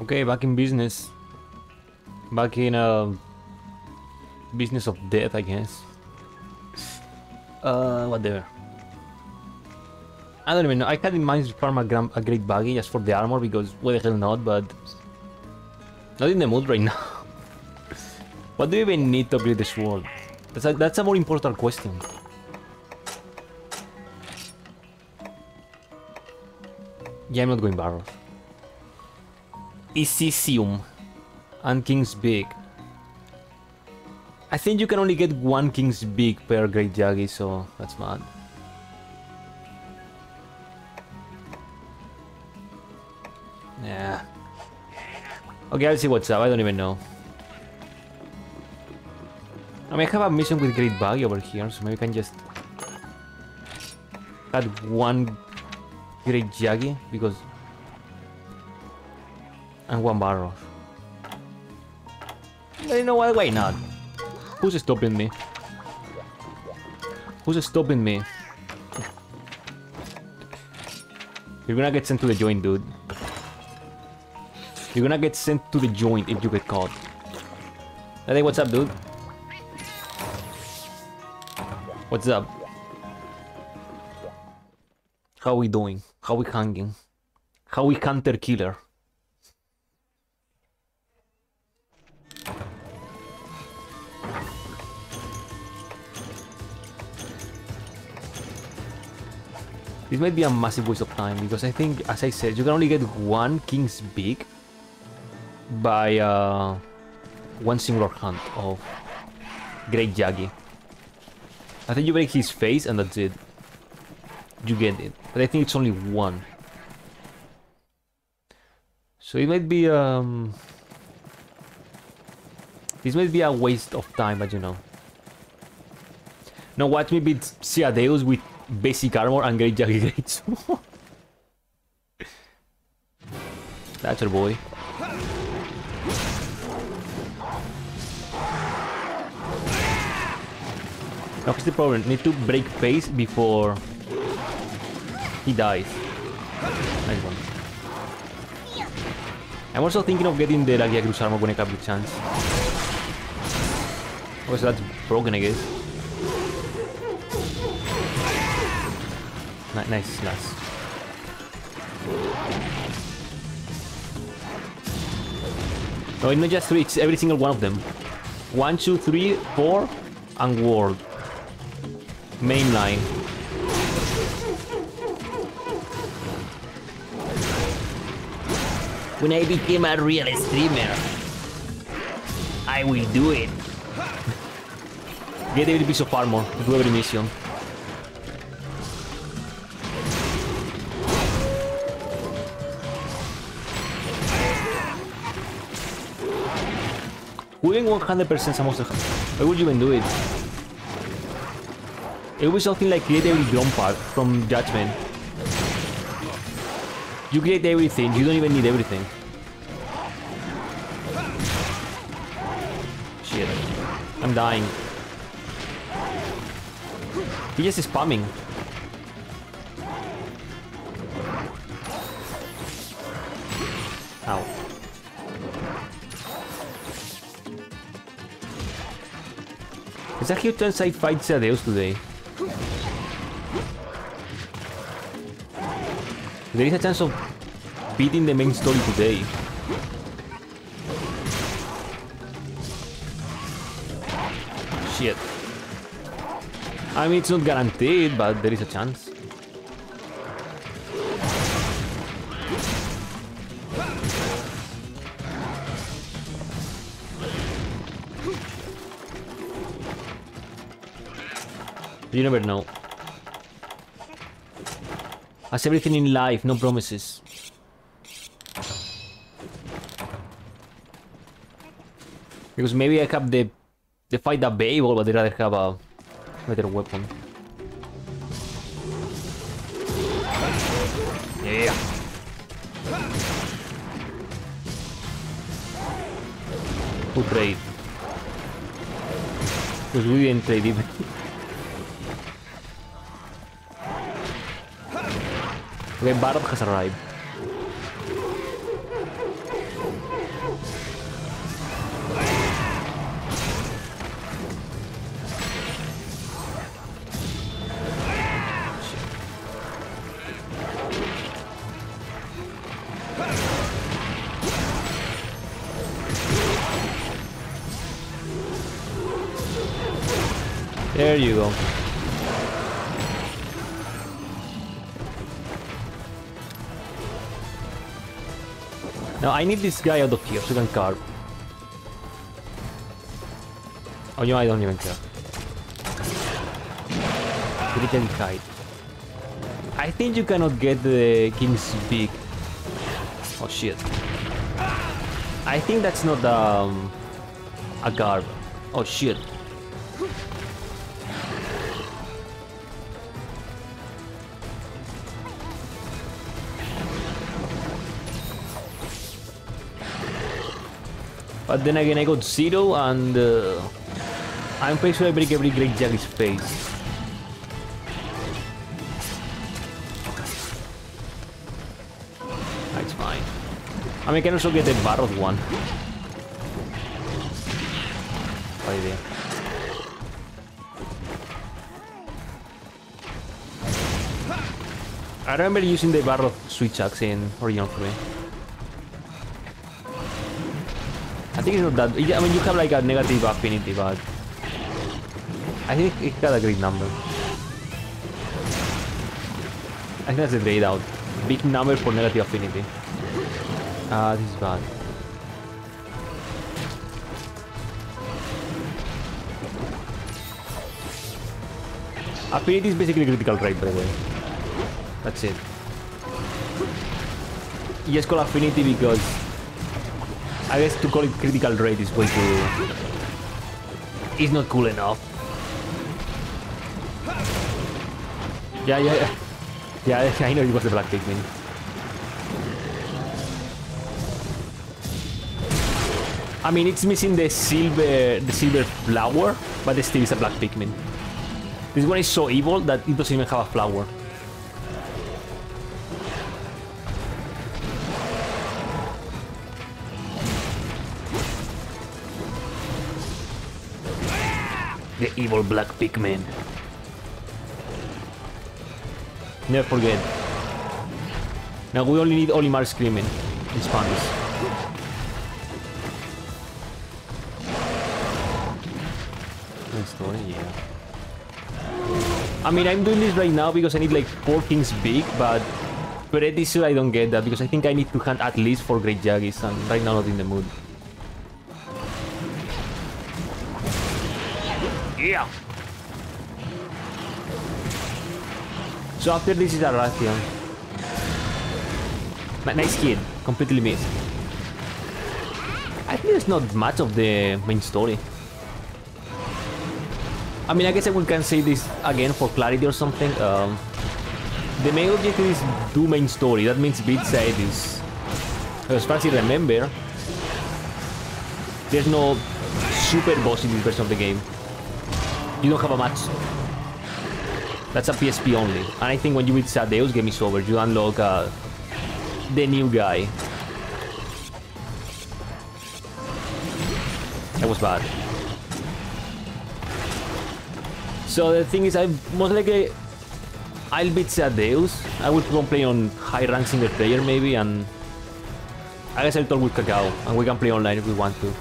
Okay, back in business. Back in uh, business of death, I guess. Uh, whatever. I don't even know. I in mind to farm a, a great buggy just for the armor because why the hell not, but not in the mood right now. what do you even need to upgrade the sword? That's a, that's a more important question. Yeah, I'm not going barrels. Isisium and King's Beak. I think you can only get one King's Beak per Great Jaggi, so that's mad. Yeah. Okay, I'll see what's up. I don't even know. I mean, I have a mission with Great Buggy over here, so maybe I can just add one Great Jaggi because and one barrel. You know what? Why not? Who's stopping me? Who's stopping me? You're gonna get sent to the joint, dude. You're gonna get sent to the joint if you get caught. Think what's up, dude? What's up? How we doing? How we hanging? How we hunter killer? This might be a massive waste of time because I think, as I said, you can only get one King's Beak by uh, one singular hunt of Great Jaggi. I think you break his face and that's it. You get it. But I think it's only one. So it might be um this might be a waste of time, but you know. Now watch me beat Ceadeus with basic armor and great Great That's our boy. Now here's the problem, need to break pace before he dies. Nice one. I'm also thinking of getting the Lagiacrus armor when I have the chance. Okay, so that's broken I guess. Nice, nice. No, it's not just three, it's every single one of them. One, two, three, four, and world. Main line. When I became a real streamer, I will do it. Get every piece of armor, do every mission. Wouldn't 100% Samus Why would you even do it? It would be something like create every part from Judgment. You create everything, you don't even need everything. Shit. I'm dying. He just is spamming. Is that how Tensai fights Adeus today? There is a chance of beating the main story today. Shit. I mean, it's not guaranteed, but there is a chance. You never know. As everything in life, no promises. Because maybe I have the the fight that able, but I'd rather have a better weapon. Yeah. Who trade? Because we didn't trade even. Okay, Barret has arrived. Need this guy out of here so I can carve. Oh, you know, I don't even care. Critical kite. I think you cannot get the king's beak. Oh shit. I think that's not um, a garb. Oh shit. But then again, I got zero and uh, I'm pretty sure I break every Great Jack's face. That's fine. I mean, I can also get a borrowed one. Bad idea. I remember using the borrowed switch axe in original 3. I think that. I mean, you have like a negative affinity, but I think it got a great number. I think that's a grayed out. Big number for negative affinity. Ah, uh, this is bad. Affinity is basically critical rate, by the way. That's it. Just call affinity because I guess to call it critical rate is way too... It's not cool enough. Yeah, yeah, yeah. Yeah, I know it was the Black Pikmin. I mean, it's missing the silver, the silver flower, but still is a Black Pikmin. This one is so evil that it doesn't even have a flower. Evil Black Pikmin. Never forget. Now we only need Olimar screaming in Spanish. Nice story, yeah. I mean, I'm doing this right now because I need like 4 kings beak, but pretty sure I don't get that because I think I need to hunt at least 4 great jaggies and right now not in the mood. So after this is Arathian. Nice kid, completely missed. I think there's not much of the main story. I mean, I guess we can say this again for clarity or something. Um, the main objective is do main story. That means beat Ceadeus. As far as remember, there's no super boss in this version of the game. You don't have a match that's a PSP only. And I think when you beat Ceadeus Game is over, you unlock uh, the new guy. That was bad. So the thing is, I most likely I'll beat Ceadeus. I will play on high rank single player maybe, and I guess I'll talk with Kakao, and we can play online if we want to.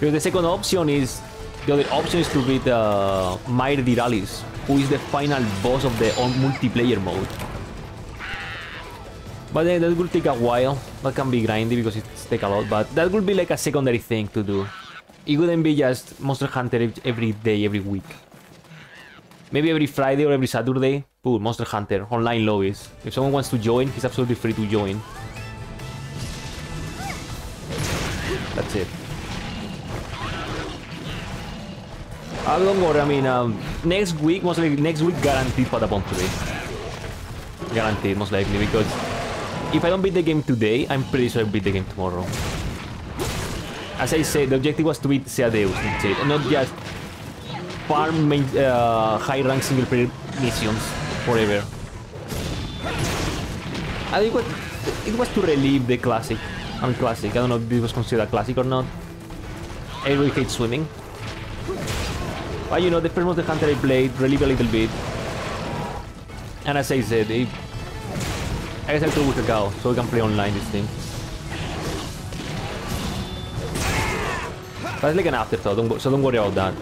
Because the second option is the other option is to beat uh, Mair Diralis, who is the final boss of the multiplayer mode. But that will take a while. That can be grindy because it takes a lot, but that would be like a secondary thing to do. It wouldn't be just Monster Hunter every day, every week. Maybe every Friday or every Saturday, put Monster Hunter, online lobbies. If someone wants to join, he's absolutely free to join. That's it. Uh, don't worry, I mean, um, next week, most likely, next week guaranteed Patapon 3. Guaranteed, most likely, because if I don't beat the game today, I'm pretty sure I'll beat the game tomorrow. As I said, the objective was to beat Ceadeus, not just farm main, uh, high rank single player missions forever. I think what, it was to relieve the classic. I mean, classic. I don't know if this was considered a classic or not. I really hate swimming. But you know, the first Monster Hunter I played, relieve a little bit. And as I said, it, I guess I'll play with Kakao, so we can play online this thing. But it's like an afterthought, don't, so don't worry about that.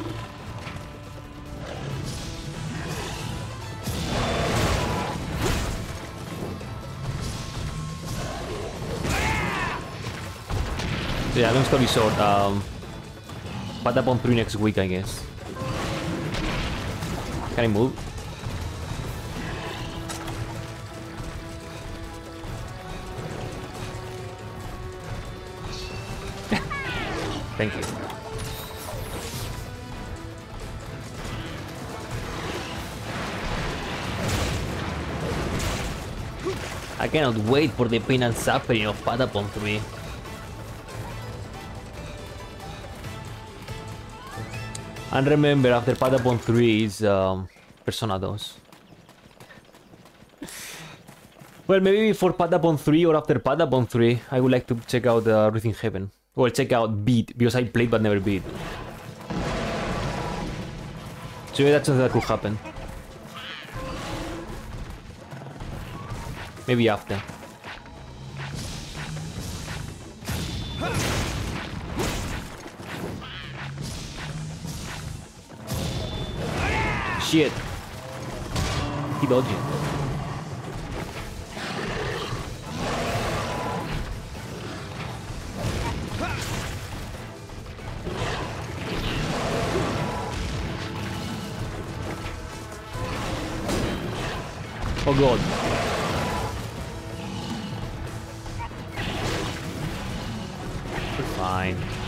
Yeah, long story short, um, Patapon 3 next week, I guess. Can I move? Thank you. I cannot wait for the pain and suffering of Patapon 3. And remember, after Patapon 3 is um, Persona 2. Well, maybe before Patapon 3 or after Patapon 3, I would like to check out uh, Wreath in Heaven. Well, check out Beat, because I played but never beat. So yeah, that's something that could happen. Maybe after. Shit. He it. Oh god. Fine.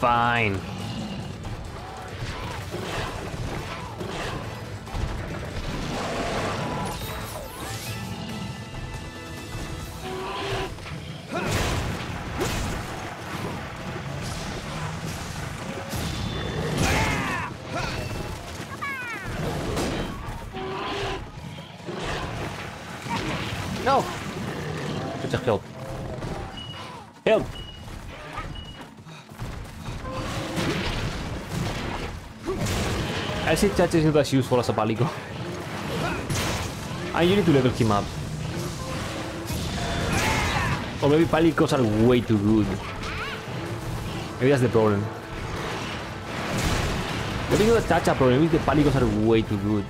Fine. I see Chachi is not as useful as a Palico. And you need to level him up. Or maybe Palicos are way too good. Maybe that's the problem. Maybe not the Chacha problem, maybe the Palicos are way too good.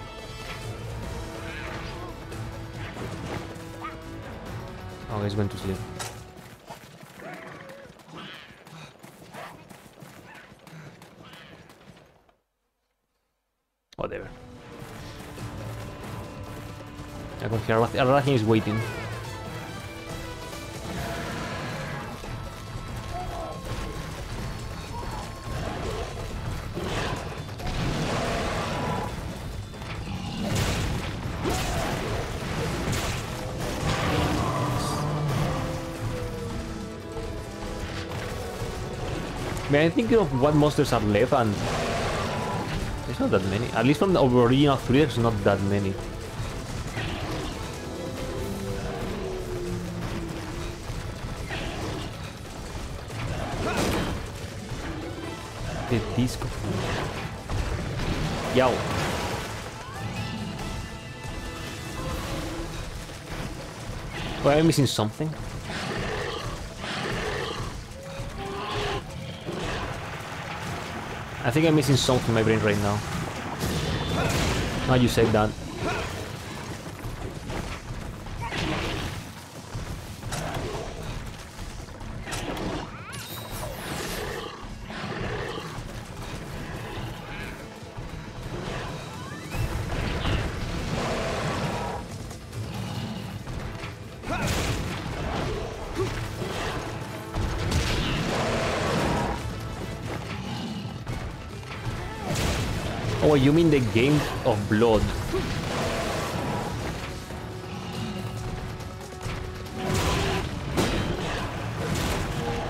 Oh, he's going to sleep. Hear Arrahim is waiting. Man, I'm thinking of what monsters are left and there's not that many. At least from the original three, there's not that many. Disco. Yow. Why am I missing something? I think I'm missing something in my brain right now. Now you said that. You mean the game of blood?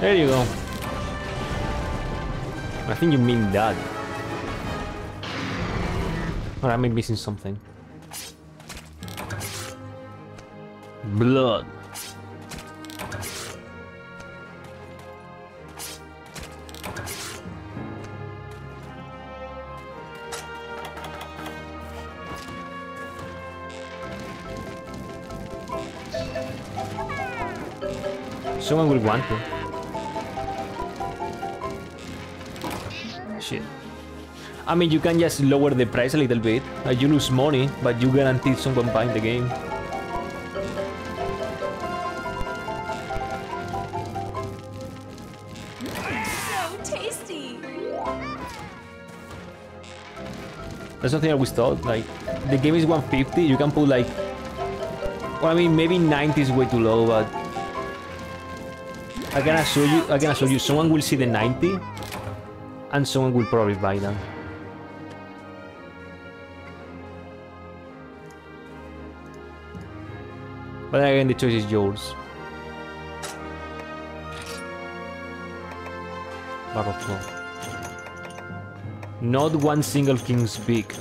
There you go. I think you mean that. Or am I missing something? Blood. Someone will want to. Shit. I mean, you can just lower the price a little bit. Uh, you lose money, but you guarantee someone buying the game. So tasty! That's something I always thought. Like, the game is 150. You can put like, well, I mean, maybe 90 is way too low, but I can assure you, I can assure you, someone will see the 90, and someone will probably buy them. But again, the choice is yours. Not one single king's beak.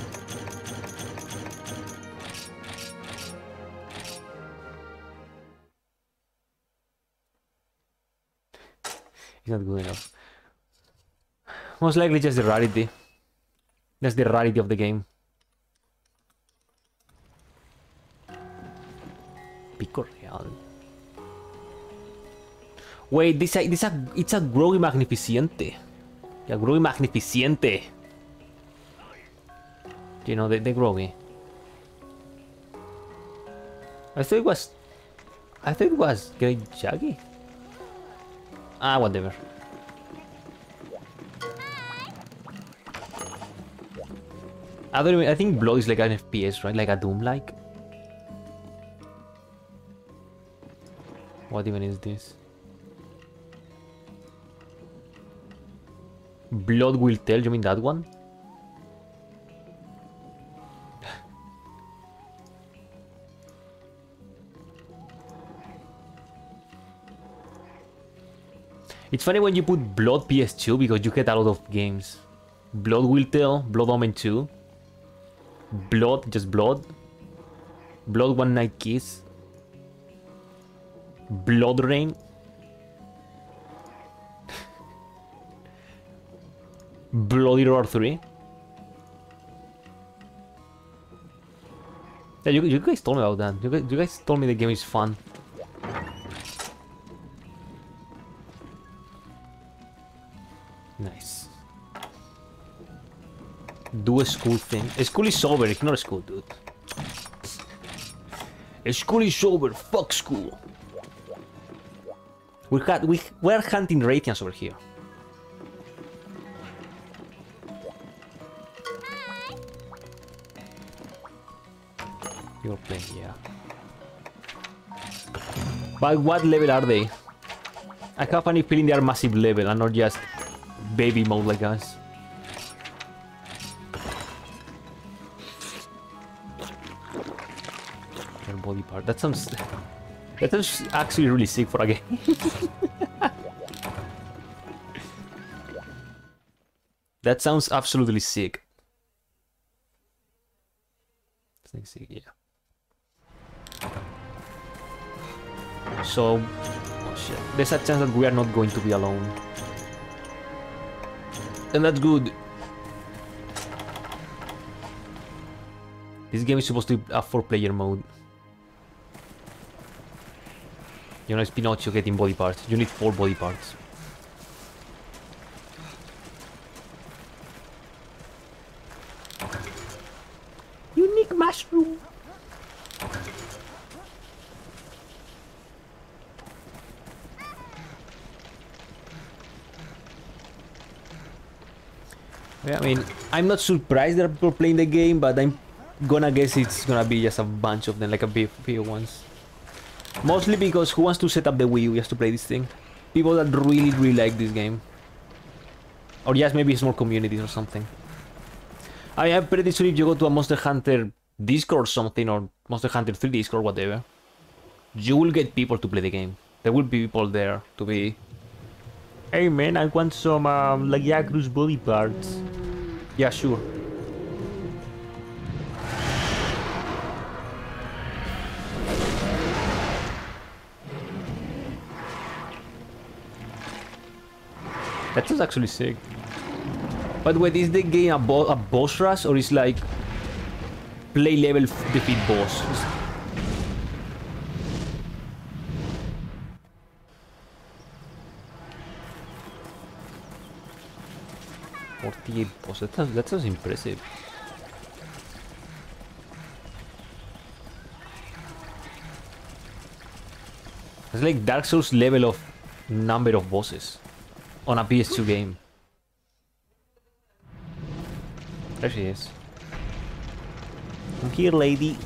Most likely just the rarity. That's the rarity of the game. Pico Real. Wait, this, this a, it's a Groggy Magnificente. A Groggy Magnificente. You know, the, the Groggy. I thought it was... I thought it was Great Jaggi. Ah, whatever. I don't even, I think Blood is like an FPS, right? Like a Doom-like. What even is this? Blood will tell, you mean that one? It's funny when you put Blood PS2 because you get a lot of games. Blood Will Tell, Blood Omen 2, Blood, just Blood, Blood One Night Kiss, Blood Rain, Bloody Roar 3. Yeah, you, you guys told me about that. You guys, you guys told me the game is fun. Do a school thing. A school is sober, it's not a school, dude. A school is sober, fuck school. We had we we're hunting Radiants over here. You're playing, yeah. But what level are they? I have a funny feeling they are massive level and not just baby mode like us. Part. That sounds. That sounds actually really sick for a game. that sounds absolutely sick. Sick, yeah. So, oh shit. There's a chance that we are not going to be alone. And that's good. This game is supposed to be a four-player mode. You know, it's Pinocchio getting body parts. You need four body parts. Unique mushroom. Yeah, I mean, I'm not surprised that people playing the game, but I'm gonna guess it's gonna be just a bunch of them, like a big few ones. Mostly because who wants to set up the Wii U just to play this thing? People that really, really like this game. Or yes, maybe small communities or something. I am pretty sure if you go to a Monster Hunter Discord or something, or Monster Hunter 3 Discord, whatever, you will get people to play the game. There will be people there to be Hey man, I want some um, Lagiacrus body parts. Yeah, sure. That was actually sick. But wait, is the game a, bo a boss rush or is like play level defeat boss? Forty-eight boss. That sounds, that sounds impressive. It's like Dark Souls level of number of bosses on a PS2 game. There she is. I'm here, lady.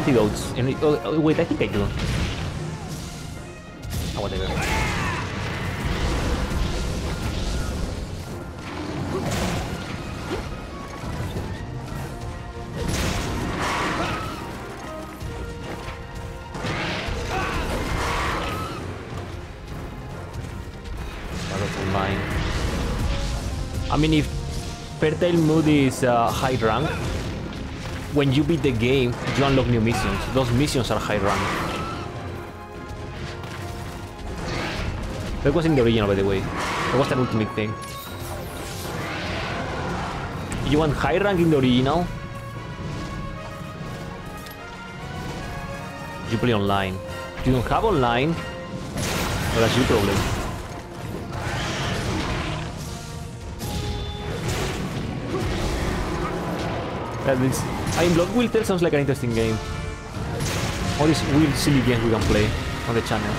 Antidotes. It- oh, oh, wait, I think I do. Oh, whatever. I mean, if Fertile Mood is uh, high rank, when you beat the game, you unlock new missions. Those missions are high rank. That was in the original, by the way. That was an ultimate thing. You want high rank in the original? You play online. You don't have online, well, that's your problem. That is, I mean, Blood Will Tell sounds like an interesting game. All these weird, silly games we can play on the channel.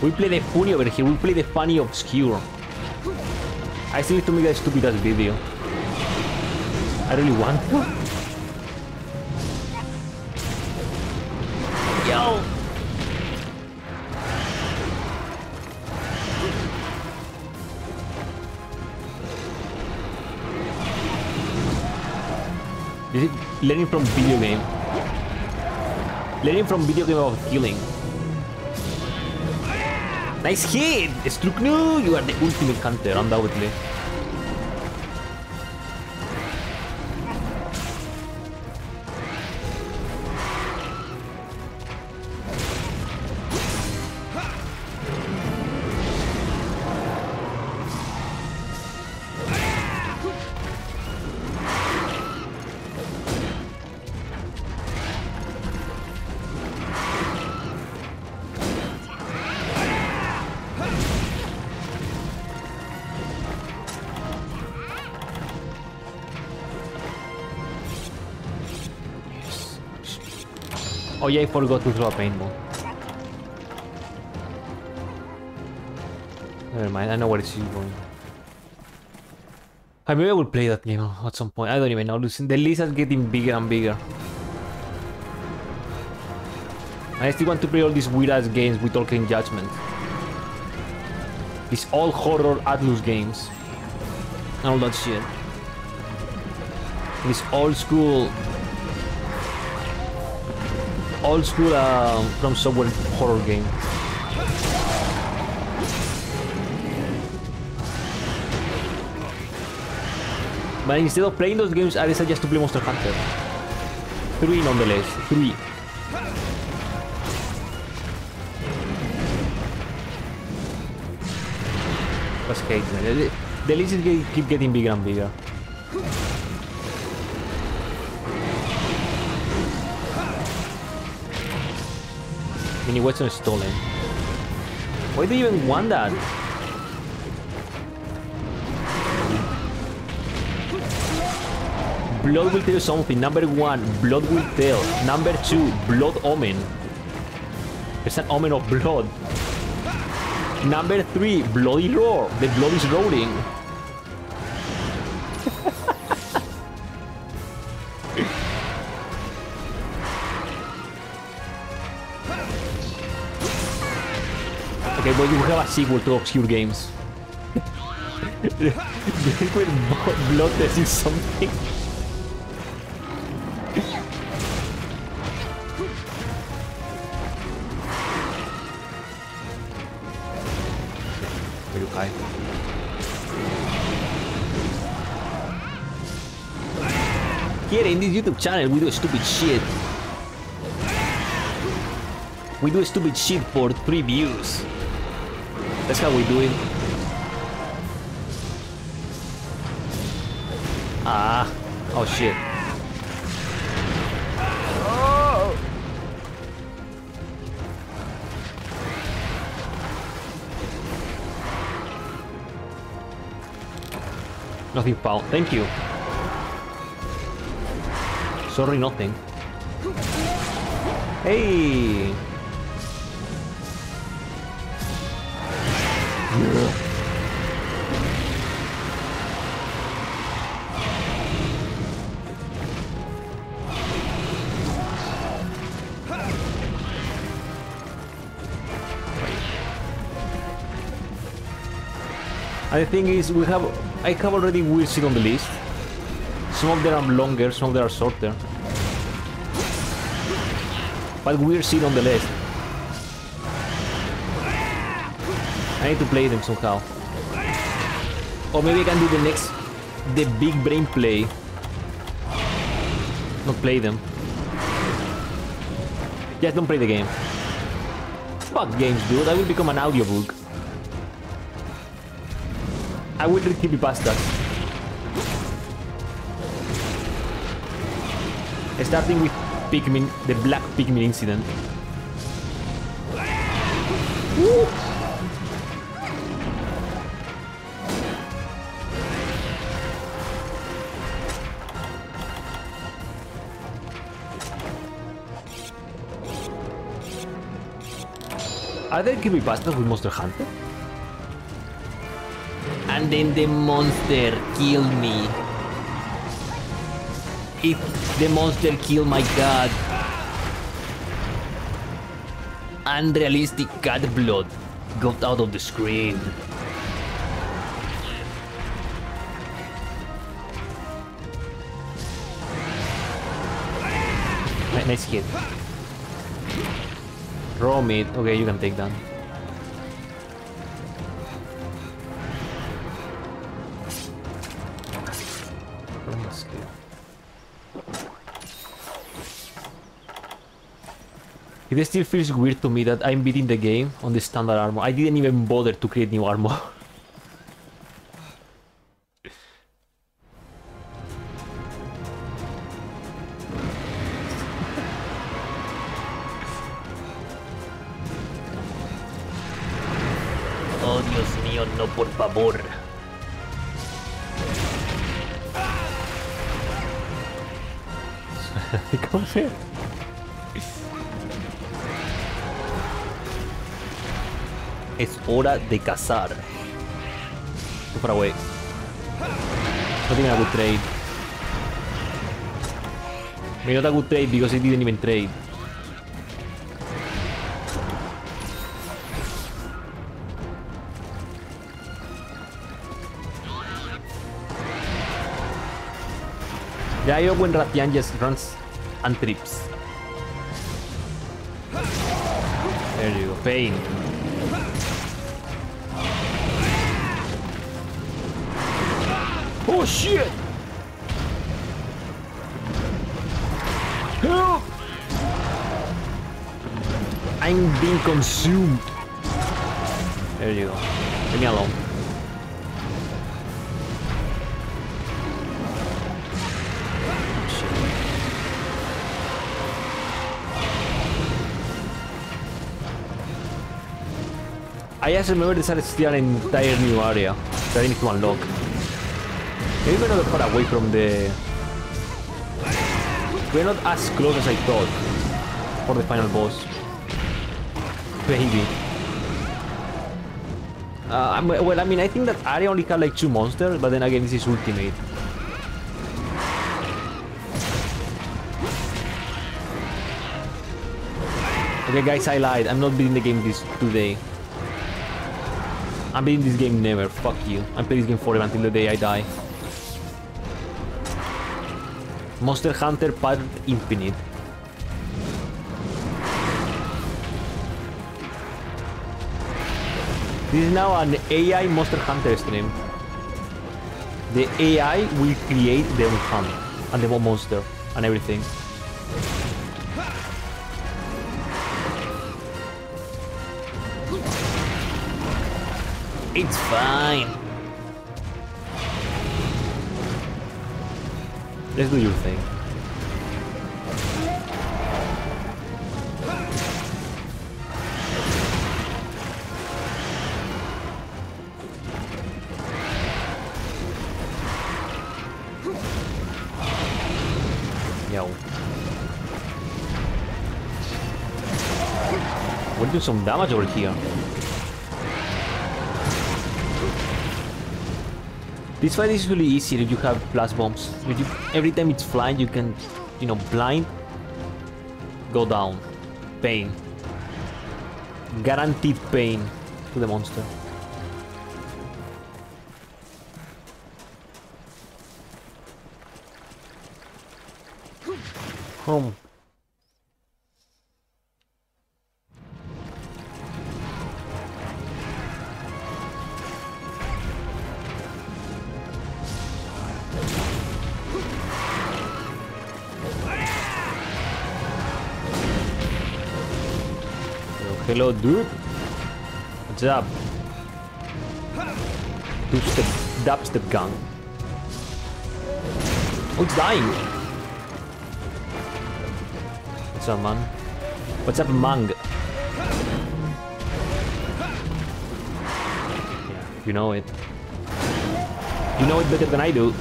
We play the funny over here, we play the funny obscure. I still need to make a stupid ass video. I really want to. Learning from video game. Learning from video game about killing. Nice hit! Struknu! You are the ultimate hunter, undoubtedly. Oh yeah, I forgot to throw a paintball. Never mind, I know where it's going. I maybe I will play that game at some point. I don't even know. The list is getting bigger and bigger. I still want to play all these weird ass games with Tolkien Judgment. These all horror Atlus games. And all that shit. This old school old school uh, from software horror game. But instead of playing those games, I decided just to play Monster Hunter. Three nonetheless. Three. That's. The- list is keep getting bigger and bigger. Mini weapon stolen. Why do you even want that? Blood will tell you something. Number one, blood will tell. Number two, blood omen. It's an omen of blood. Number three, bloody roar. The blood is roaring. But you have a sequel to Obscure Games. Delinquent Blood Test is something. Very high. Here in this YouTube channel, we do stupid shit. We do stupid shit for three views. That's how we do it. Ah. Oh shit. Nothing found. Thank you. Sorry, nothing. Hey! And the thing is, we have I have already shit on the list. Some of them are longer, some of them are shorter. But weird shit on the list. I need to play them somehow. Or maybe I can do the next, the big brain play. Not play them. Just don't play the game. Fuck games, dude. I will become an audiobook. I will creepypastas. Starting with Pikmin, the Black Pikmin incident. Woo! Are there creepypastas with Monster Hunter? And then the monster killed me. If the monster killed my cat. Unrealistic cat blood got out of the screen. Nice hit. Raw meat. Okay, you can take that. It still feels weird to me that I'm beating the game on the standard armor. I didn't even bother to create new armor. De cazar. Too far away. Not even a good trade. Maybe not a good trade because he didn't even trade. Yeah, I when Ratian just runs and trips. There you go. Pain. Shit! Help! I'm being consumed. There you go. Leave me alone. I just remember decided to steal an entire new area that I need to unlock. Maybe we're not far away from the... We're not as close as I thought for the final boss. Maybe. Uh, well, I mean, I think that area only had like two monsters, but then again, this is ultimate. Okay, guys, I lied. I'm not beating the game this today. I'm beating this game never. Fuck you. I'm playing this game forever until the day I die. Monster Hunter Part Infinite. This is now an AI Monster Hunter stream. The AI will create the hunt and the monster and everything. It's fine. Let's do your thing. We're doing some damage over here. This fight is really easy if you have blast bombs. You, every time it's flying, you can, you know, blind, go down. Pain. Guaranteed pain to the monster. Home. Dude. What's up? Two-step, dubstep gun. Oh, it's dying. What's up, man? What's up, Mang? Yeah, you know it. You know it better than I do.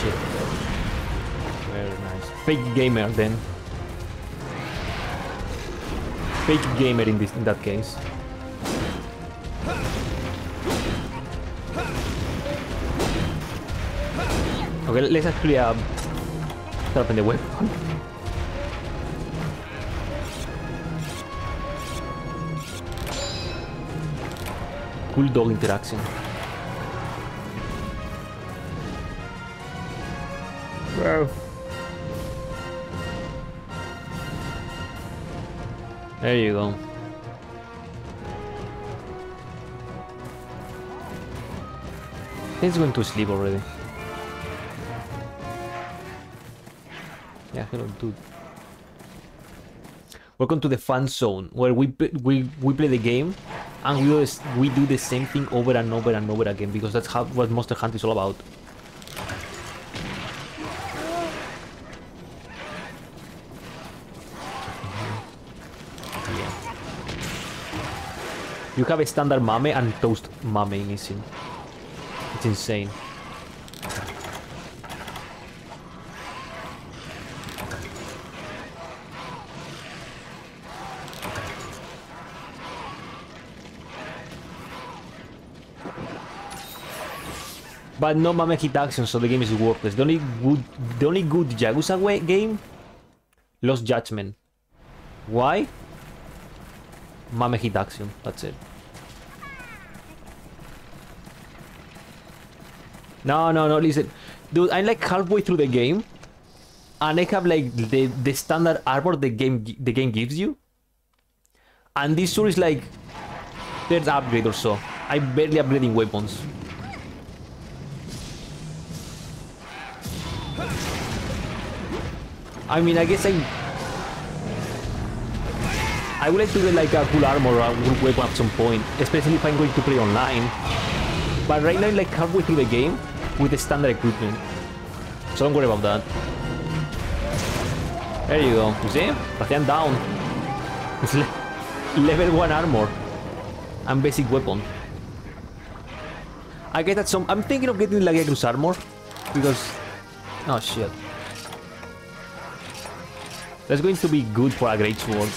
Shit. Very nice. Fake gamer then. Fake gamer in this in that case. Okay, let's actually um sharpen the weapon. Cool dog interaction. There you go. He's going to sleep already. Yeah, hello, dude. Welcome to the fun zone, where we we we play the game, and we always, we do the same thing over and over and over again because that's how what Monster Hunter is all about. You have a standard mame and toast mame missing. It's insane. But no mame hit action, so the game is worthless. The only good, the only good Yakuza game, Lost Judgment. Why? Mame hit action. That's it. No, no, no. Listen, dude. I'm like halfway through the game, and I have like the the standard armor the game the game gives you, and this sword is like third upgrade or so. I'm barely upgrading weapons. I mean, I guess I I would like to get like a cool armor or a good weapon at some point, especially if I'm going to play online. But right now I'm like halfway through the game with the standard equipment. So don't worry about that. There you go. You see? Bastian down. It's le level 1 armor. And basic weapon. I get that some... I'm thinking of getting a armor. Because... Oh shit. That's going to be good for a great sword.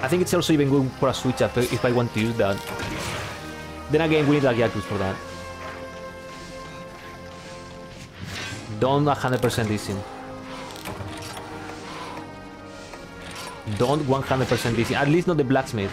I think it's also even good for a switch up if I want to use that. Then again, we need Yakus for that. Don't 100% listen. Don't 100% DC. At least not the blacksmith.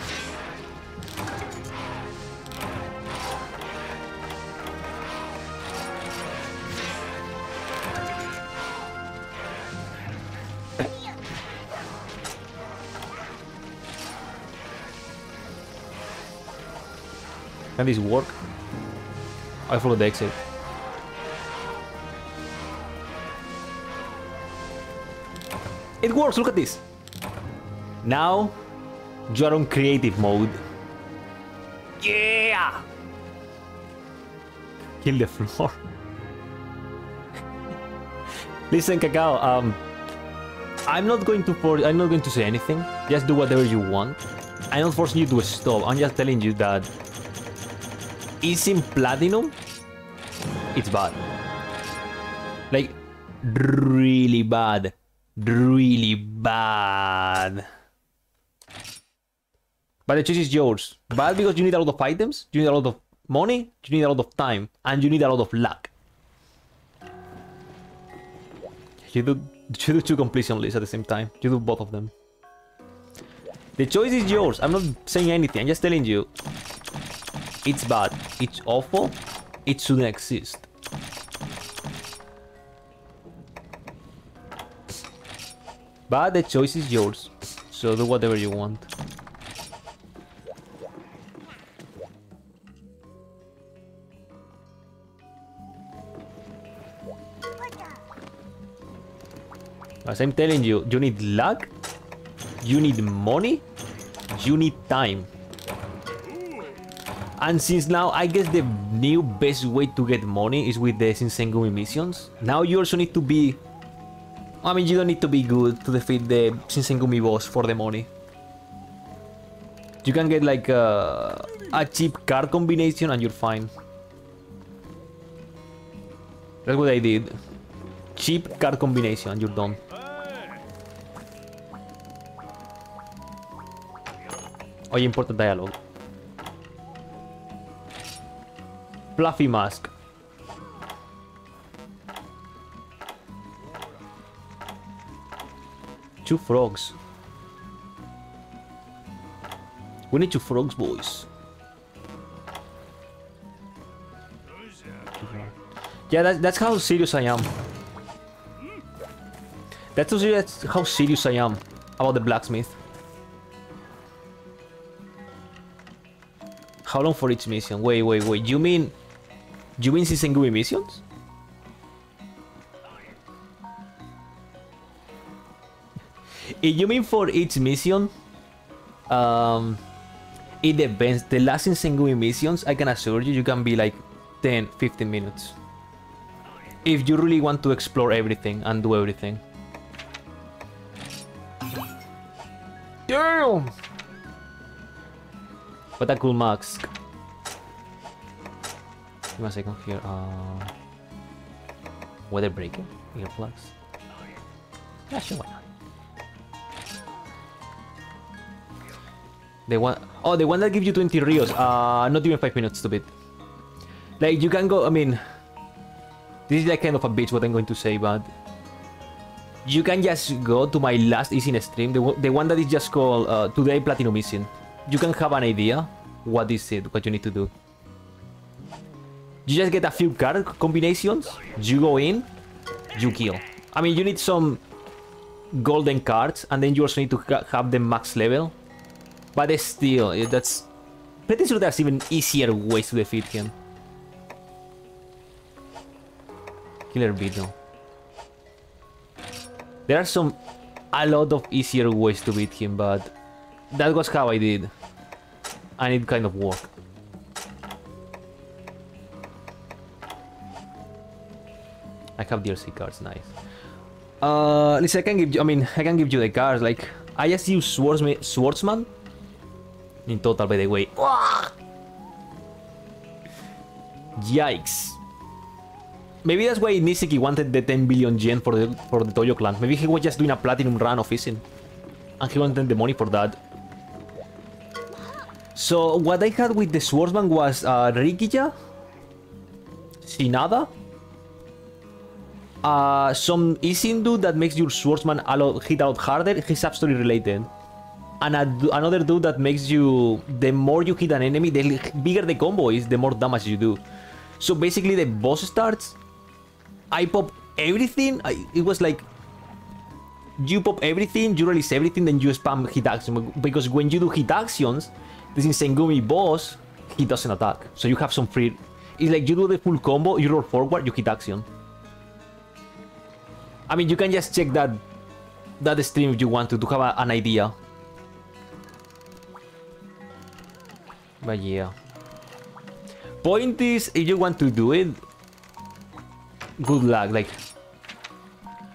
Can this work? I follow the exit. It works, look at this. Now, you are on creative mode. Yeah! Kill the floor. Listen, Cacao, um, I'm not going to for I'm not going to say anything. Just do whatever you want. I'm not forcing you to stop. I'm just telling you that is in platinum, it's bad. Like, really bad. Really bad. But the choice is yours. Bad because you need a lot of items, you need a lot of money, you need a lot of time, and you need a lot of luck. You do, you do two completion lists at the same time. You do both of them. The choice is yours. I'm not saying anything. I'm just telling you. It's bad. It's awful. It shouldn't exist. But the choice is yours. So do whatever you want. As I'm telling you, you need luck, you need money, you need time. And since now, I guess the new best way to get money is with the Shinsengumi missions. Now you also need to be... I mean, you don't need to be good to defeat the Shinsengumi boss for the money. You can get like a, a cheap card combination and you're fine. That's what I did. Cheap card combination, and you're done. Oye, important dialogue. Fluffy mask. Two frogs. We need two frogs, boys. Yeah, that, that's how serious I am. That's how serious I am about the blacksmith. How long for each mission? Wait, wait, wait. You mean... You mean Shinsengumi missions? You mean for each mission... Um... It depends. The last Shinsengumi missions, I can assure you, you can be like 10, 15 minutes. If you really want to explore everything and do everything. Damn! What a cool mask. Give me a second here. Uh, weather breaker? Earplugs? Yeah, sure, why not? The one, oh, the one that gives you 20 rios. Uh, not even 5 minutes to beat. Like, you can go, I mean... This is like kind of a bitch what I'm going to say, but... You can just go to my last Easy stream, the, the one that is just called uh, Today Platinum Mission. You can have an idea what is it, what you need to do. You just get a few card combinations, you go in, you kill. I mean, you need some golden cards, and then you also need to ha have the max level. But still, that's... Pretty sure there's even easier ways to defeat him. Killer Beetle. There are some... A lot of easier ways to beat him, but... That was how I did. And it kind of worked. I have DLC cards, nice. Uh, listen, I can give you, I mean, I can give you the cards, like, I just use Swordsman, Swordsman in total, by the way. Yikes. Maybe that's why Niseki wanted the 10 billion yen for the for the Toyo clan. Maybe he was just doing a platinum run of Ishin. And he wanted the money for that. So what I had with the swordsman was uh, Rikiya, Shinada, uh, some Isindu that makes your swordsman a lot, hit out harder. He's absolutely related. And a, another dude that makes you the more you hit an enemy, the bigger the combo is, the more damage you do. So basically, the boss starts. I pop everything. I, it was like you pop everything, you release everything, then you spam hit action. Because when you do hit actions, this Insengumi boss, he doesn't attack. So you have some free. It's like you do the full combo, you roll forward, you hit action. I mean, you can just check that that stream if you want to to have a, an idea. But yeah. Point is, if you want to do it, good luck. Like,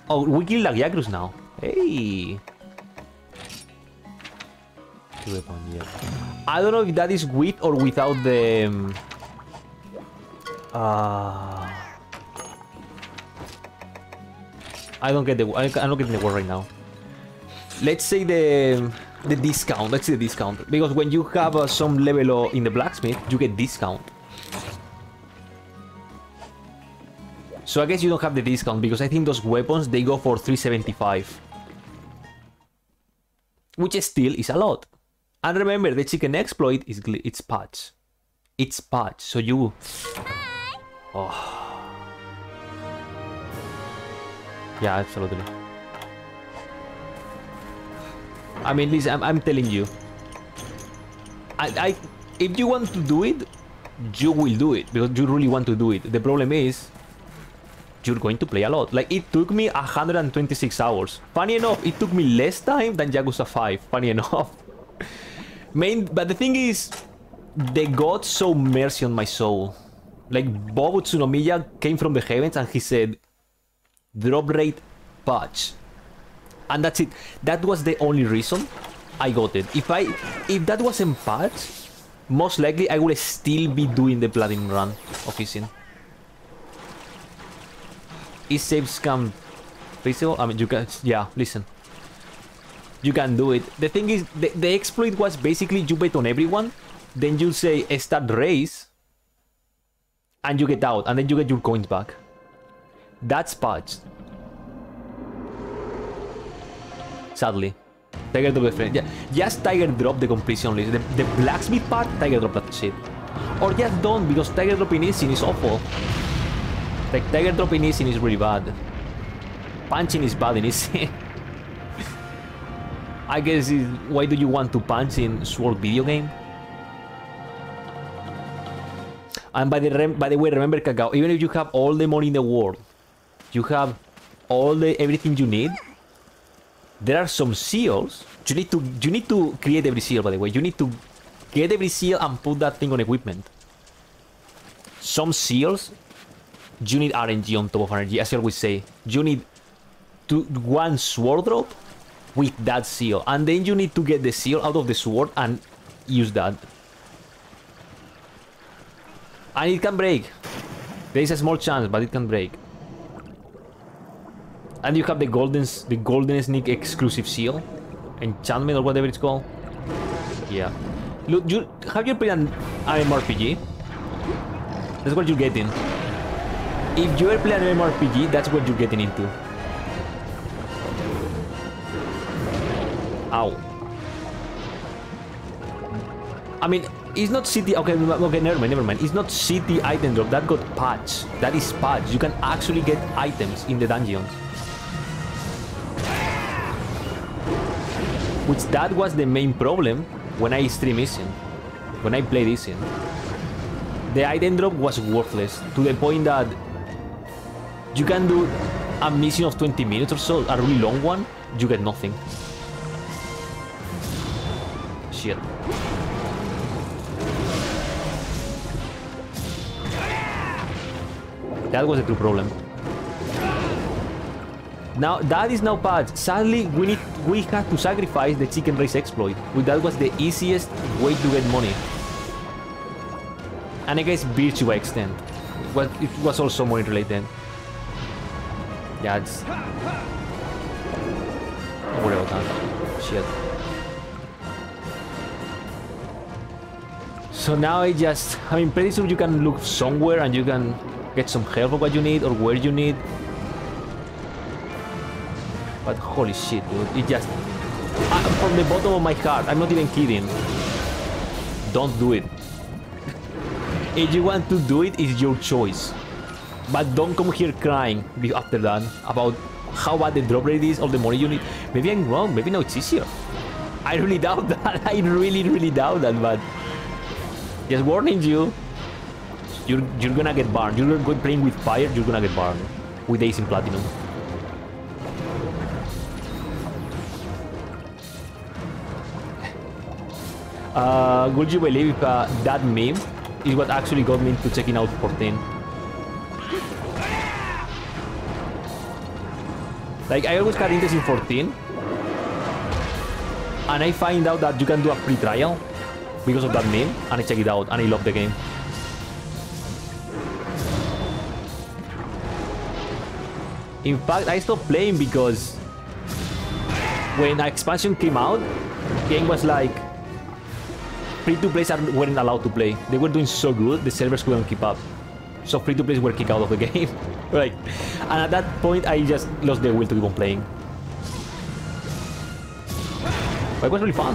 oh, we kill Lagiacrus now. Hey. I don't know if that is with or without the. um, Uh, I don't get the. I I don't get the word right now. Let's say the the discount. Let's say the discount because when you have uh, some level in the blacksmith, you get discount. So I guess you don't have the discount because I think those weapons they go for 375. Which still is a lot. And remember, the chicken exploit is it's patch. It's patch, so you Oh. Yeah, absolutely. I mean, listen, I'm, I'm telling you. I, I, if you want to do it, you will do it because you really want to do it. The problem is, you're going to play a lot. Like it took me 126 hours. Funny enough, it took me less time than Yakuza 5. Funny enough. Main, but the thing is, the gods show mercy on my soul. Like Bob Tsunomiya came from the heavens and he said, drop rate patch. And that's it. That was the only reason I got it. If I if that wasn't patch, most likely I would still be doing the platinum run of Ishin. Is save scam feasible? I mean you can yeah, listen. You can do it. The thing is the, the exploit was basically you bet on everyone, then you say start race and you get out, and then you get your coins back. That's patched. Sadly. Tiger drop the friend. Yeah, just Tiger drop the completion list. The, the blacksmith part, Tiger drop that shit. Or just don't, because Tiger drop in Ishin is awful. Like, Tiger drop in Ishin is really bad. Punching is bad in Ishin. I guess, why do you want to punch in Sword video game? And by the by the way, remember Kakao, even if you have all the money in the world, you have all the everything you need. There are some seals. You need to you need to create every seal. By the way, you need to get every seal and put that thing on equipment. Some seals, you need RNG on top of RNG. As I always say, you need to one sword drop with that seal, and then you need to get the seal out of the sword and use that. And it can break. There is a small chance, but it can break. And you have the golden, the golden sneak exclusive seal, enchantment or whatever it's called. Yeah. Look, you have you played an MMORPG? That's what you're getting. If you ever play an MMORPG, that's what you're getting into. Ow. I mean, it's not city. Okay, okay, never mind, never mind. It's not city item drop. That got patch. That is patch. You can actually get items in the dungeons. Which that was the main problem when I stream Ishin. When I played Ishin. The item drop was worthless to the point that you can do a mission of 20 minutes or so, a really long one, you get nothing. Shit. That was a true problem. Now that is now patched. Sadly, we need we had to sacrifice the chicken race exploit. That was the easiest way to get money. And I guess virtue extent. But it was also money related. Yeah, it's. Worry about that. Shit. So now I just, I mean, pretty soon you can look somewhere and you can get some help of what you need or where you need. But holy shit, dude, it just, Uh, from the bottom of my heart, I'm not even kidding. Don't do it. If you want to do it, it's your choice. But don't come here crying after that about how bad the drop rate is or the money you need. Maybe I'm wrong, maybe now it's easier. I really doubt that. I really, really doubt that, but just warning you. You're, you're gonna get burned. You're going playing with fire, you're gonna get burned. With Ace in Platinum. Uh, would you believe uh, that meme is what actually got me into checking out 14? Like, I always had interest in 14. And I find out that you can do a free trial because of that meme. And I check it out and I love the game. In fact, I stopped playing because when expansion came out, game was like free-to-plays weren't allowed to play. They were doing so good, the servers couldn't keep up. So free-to-plays were kicked out of the game. right. And at that point, I just lost the will to keep on playing. But it was really fun.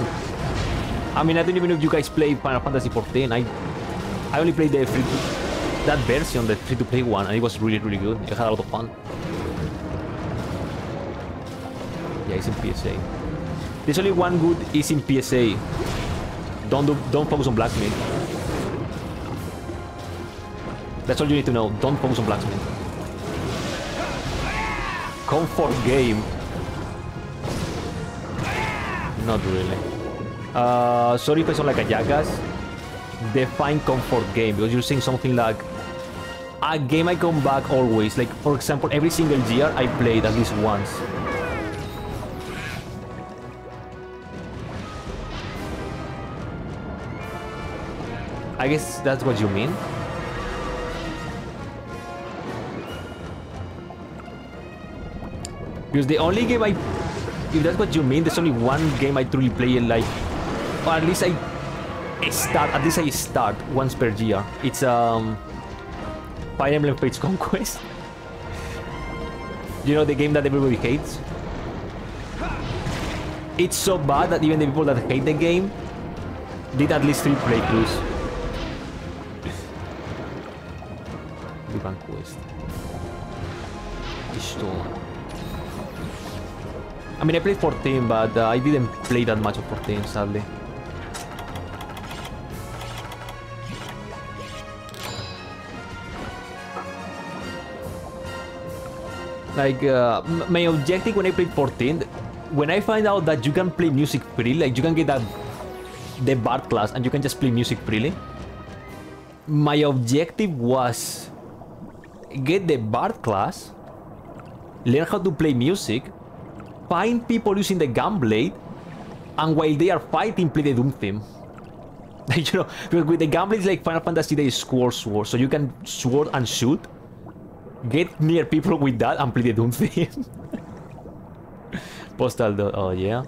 I mean, I don't even know if you guys play Final Fantasy XIV. I I only played the free that version, the free-to-play one, and it was really, really good. I had a lot of fun. Yeah, it's in PSA. There's only one good is in PSA. Don't do, don't focus on blacksmith. That's all you need to know. Don't focus on blacksmith. Comfort game. Not really. Uh, sorry if I sound like a jackass. Define comfort game because you're saying something like a game I come back always. Like for example, every single year I played at least once. I guess that's what you mean. Because the only game I... If that's what you mean, there's only one game I truly play in like... Or at least I start... At least I start once per year. It's um... Fire Emblem Fates Conquest. you know the game that everybody hates? It's so bad that even the people that hate the game did at least three playthroughs. I mean, I played 14, but uh, I didn't play that much of 14, sadly. Like, uh, my objective when I played 14, when I find out that you can play music freely, like you can get that the Bard class and you can just play music freely, my objective was get the Bard class, learn how to play music, find people using the Gunblade, and while they are fighting, play the Doom theme. You know, because with the Gunblade, like Final Fantasy, they score sword, so you can sword and shoot. Get near people with that and play the Doom theme. Postal, do- oh yeah.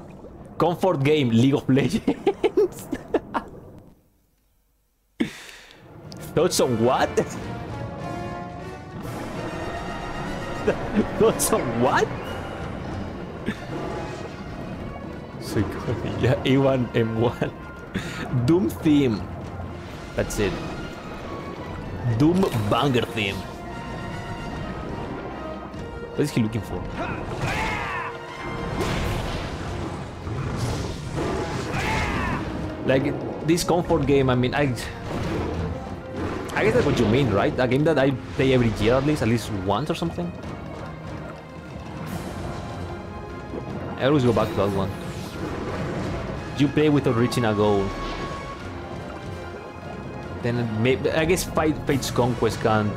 Comfort game, League of Legends. Thoughts on what? Thoughts on what? Ya A1 M1. Doom theme. That's it. Doom banger theme. What is he looking for? Like this comfort game, I mean, I I guess that's what you mean, right? A game that I play every year at least, at least once or something. I always go back to that one. You play without reaching a goal. Then maybe I guess Fight Fate's Conquest can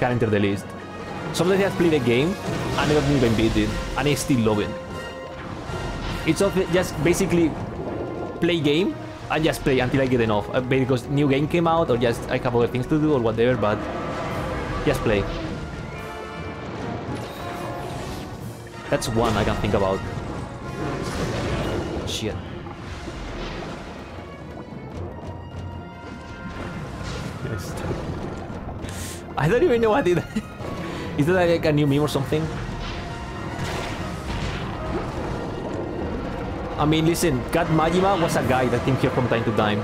can enter the list. Sometimes I played a game and never even beat it, and I still love it. It's just basically play game and just play until I get enough. Uh, because new game came out or just I have other things to do or whatever, but just play. That's one I can think about. Shit. I don't even know what it is. that like a new meme or something? I mean, listen, Kat Majima was a guy that came here from time to time.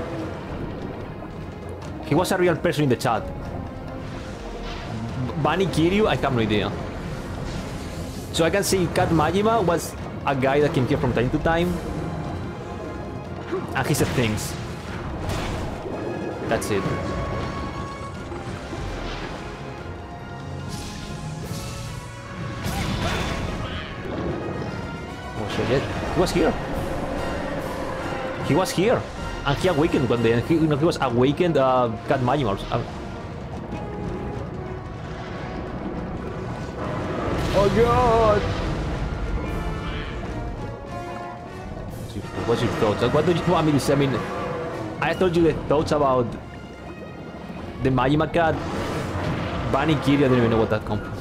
He was a real person in the chat. Bunny Kiryu, I have no idea. So I can see Kat Majima was a guy that came here from time to time. And he said things. That's it. Oh shit, he was here. He was here. And he awakened one day, and he, you know, he was awakened uh, Kat Majima. Uh, oh god! What's your, thoughts? Like, what do you want me to say? I mean, I told you the thoughts about the Majima Cat. Bunny Kiryu, I don't even know what that comes from.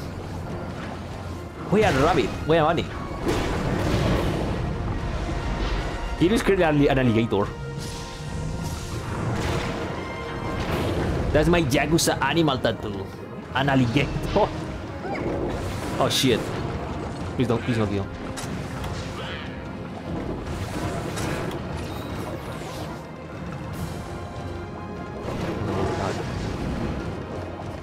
Where are rabbit? Where are Bunny? Kiryu is clearly an alligator. That's my Yakuza animal tattoo. An alligator. Oh shit. Please don't, please don't kill.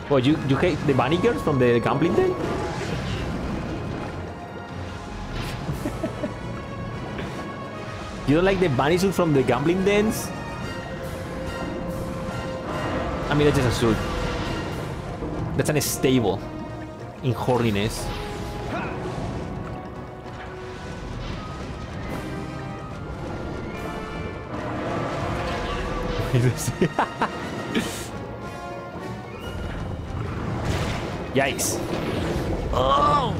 Oh, you, you hate the bunny girls from the gambling day? you don't like the bunny suit from the gambling dens? I mean, that's just a suit. That's an stable in horniness. Yikes. Oh!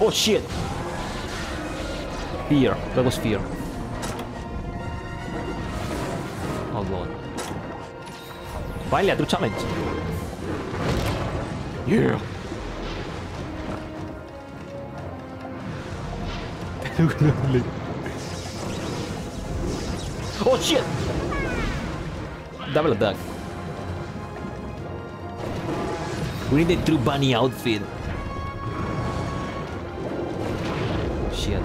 Oh shit! Fear. That was fear. Oh god. Finally, a true challenge. Yeah. oh shit! Double attack. We need a true bunny outfit. Shit.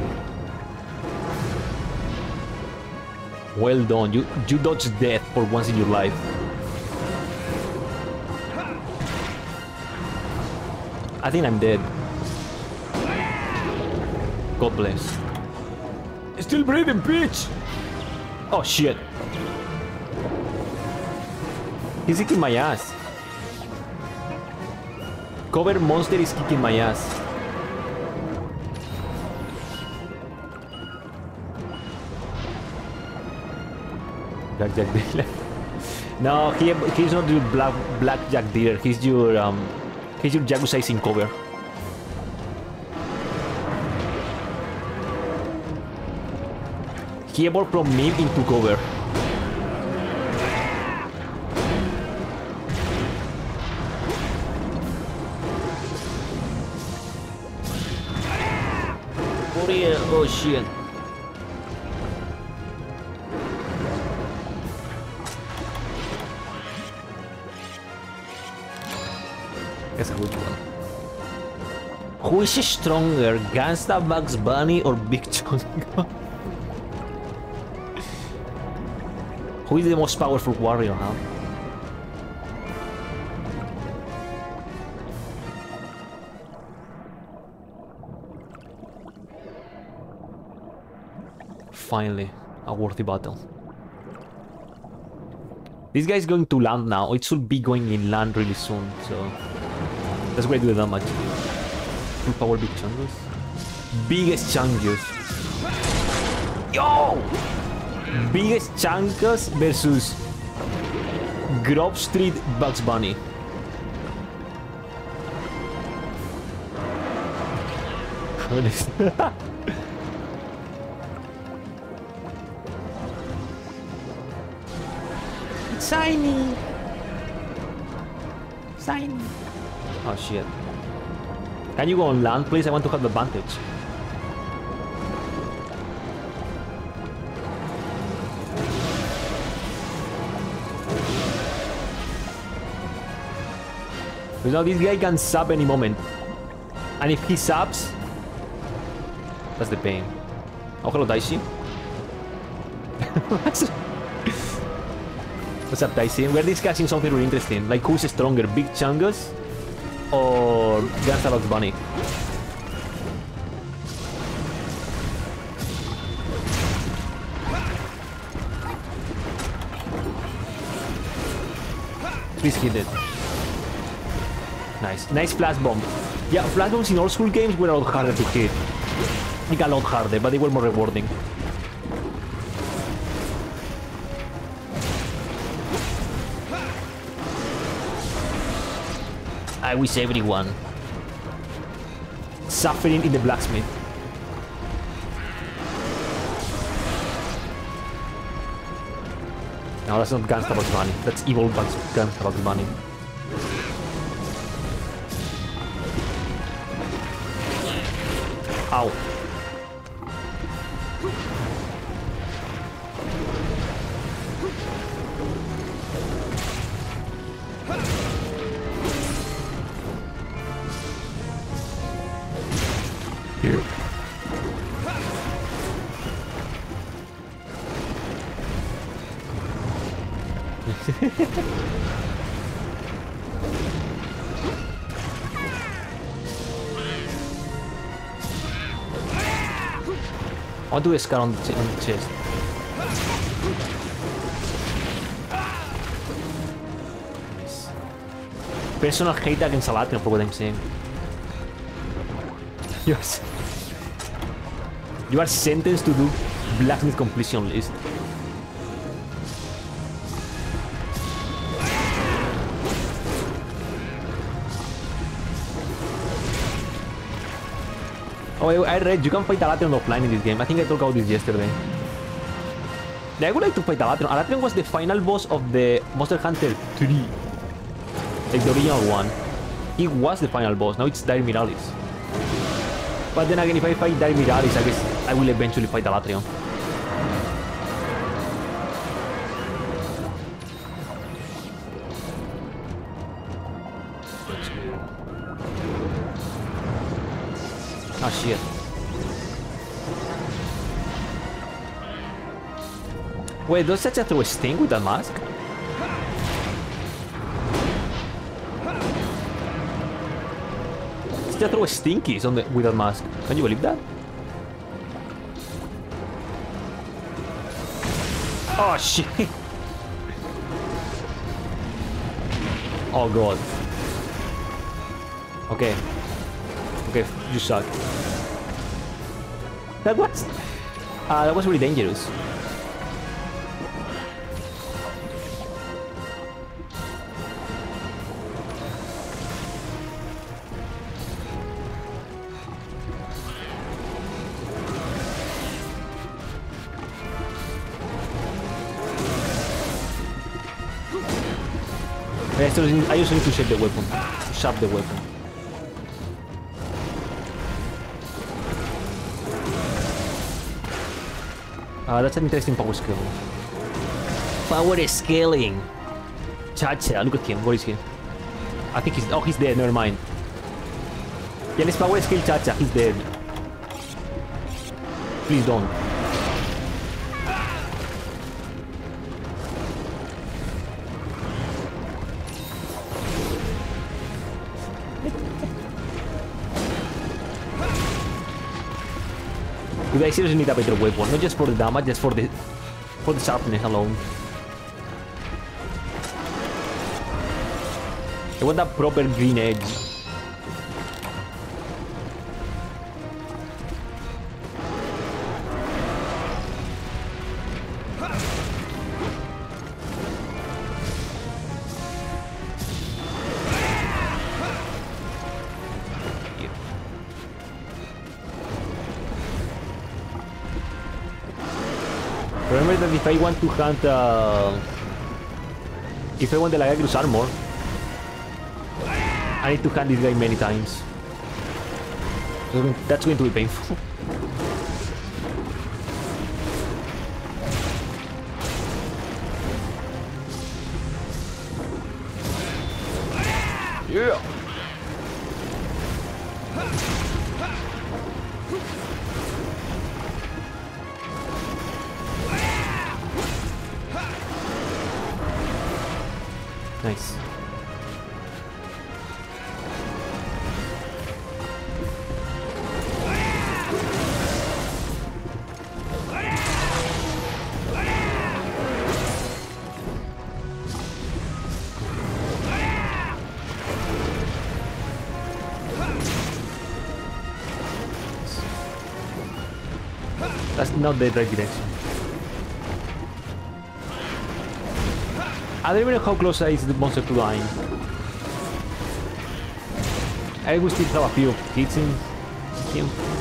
Well done. You you dodged death for once in your life. I think I'm dead. God bless. Still breathing, bitch! Oh shit. He's kicking my ass. Cover monster is kicking my ass. Black Jack Dealer. no, he he's not your black Black Jack Dealer. He's your um, he's your Yakuza in cover. He evolved from meme into cover. Oh shit. Who is stronger, Gangsta Bugs Bunny or Big Chungus? Who is the most powerful warrior, huh? Finally, a worthy battle. This guy is going to land now. It should be going in land really soon, so that's why I do the damage. Power big chungus. Biggest chungus. Yo! Biggest chungus versus Grove Street Bugs Bunny. Shiny. Shiny. Oh shit. Can you go on land, please? I want to have the advantage. You know, this guy can sub any moment. And if he subs... That's the pain. Oh, hello, Dicey. What's up, Dicey? We're discussing something really interesting. Like, who's stronger, Big Chungus or Gangsta Bunny? Please hit it. Nice. Nice flash bomb. Yeah, flash bombs in old school games were a lot harder to hit. Like a lot harder, but they were more rewarding. I wish everyone suffering in the blacksmith. No, that's not Gangsta Bugs Bunny. That's evil Gangsta Bugs Ow. Do a scar on the, on the chest. Personal hate against Salatino for what I'm saying. Yes. You are sentenced to do blacksmith completion list. Oh, I, read you can fight Alatreon offline in this game. I think I talked about this yesterday. I would like to fight Alatreon. Alatreon was the final boss of the Monster Hunter 3. Like the original one. He was the final boss. Now it's Dire Miralis. But then again, if I fight Dire Miralis, I guess I will eventually fight Alatreon. Wait, does throw a sting with that mask? Chacha throw stinkies on the with that mask. Can you believe that? Oh shit! Oh god. Okay. Okay, you suck. That was... Uh, that was really dangerous. I just need- I just need to shape the weapon. Sharp the weapon. Uh, that's an interesting power skill. Power scaling. Chacha, look at him. What is he? I think he's. Oh, he's dead. Never mind. Yeah, let's power skill Chacha. He's dead. Please don't. Dude, I seriously need a better weapon, not just for the damage, just for the for the sharpness alone. I want that proper green edge. If I want to hunt, uh, if I want the Lagiacrus armor, I need to hunt this guy many times. That's going to be painful. Direction. I don't even know how close I is the monster to dying. I will still have a few hits in him.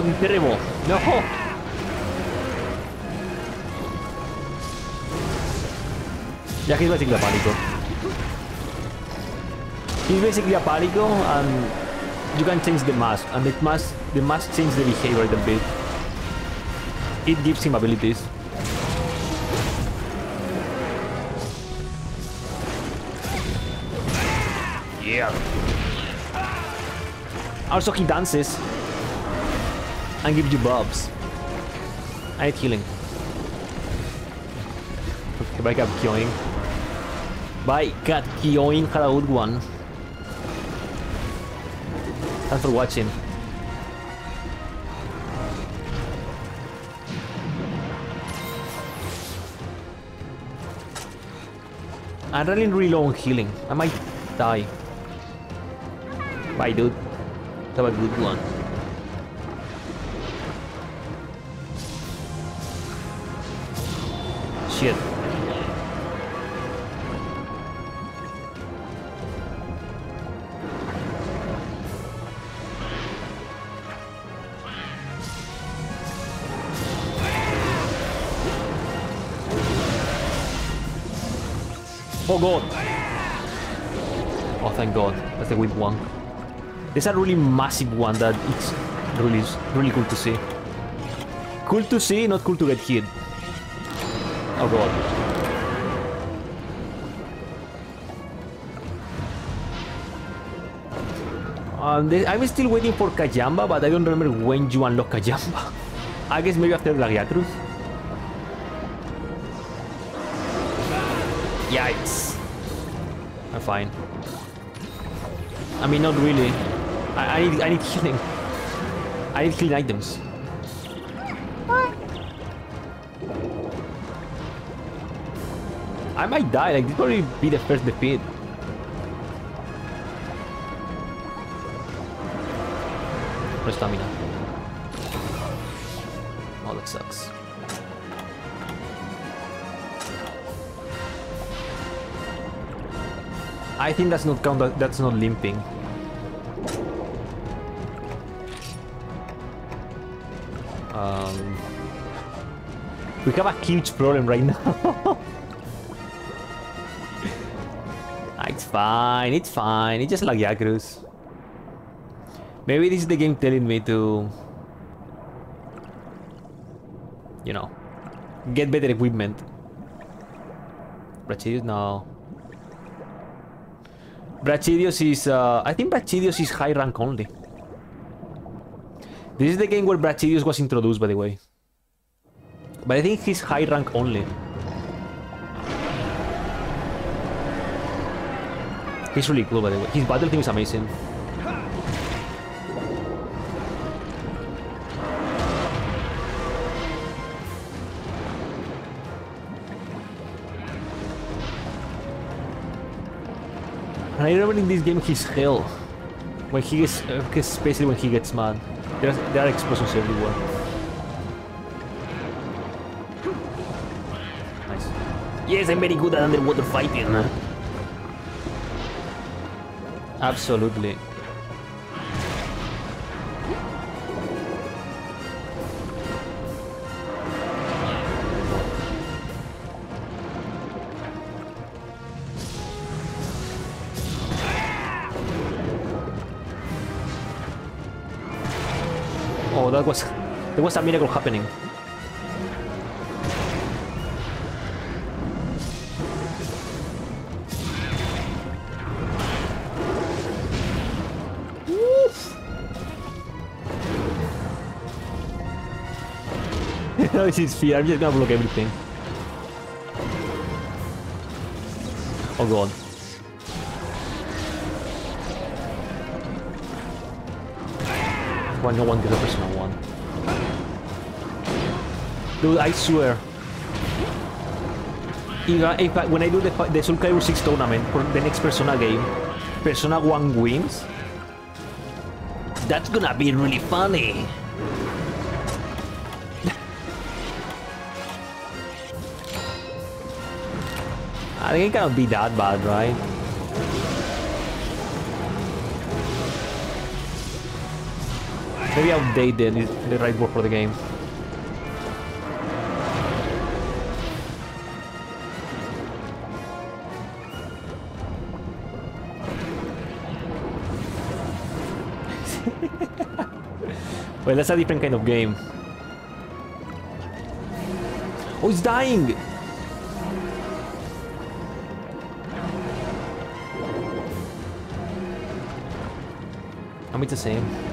Terrible! No! Yeah, he's basically a palico. He's basically a palico and you can change the mask and the mask the mask changes the behavior a little bit. It gives him abilities. Yeah. Also he dances and gives you buffs. I need healing. Okay, bye Cat Kyoing. Bye Cat Kyoing, had a good one. Thanks for watching. I'm running really low on healing. I might die. Bye dude. Have a good one. God, that's the weak one. There's a really massive one that it's really, really cool to see. Cool to see, not cool to get hit. Oh god. Um, I'm still waiting for Kayamba, but I don't remember when you unlock Kayamba. I guess maybe after Lagiacrus. Yikes. I'm fine. I mean, not really. I, I need I need healing. I need healing items. I might die. Like this probably be the first defeat. No stamina. I think that's not count. That's not limping. Um, we have a huge problem right now. it's fine. It's fine. It's just like Yakrus. Maybe this is the game telling me to, you know, get better equipment. Brachydios, no. Brachydios is, uh, I think Brachydios is high rank only. This is the game where Brachydios was introduced, by the way. But I think he's high rank only. He's really cool, by the way. His battle theme is amazing. I remember in this game he's hell. When he gets, uh, especially when he gets mad. There's, there are explosions everywhere. Nice. Yes, I'm very good at underwater fighting. Absolutely. That was there was a miracle happening. no, this is fear. I'm just gonna block everything. Oh god. Why no one gets a personal one? Dude, I swear. If when I do the, the Soul Calibur 6 tournament for the next Persona game, Persona 1 wins, that's gonna be really funny. I think it cannot be that bad, right? Maybe outdated is the right word for the game. well, that's a different kind of game. Oh, it's dying! I mean, it's the same.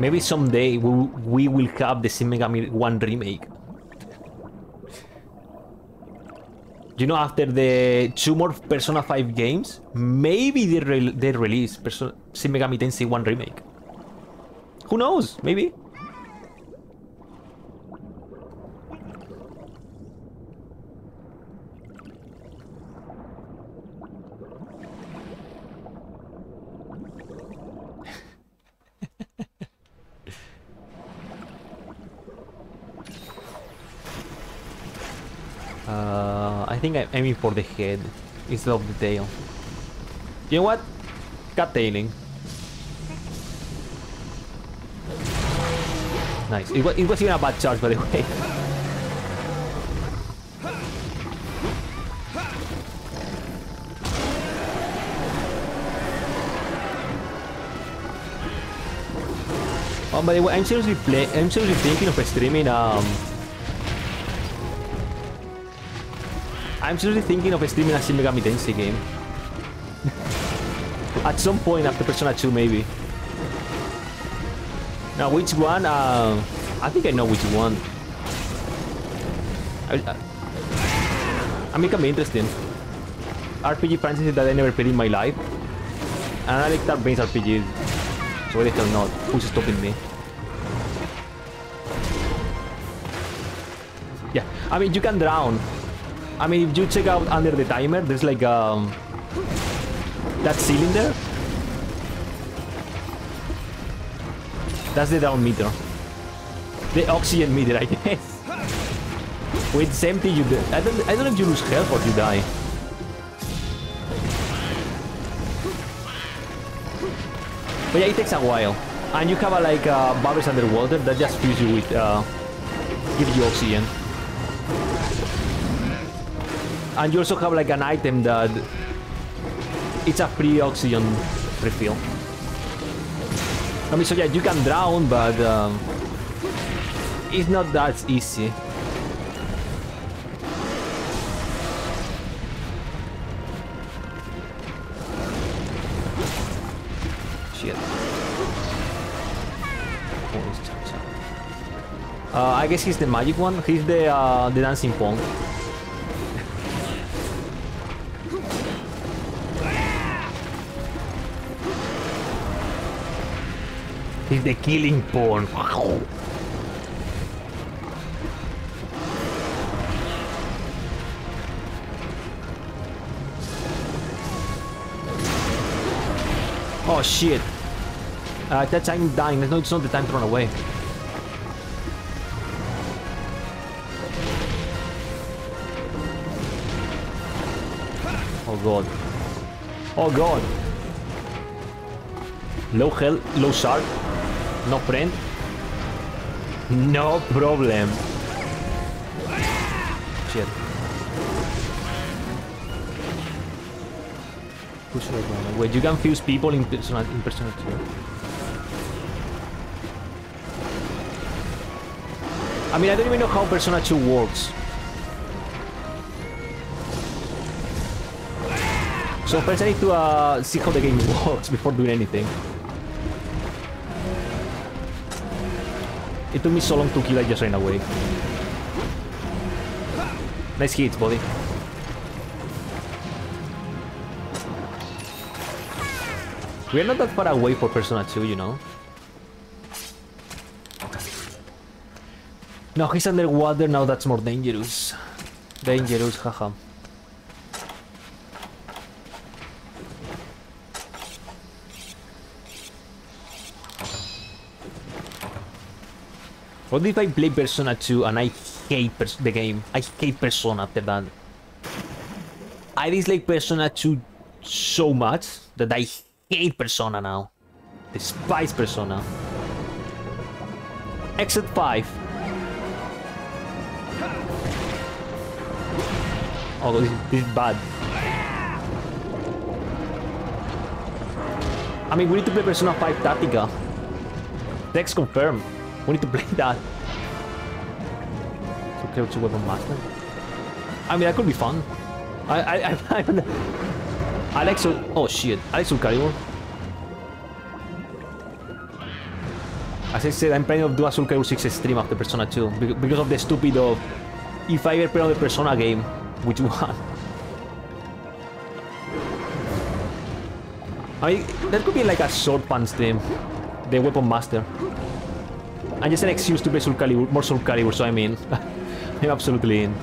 Maybe someday we, we will have the Shin Megami 1 remake. You know, after the two more Persona 5 games, maybe they, re they release Persona Shin Megami Tensei 1 remake. Who knows? Maybe. Aiming for the head instead of the tail. You know what? Cut tailing. Nice. It was, it was even a bad charge, by the way. Oh, by the way, I'm seriously. I'm seriously thinking of streaming um I'm seriously thinking of streaming a Shin Megami Tensei game. At some point after Persona 2, maybe. Now, which one? Uh, I think I know which one. I, I, I mean, it can be interesting. RPG franchises that I never played in my life. And I like that based RPGs. So why the hell not? Who's stopping me? Yeah, I mean, you can drown. I mean, if you check out under the timer, there's like um that cylinder. That's the down meter. The oxygen meter, I guess. When it's empty, you do. I don't. I don't know if you lose health or you die. But yeah, it takes a while, and you have a, like uh, bubbles underwater that just fills you with, uh, gives you oxygen. And you also have like an item that it's a free oxygen refill. I mean, so yeah, you can drown, but um, it's not that easy. Shit. Uh, I guess he's the magic one. He's the uh, the dancing pong. He's the killing pawn. Oh shit. Uh, that's I'm dying. No, it's not the time to run away. Oh god. Oh god. Low health, low sharp. No friend. No problem. Shit. Should I go? Wait, you can fuse people in Persona, in Persona 2. I mean, I don't even know how Persona 2 works. So first I need to uh, see how the game works before doing anything. It took me so long to kill, I just ran away. Nice hit, buddy. We're not that far away for Persona 2, you know? No, he's underwater, now that's more dangerous. Dangerous, haha. What if I play Persona 2 and I hate the game? I hate Persona after that. I dislike Persona 2 so much that I hate Persona now. Despise Persona. Exit 5. Oh, this, this is bad. I mean, we need to play Persona 5 Tactica. Text confirmed. We need to play that. Kill two weapon master. I mean, that could be fun. I I I, I, I like. Oh shit! I like Soul Calibur. As I said, I'm planning to do a Soul Calibur 6 stream after Persona 2 because of the stupid of if I ever play on the Persona game, which one? I mean, that could be like a short punch stream, the Weapon Master. And just an excuse to play Soul Calibur, more Soul Calibur, so I mean, I'm absolutely in.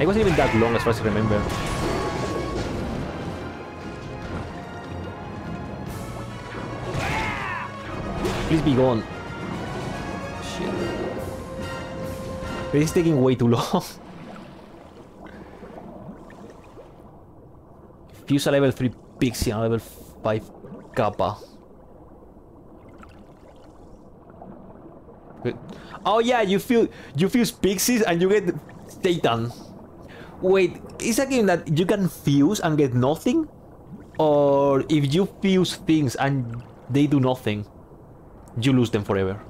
It wasn't even that long as far as I remember. Please be gone. Shit. This is taking way too long. Fuse a level 3 Pixie and level 5 Kappa. Oh yeah, you feel you fuse pixies and you get Satan. Wait, is a game that you can fuse and get nothing? Or if you fuse things and they do nothing, you lose them forever?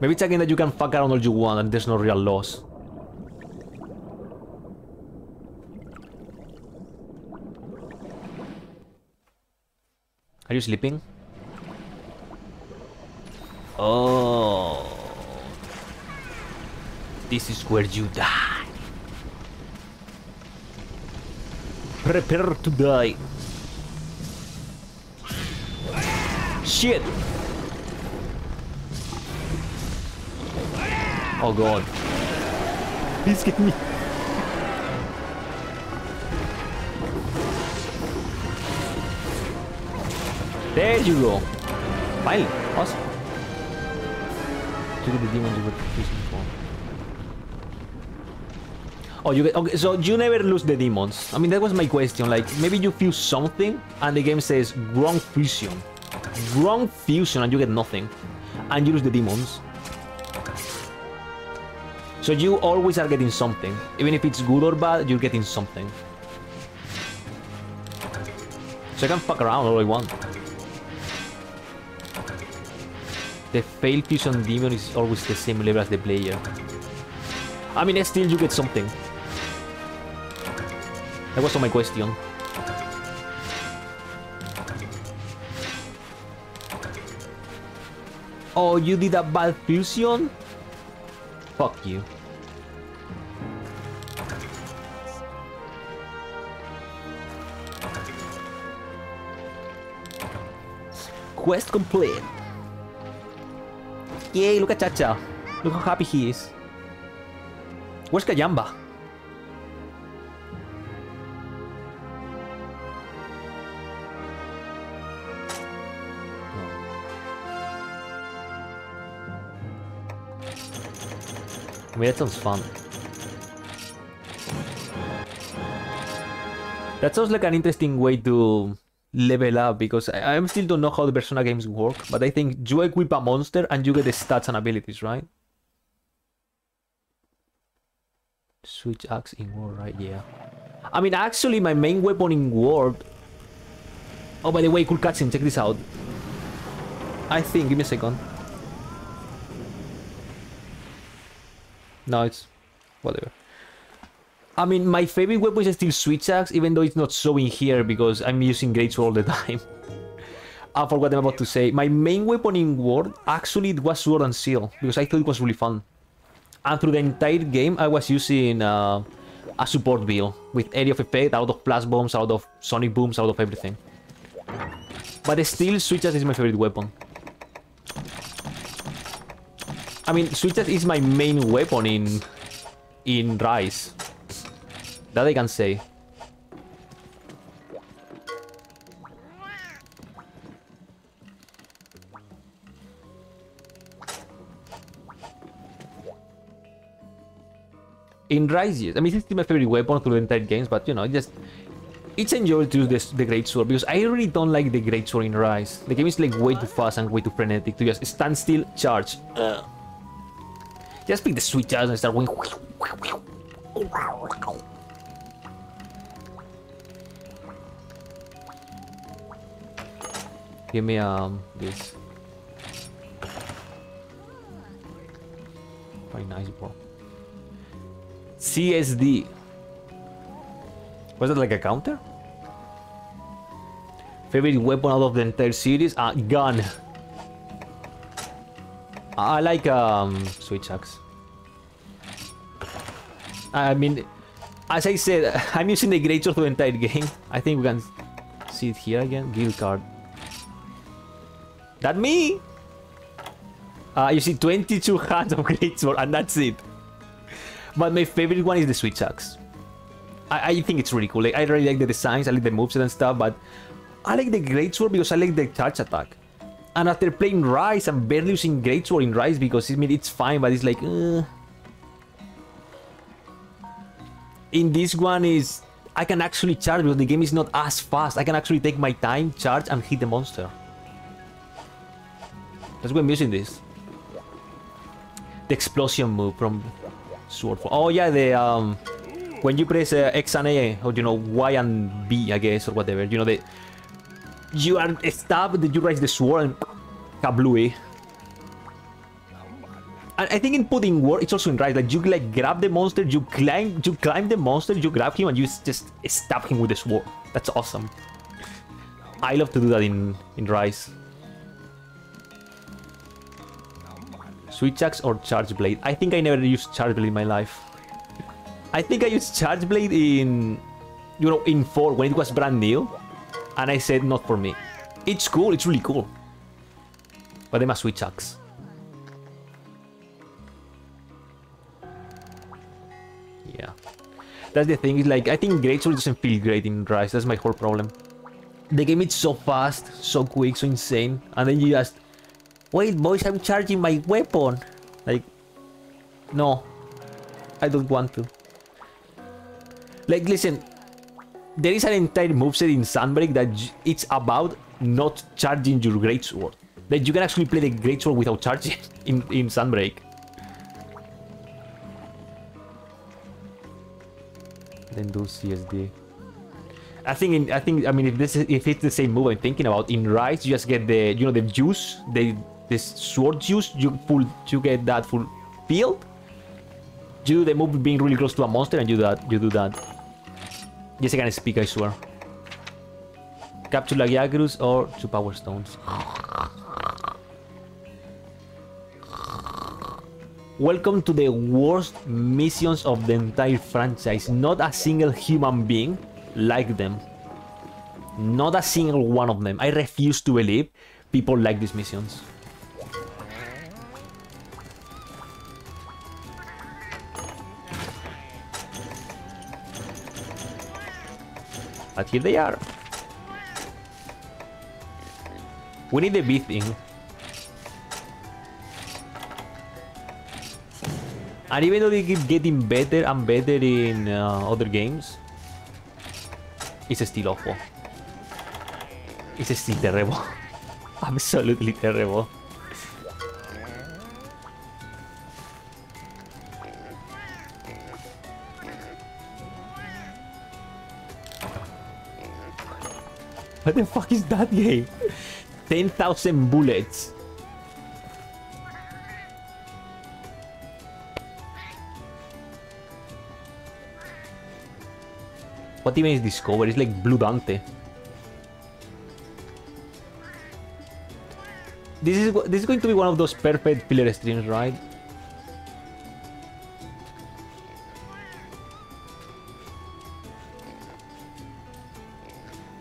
Maybe it's a game that you can fuck around all you want and there's no real loss. Are you sleeping? Oh. This is where you die. Prepare to die. Shit! Oh god. Please get me. There you go. Finally. Awesome. At the demons were facing before. Oh, you get okay. So you never lose the demons. I mean, that was my question. Like, maybe you fuse something, and the game says wrong fusion, wrong fusion, and you get nothing, and you lose the demons. So you always are getting something, even if it's good or bad. You're getting something. So I can fuck around all I want. The failed fusion demon is always the same level as the player. I mean, still you get something. That was my question. Oh, you did a bad fusion? Fuck you. Quest complete. Yay, look at Chacha. Look how happy he is. Where's Kayamba? I mean, that sounds fun. That sounds like an interesting way to level up because I, I still don't know how the Persona games work, but I think you equip a monster and you get the stats and abilities, right? Switch axe in war, right? Yeah. I mean, actually, my main weapon in World... Oh, by the way, cool cutscene, check this out. I think, give me a second. No, it's... whatever. I mean, my favorite weapon is still Switch Axe, even though it's not showing here because I'm using Great Sword all the time. I forgot what I'm about to say. My main weapon in World, actually, it was Sword and Shield, because I thought it was really fun. And through the entire game, I was using uh, a support build, with area of effect, out of blast bombs, out of sonic booms, out of everything. But still, Switch Axe is my favorite weapon. I mean, Switch Axe is my main weapon in in Rise. That I can say. In Rise, yes. I mean, it's still my favorite weapon through the entire games, but you know, just it's enjoyable to use this, the Great Sword because I really don't like the Great Sword in Rise. The game is like way too fast and way too frenetic to just stand still, charge. Uh, just pick the switch out and start going. Give me um this. Very nice, bro. CSD. Was it like a counter? Favorite weapon out of the entire series? Ah, uh, gun. I like um switch axe. I mean, as I said, I'm using the great sword the entire game. I think we can see it here again. Guild card. That me? Uh, you see 22 hands of great sword and that's it. But my favorite one is the switch axe. I, I think it's really cool. Like, I really like the designs, I like the moves and stuff, but I like the great sword because I like the charge attack. And after playing Rise, I'm barely using great sword in Rise because I mean it's fine, but it's like. Uh... In this one is I can actually charge because the game is not as fast. I can actually take my time, charge, and hit the monster. That's why I'm using this. The explosion move from Sword. Oh yeah, the um, when you press uh, X and A, or you know Y and B, I guess, or whatever. You know the you are stabbed, you raise the sword and kablooey. And I think in putting war, it's also in Rise. Like you like grab the monster, you climb, you climb the monster, you grab him, and you just stab him with the sword. That's awesome. I love to do that in in Rise. Switch axe or charge blade? I think I never used charge blade in my life. I think I used charge blade in, you know, in 4 when it was brand new. And I said not for me. It's cool, it's really cool. But I'm a switch axe. Yeah. That's the thing, is like, I think Greatsword doesn't feel great in Rise, that's my whole problem. The game is so fast, so quick, so insane, and then you just Wait, boys, I'm charging my weapon. Like, no. I don't want to. Like, listen. There is an entire moveset in Sunbreak that it's about not charging your greatsword. That you can actually play the greatsword without charging in, in Sunbreak. Then do CSD. I think in, I think I mean if this is, if it's the same move I'm thinking about in Rise you just get the you know the juice the this sword juice, you pull you get that full field. You do the move being really close to a monster and you do that you do that. Yes I can speak I swear. Capture Lagiacrus or two power stones. Welcome to the worst missions of the entire franchise. Not a single human being like them. Not a single one of them. I refuse to believe people like these missions. But here they are. We need the B thing. And even though they keep getting better and better in uh, other games, it's still awful. It's still terrible. Absolutely terrible. What the fuck is that game? 10,000 bullets. What even is Discover? It's like Blue Dante. This is this is going to be one of those perfect filler streams, right?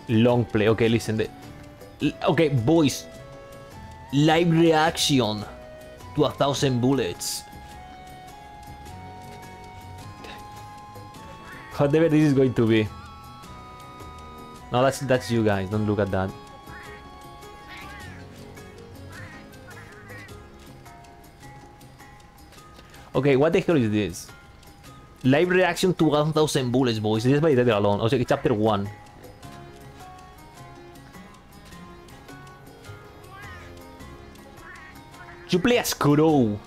Long play. Okay, listen. The, okay, boys. Live reaction to a thousand bullets. Whatever this is going to be. No, that's that's you guys. Don't look at that. Okay, what the hell is this? Live reaction to 1000 bullets, boys. This is by Dead Alone. Okay, chapter 1. You play as Kuro.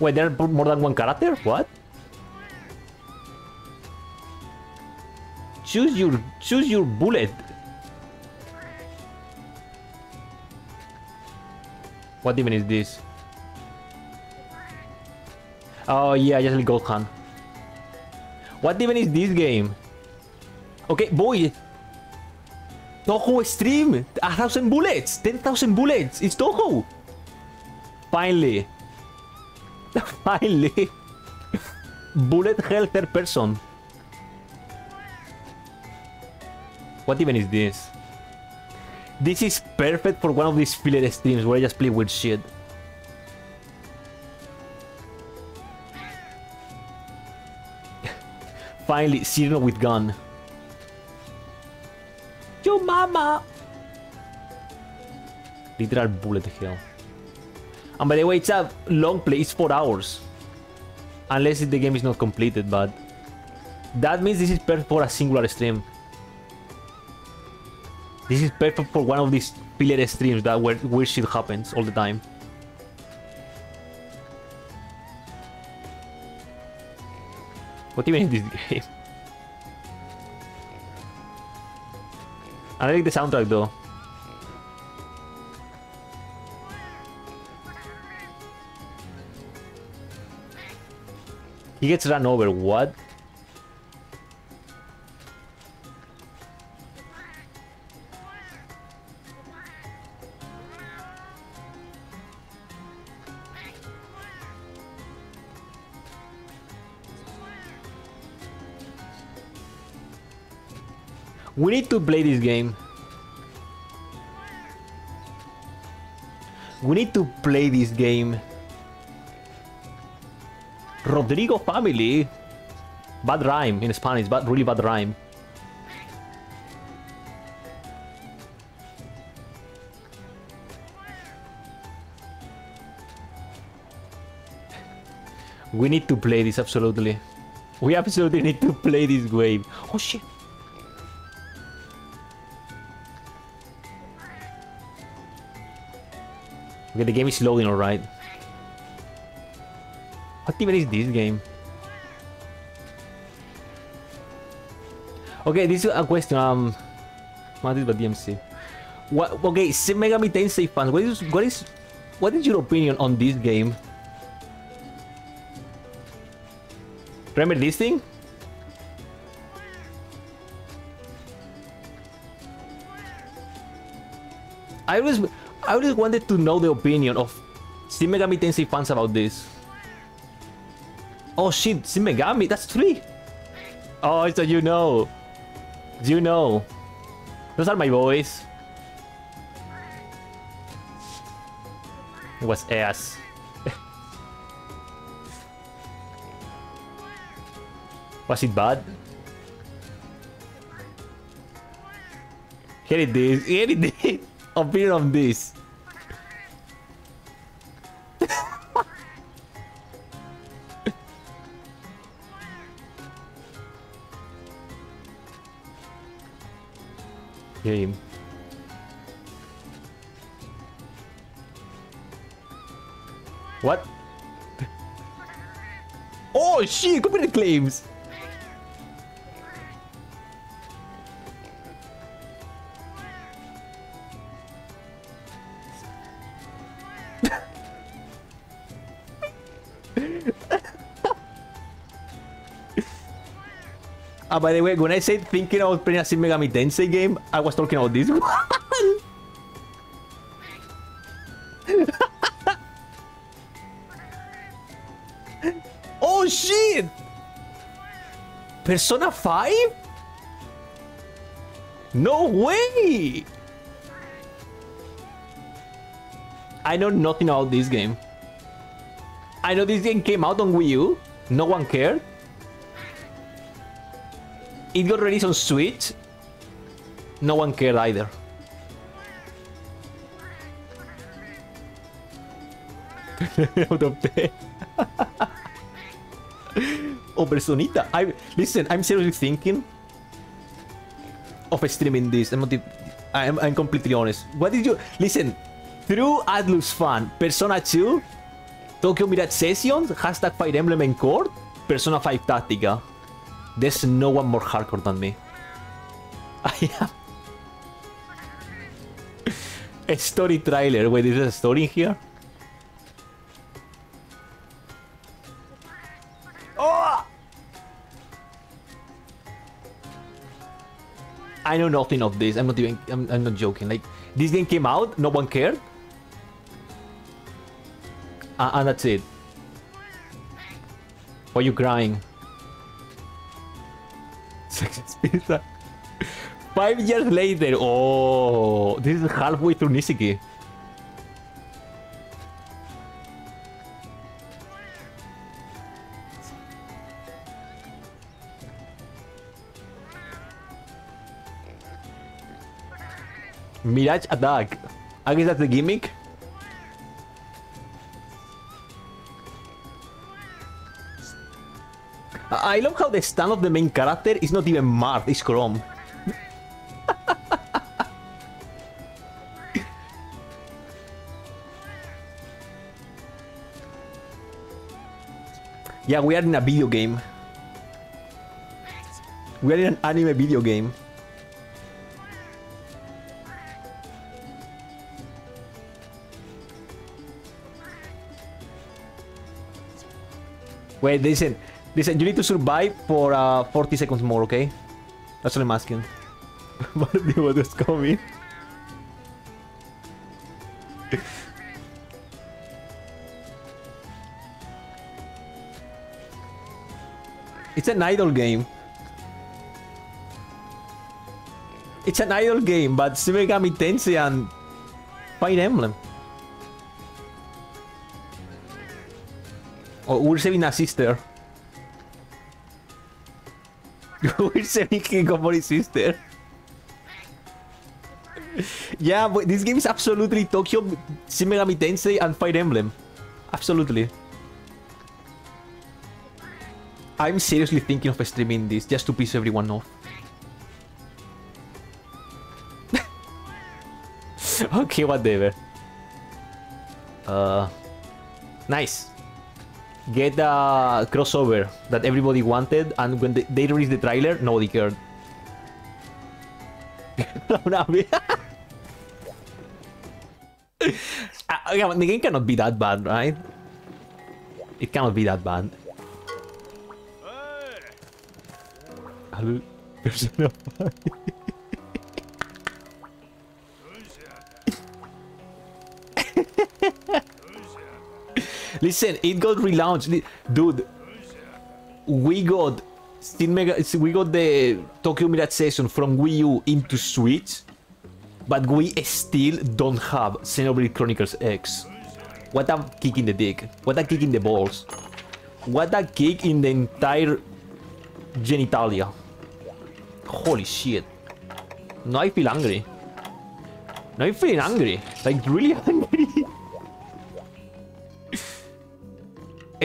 Wait, there are more than one character? What? Choose your choose your bullet. What even is this? Oh yeah, just like Gohan. What even is this game? Okay, boy. Touhou stream! A thousand bullets! Ten thousand bullets! It's Touhou! Finally! Finally! Bullet hell person. What even is this? This is perfect for one of these filler streams where I just play with shit. Finally, Cyrano with gun. Yo mama! Literal bullet hell. And by the way, it's a long play, it's 4 hours. Unless the game is not completed, but... That means this is perfect for a singular stream. This is perfect for one of these filler streams that where weird shit happens all the time. What even is this game? I like the soundtrack though. He gets run over, what? We need to play this game. We need to play this game. Rodrigo family. Bad rhyme in Spanish, but really bad rhyme. We need to play this, absolutely. We absolutely need to play this game. Oh shit. Okay, the game is loading, alright. What even is this game? Okay, this is a question. Um, what is the DMC? What? Okay, Shin Megami Tensei fans, what is what is what is your opinion on this game? Remember this thing? I was I always wanted to know the opinion of Shin Megami Tensei fans about this. Oh shit, Shin Megami, that's three. Oh, so you know. You know. Those are my boys. It was ass. was it bad? Here it is, here it is. Opinion on this. By the way, when I said thinking about playing a Shin Megami Tensei game, I was talking about this one. oh shit! Persona 5? No way! I know nothing about this game. I know this game came out on Wii U. No one cared. It got released on Switch. No one cared either. out of 10. oh, Personita. I listen. I'm seriously thinking of streaming this. I'm not. I'm, I'm completely honest. What did you listen? Through Atlus Fan, Persona 2, Tokyo Mirage Sessions, hashtag Fire Emblem Encore, Persona 5 Tactica. There's no one more hardcore than me. I am. a story trailer. Wait, is there a story here? Oh! I know nothing of this. I'm not even. I'm, I'm not joking. Like this game came out, no one cared, uh, and that's it. Why are you crying? Five years later. Oh, this is halfway through Nisiki. Mirage Attack. I guess that's the gimmick. I love how the stand of the main character is not even marked, it's chrome. yeah, we are in a video game. We are in an anime video game. Wait, listen. Listen, you need to survive for uh, 40 seconds more, okay? That's what I'm asking. what the what is coming? it's an idle game. It's an idle game, but Shin Megami Tensei and Fire Emblem. Oh, we're saving a sister. Hikomori's sister. yeah, but this game is absolutely Tokyo, Shin Megami Tensei, and Fire Emblem. Absolutely. I'm seriously thinking of streaming this just to piss everyone off. okay, whatever. Uh, nice. Get the crossover that everybody wanted, and when they, they released the trailer, nobody cared. Ah, the game cannot be that bad, right? It cannot be that bad. Hello, Persona 5. Listen, it got relaunched. Dude, we got Steam Mega we got the Tokyo Mirage Session from Wii U into Switch, but we still don't have Xenoblade Chronicles X. What a kick in the dick. What a kick in the balls. What a kick in the entire genitalia. Holy shit. Now I feel angry. Now I'm feeling angry. Like really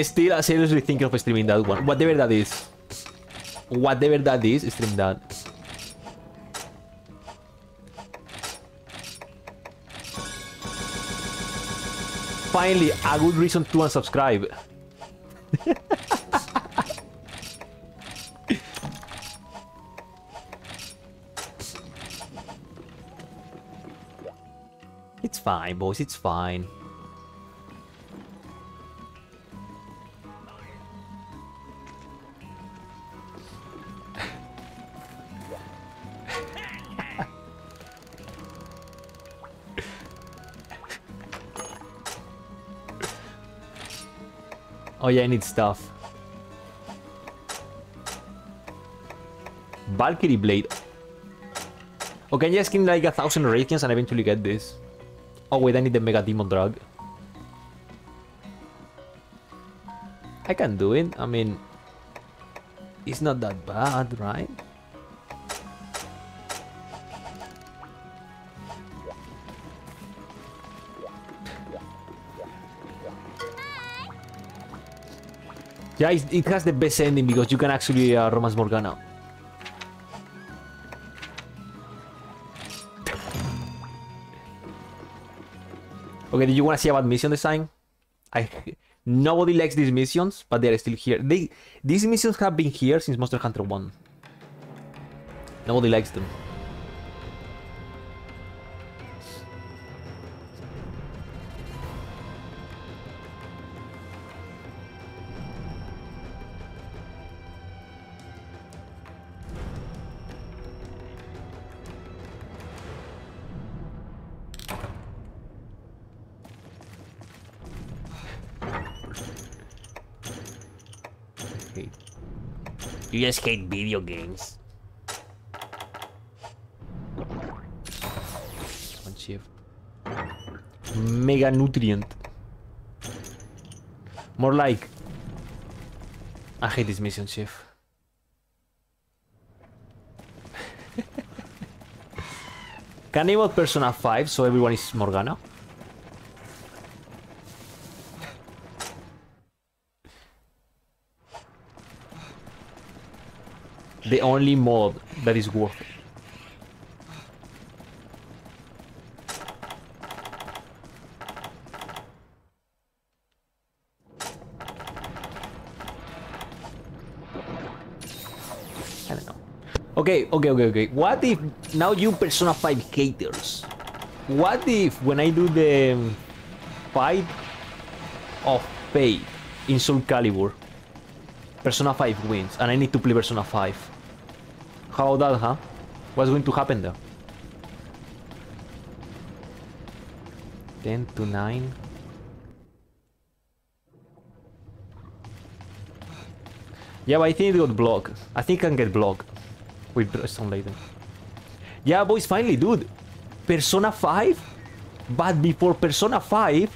Still, I seriously thinking of streaming that one. Whatever that is. Whatever that is, stream that. Finally, a good reason to unsubscribe. it's fine, boys. It's fine. Oh yeah, I need stuff. Valkyrie Blade. Okay, I'm just getting like a thousand radiance and eventually get this. Oh wait, I need the Mega Demon Drug. I can do it. I mean, it's not that bad, right? Yeah, it, has the best ending because you can actually uh, romance Morgana. okay, do you want to see about mission design? I nobody likes these missions, but they are still here. They these missions have been here since Monster Hunter 1. Nobody likes them. You just hate video games. One shift. Mega nutrient. More like. I hate this mission shift. Can about Persona 5 so everyone is Morgana? The only mod that is worth it. I don't know. Okay, okay, okay, okay. What if now you Persona 5 haters? What if when I do the um, fight of fate in Soul Calibur, Persona 5 wins and I need to play Persona 5? How that, huh? What's going to happen there? 10 to 9. Yeah, but I think it got blocked. I think I can get blocked with Stone Laden. Yeah, boys, finally, dude. Persona 5? But before Persona 5,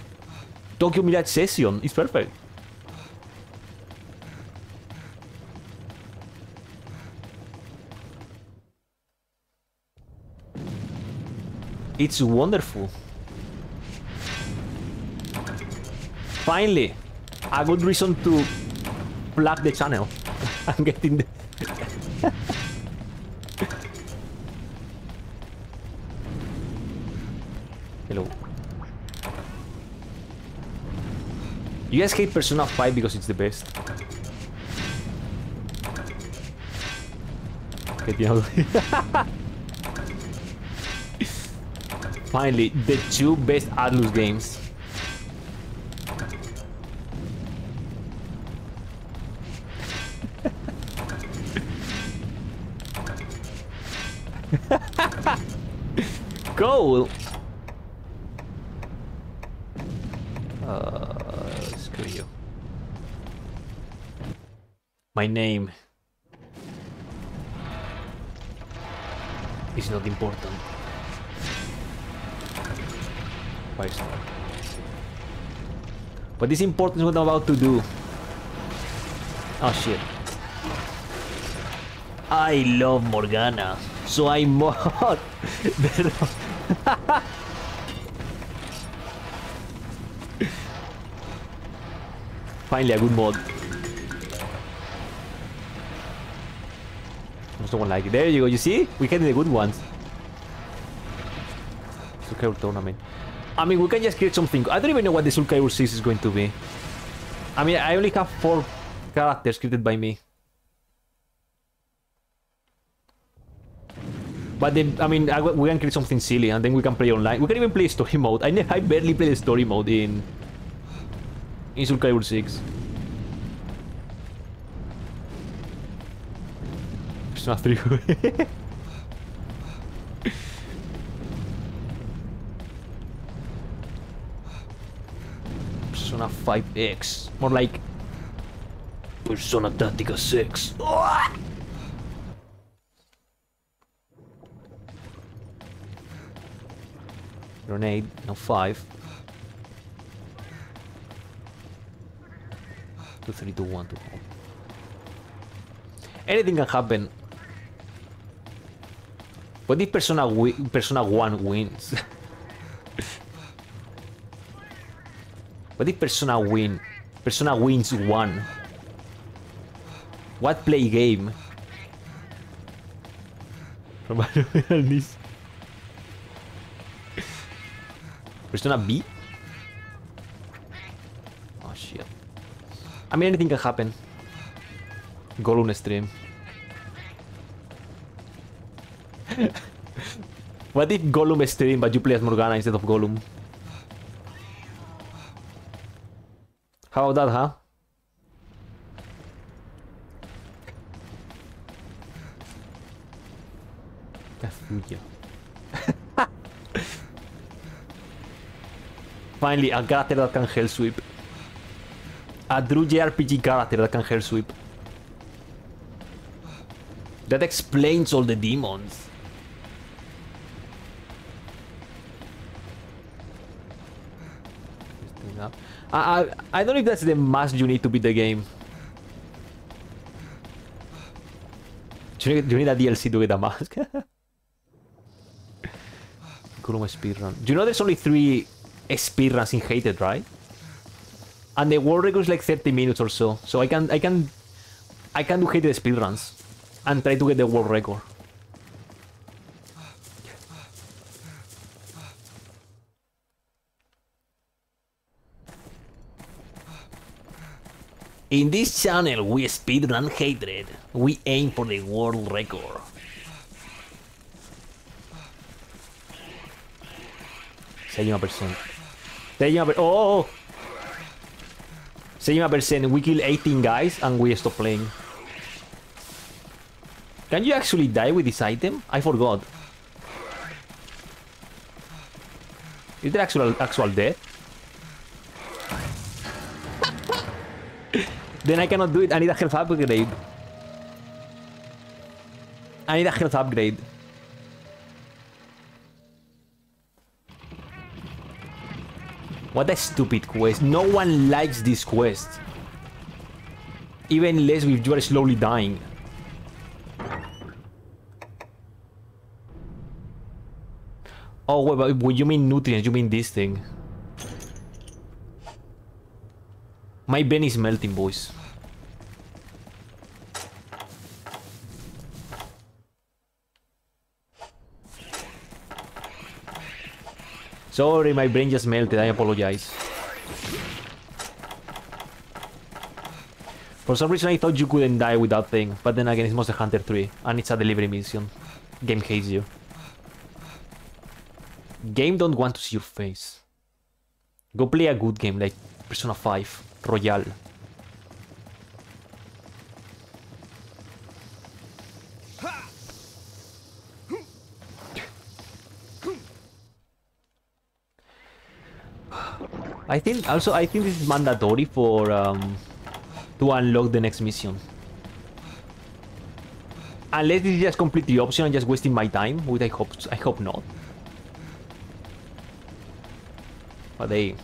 Tokyo Mirage Session is perfect. It's wonderful. Finally, a good reason to plug the channel. I'm getting the... Hello. You guys hate Persona 5 because it's the best. Getting out. Finally, the two best Atlus games. Go! Uh, screw you. My name is not important. What is important what I'm about to do. Oh shit. I love Morgana, so I mod Finally, a good mod. Most one like it. There you go. You see? We get the good ones. Soul Calibur tournament. I mean, we can just create something. I don't even know what the Calibur 6 is going to be. I mean, I only have four characters created by me. But then, I mean, I, we can create something silly and then we can play online. We can even play story mode. I, I barely play the story mode in in Soul Calibur 6. Persona 3. Persona 5X. More like Persona Tactica 6. Grenade, now 5. 2, 3, 2, 1, 2. Anything can happen. What if Persona, Persona 1 wins? what if Persona win? Persona wins 1. What play game? Persona B? Oh shit. I mean anything can happen. Gollum stream. what if Gollum stream but you play as Morgana instead of Gollum? How about that, huh? Finally, a character that can hell sweep. A Drew JRPG character that can hell sweep. That explains all the demons. I, I, I don't know if that's the mask you need to beat the game. Do you, need, do you need a DLC to get a mask? Kuruma speedrun. Do you know there's only three speedruns in Hatred, right? And the world record is like 30 minutes or so. So I can I can I can do Hatred speedruns and try to get the world record. In this channel, we speedrun hatred. We aim for the world record. Sejima percent. Sejima per Oh! Sejima percent. We kill 18 guys and we stop playing. Can you actually die with this item? I forgot. Is there actual actual death? Then I cannot do it. I need a health upgrade. I need a health upgrade. What a stupid quest. No one likes this quest. Even less if you are slowly dying. Oh, wait, but you mean nutrients, you mean this thing. My brain is melting, boys. Sorry, my brain just melted. I apologize. For some reason, I thought you couldn't die with that thing. But then again, it's Monster Hunter 3. And it's a delivery mission. Game hates you. Game don't want to see your face. Go play a good game like Persona 5 Royal. I think also I think this is mandatory for um, to unlock the next mission. Unless this is just completely optional and just wasting my time, which I hope I hope not. But hey,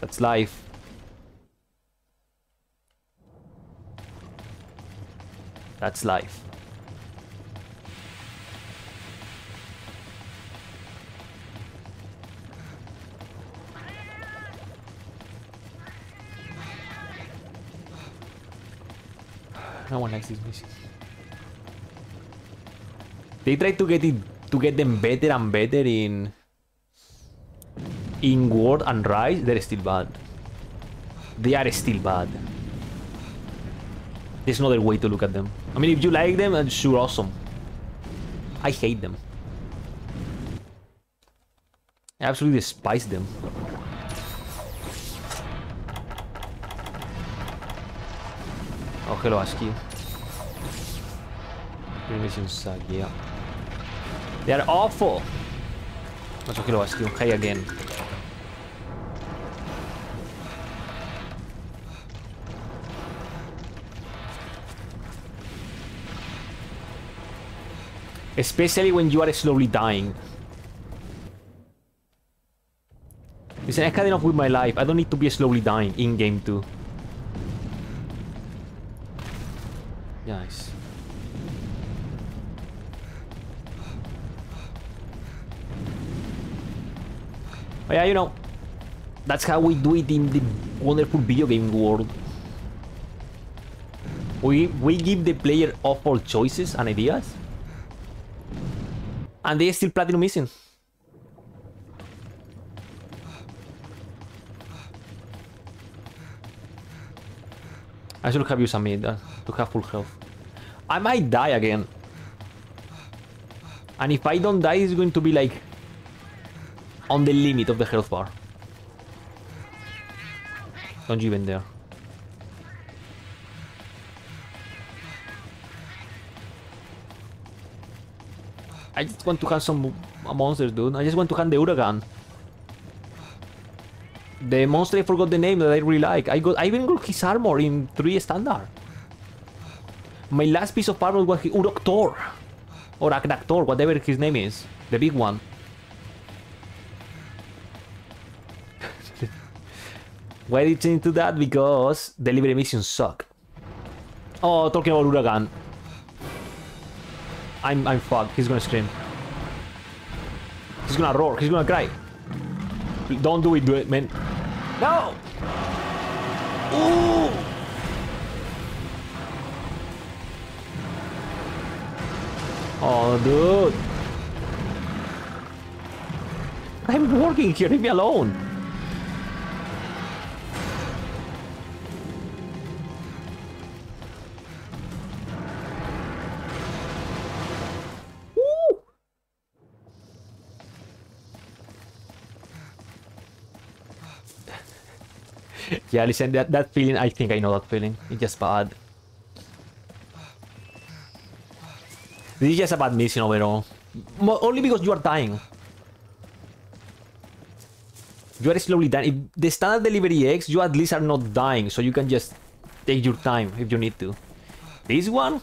that's life. That's life. No one likes this mission. They try to get it to get them better and better in in World and Rise, they're still bad. They are still bad. There's no other way to look at them. I mean, if you like them, then sure, awesome. I hate them. I absolutely despise them. Oh, hello, Askew. Mission suck, yeah. They are awful! That's hello, Askew. Hey again. Especially when you are slowly dying. Listen, I had enough with my life. I don't need to be slowly dying in game too. Nice. But yeah, you know, that's how we do it in the wonderful video game world. We, we give the player awful choices and ideas. And they still platinum missing. I should have used a mid uh, to have full health. I might die again. And if I don't die, it's going to be like on the limit of the health bar. Don't even dare. I just want to hunt some uh, monsters, dude. I just want to hunt the Uragaan. The monster I forgot the name that I really like. I got I even got his armor in 3 standard. My last piece of armor was Uroktor. Or Agnaktor, whatever his name is. The big one. Why did you into that? Because delivery missions suck. Oh, talking about Uragaan. I'm I'm fucked. He's gonna scream. He's gonna roar. He's gonna cry. Don't do it, do it, man. No! Ooh! Oh, dude. I'm working here. Leave me alone. Yeah, listen, that, that feeling, I think I know that feeling. It's just bad. This is just a bad mission overall. Mo only because you are dying. You are slowly dying. If the standard delivery eggs, you at least are not dying, so you can just take your time if you need to. This one?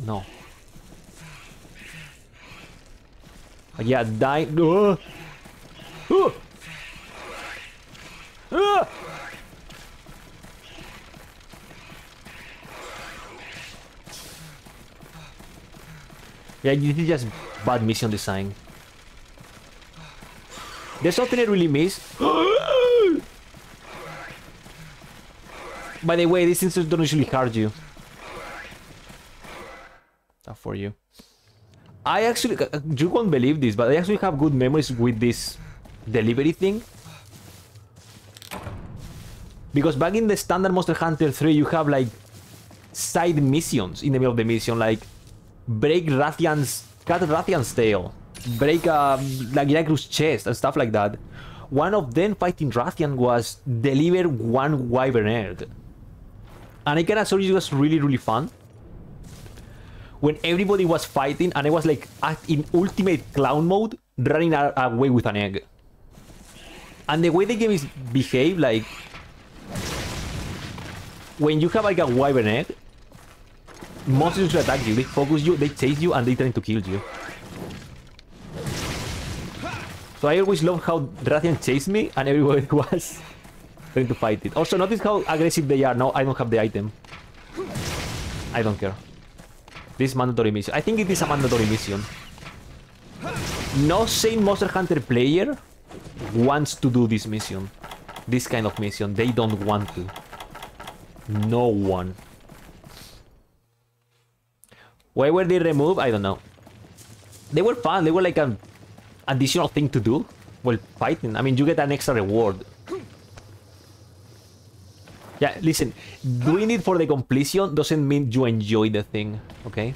No. Yeah, die. Uh. Uh. Yeah, this is just bad mission design. There's something I really miss. By the way, these things don't usually hurt you. Not for you. I actually, you won't believe this, but I actually have good memories with this delivery thing. Because back in the standard Monster Hunter 3, you have like side missions in the middle of the mission, like break Rathian's, cut Rathian's tail, break uh, like chest and stuff like that. One of them fighting Rathian was deliver one Wyvern egg. And I can assure you it was really, really fun. When everybody was fighting and I was like in ultimate clown mode, running away with an egg. And the way the game is behave, like when you have like a wyvern egg, monsters attack you, they focus you, they chase you, and they try to kill you. So I always love how Rathian chased me, and everybody was trying to fight it. Also, notice how aggressive they are. Now I don't have the item. I don't care. This mandatory mission. I think it is a mandatory mission. No sane Monster Hunter player wants to do this mission. This kind of mission. They don't want to. No one. Why were they removed? I don't know. They were fun. They were like an additional thing to do while fighting. I mean, you get an extra reward. Yeah, listen. Doing it for the completion doesn't mean you enjoy the thing, okay?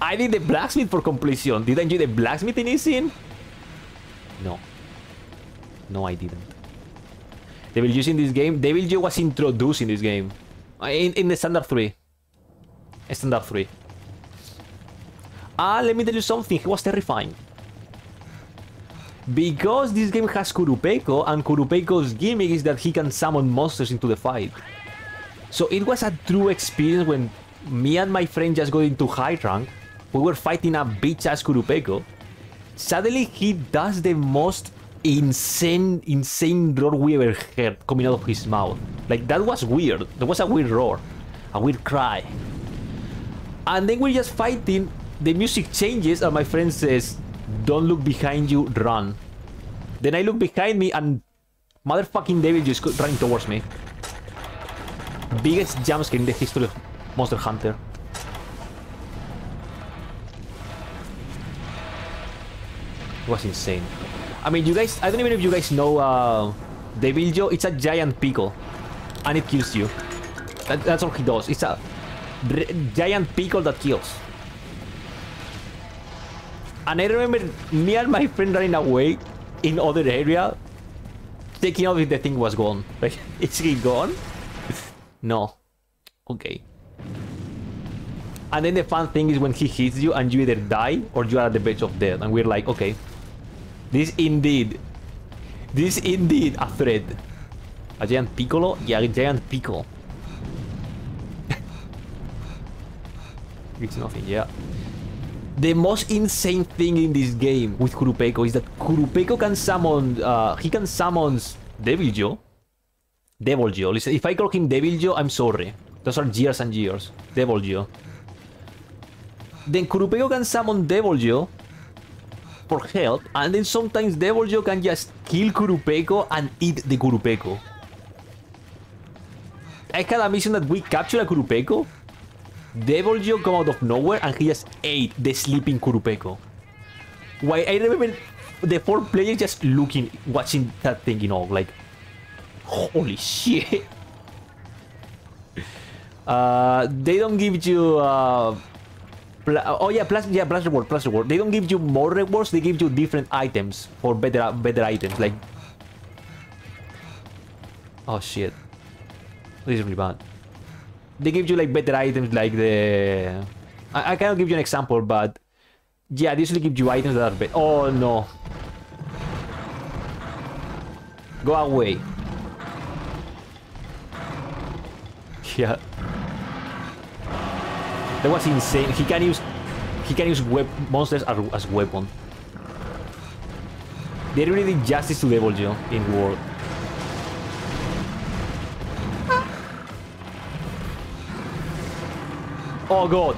I did the blacksmith for completion. Did I enjoy the blacksmith in scene? No. No, I didn't. Deviljho in this game? Deviljho was introduced in this game. In, in the Standard 3. Standard 3. Ah, let me tell you something. He was terrifying. Because this game has Qurupeco, and Qurupeco's gimmick is that he can summon monsters into the fight. So it was a true experience when me and my friend just got into high rank. We were fighting a bitch ass Qurupeco. Suddenly he does the most insane, insane roar we ever heard coming out of his mouth. Like that was weird. That was a weird roar, a weird cry. And then we're just fighting. The music changes, and my friend says, "Don't look behind you, run." Then I look behind me, and motherfucking Devil just running towards me. Biggest jumpscare in the history of Monster Hunter. It was insane. I mean, you guys, I don't even know if you guys know uh, Deviljho. It's a giant pickle, and it kills you. That, that's all he does. It's a giant pickle that kills. And I remember me and my friend running away in other area, taking if the thing was gone. Like, is he gone? no. Okay. And then the fun thing is when he hits you and you either die or you are at the verge of death. And we're like, okay. This indeed. This indeed a threat. A giant piccolo? Yeah, a giant pickle. it's nothing, yeah. The most insane thing in this game with Qurupeco is that Qurupeco can summon, uh, he can summon Deviljho. Deviljho. Listen, if I call him Deviljho, I'm sorry. Those are years and years. Deviljho. Then Qurupeco can summon Deviljho for help, and then sometimes Deviljho can just kill Qurupeco and eat the Qurupeco. I had a mission that we capture a Qurupeco, Deviljho come out of nowhere and he just ate the sleeping Qurupeco. Why I remember the four players just looking, watching that thing in awe, like, holy shit. Uh, they don't give you, uh, oh yeah, plus yeah, plus reward, plus reward. They don't give you more rewards. They give you different items for better, better items. Like, oh shit, this is really bad they give you like better items like the I, I cannot give you an example but yeah they usually give you items that are better oh no go away yeah that was insane he can use he can use web monsters as, as weapon they really did justice to Deviljho in World Oh god.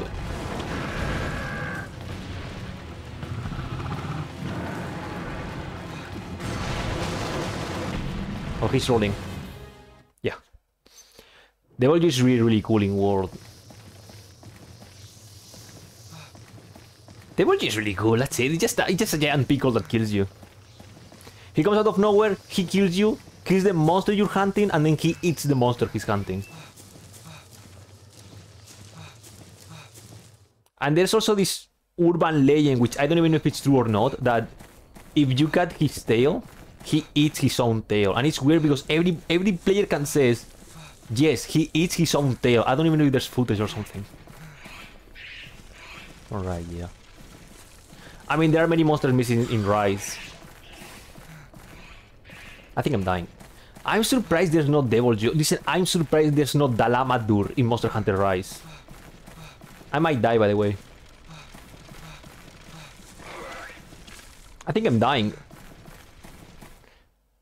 Oh, he's rolling. Yeah. The world is really, really cool in World. The world is really cool, that's it. It's just, it's just a giant pickle that kills you. He comes out of nowhere, he kills you, kills the monster you're hunting, and then he eats the monster he's hunting. And there's also this urban legend, which I don't even know if it's true or not, that if you cut his tail, he eats his own tail. And it's weird because every every player can says, yes, he eats his own tail. I don't even know if there's footage or something. Alright, yeah. I mean, there are many monsters missing in Rise. I think I'm dying. I'm surprised there's no Deviljho. Listen, I'm surprised there's no Dalamadur in Monster Hunter Rise. I might die, by the way. I think I'm dying.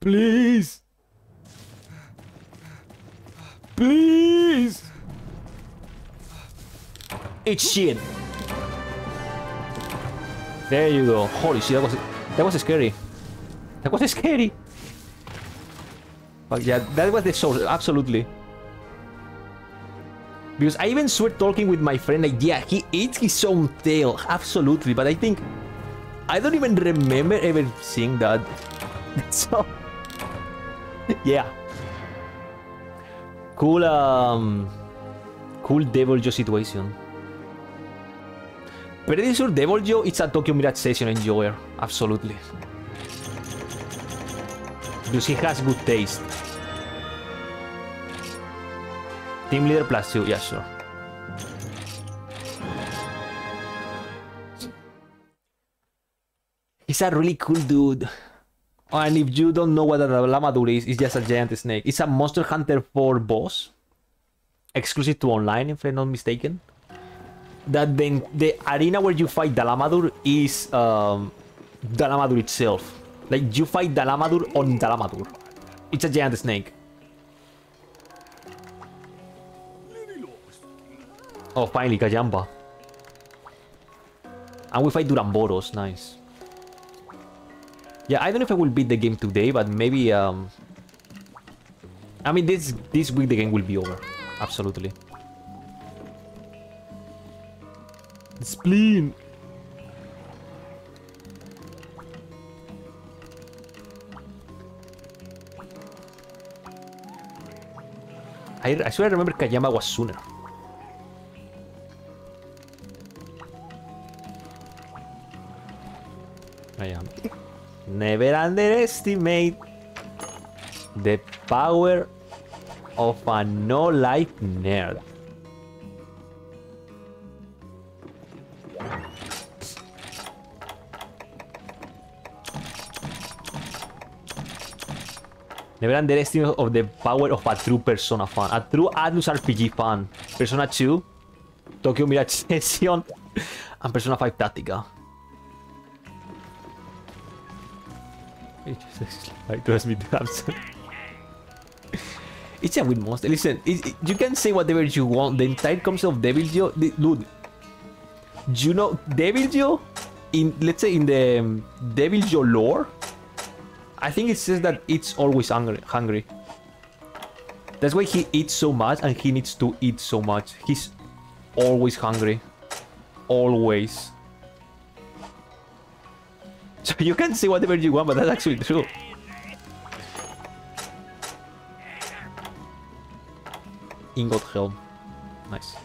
Please. Please. It's shit. There you go. Holy shit, that was that was scary. That was scary. But yeah, that was the source, absolutely. Because I even swear talking with my friend, like, yeah, he eats his own tail, absolutely. But I think, I don't even remember ever seeing that. so, yeah. Cool, um, cool Deviljho situation. Pretty sure Deviljho it's a Tokyo Mirage Session enjoyer, absolutely. Because he has good taste. Team leader plus two, yeah, sure. He's a really cool dude. And if you don't know what a Dalamadur is, it's just a giant snake. It's a Monster Hunter 4 boss. Exclusive to online, if I'm not mistaken. That then the arena where you fight Dalamadur is um, Dalamadur itself. Like you fight Dalamadur on Dalamadur. It's a giant snake. Oh, finally, Kayamba. And we fight Duramboros, nice. Yeah, I don't know if I will beat the game today, but maybe, um... I mean, this this week the game will be over. Absolutely. Spleen! I, I swear I remember Kayama was sooner. I am. Never underestimate the power of a no-life nerd. Never underestimate of the power of a true Persona fan. A true Atlus RPG fan. Persona 2, Tokyo Mirage Session, and Persona 5 Tactica. like, trust me. It's a weird monster. Listen, it, it, you can say whatever you want. The entire concept of Deviljho, the, dude. You know, Deviljho in let's say in the um, Joe lore, I think it says that it's always hungry. Hungry. That's why he eats so much, and he needs to eat so much. He's always hungry, always. So you can say whatever you want, but that's actually true. Ingot Helm. Nice.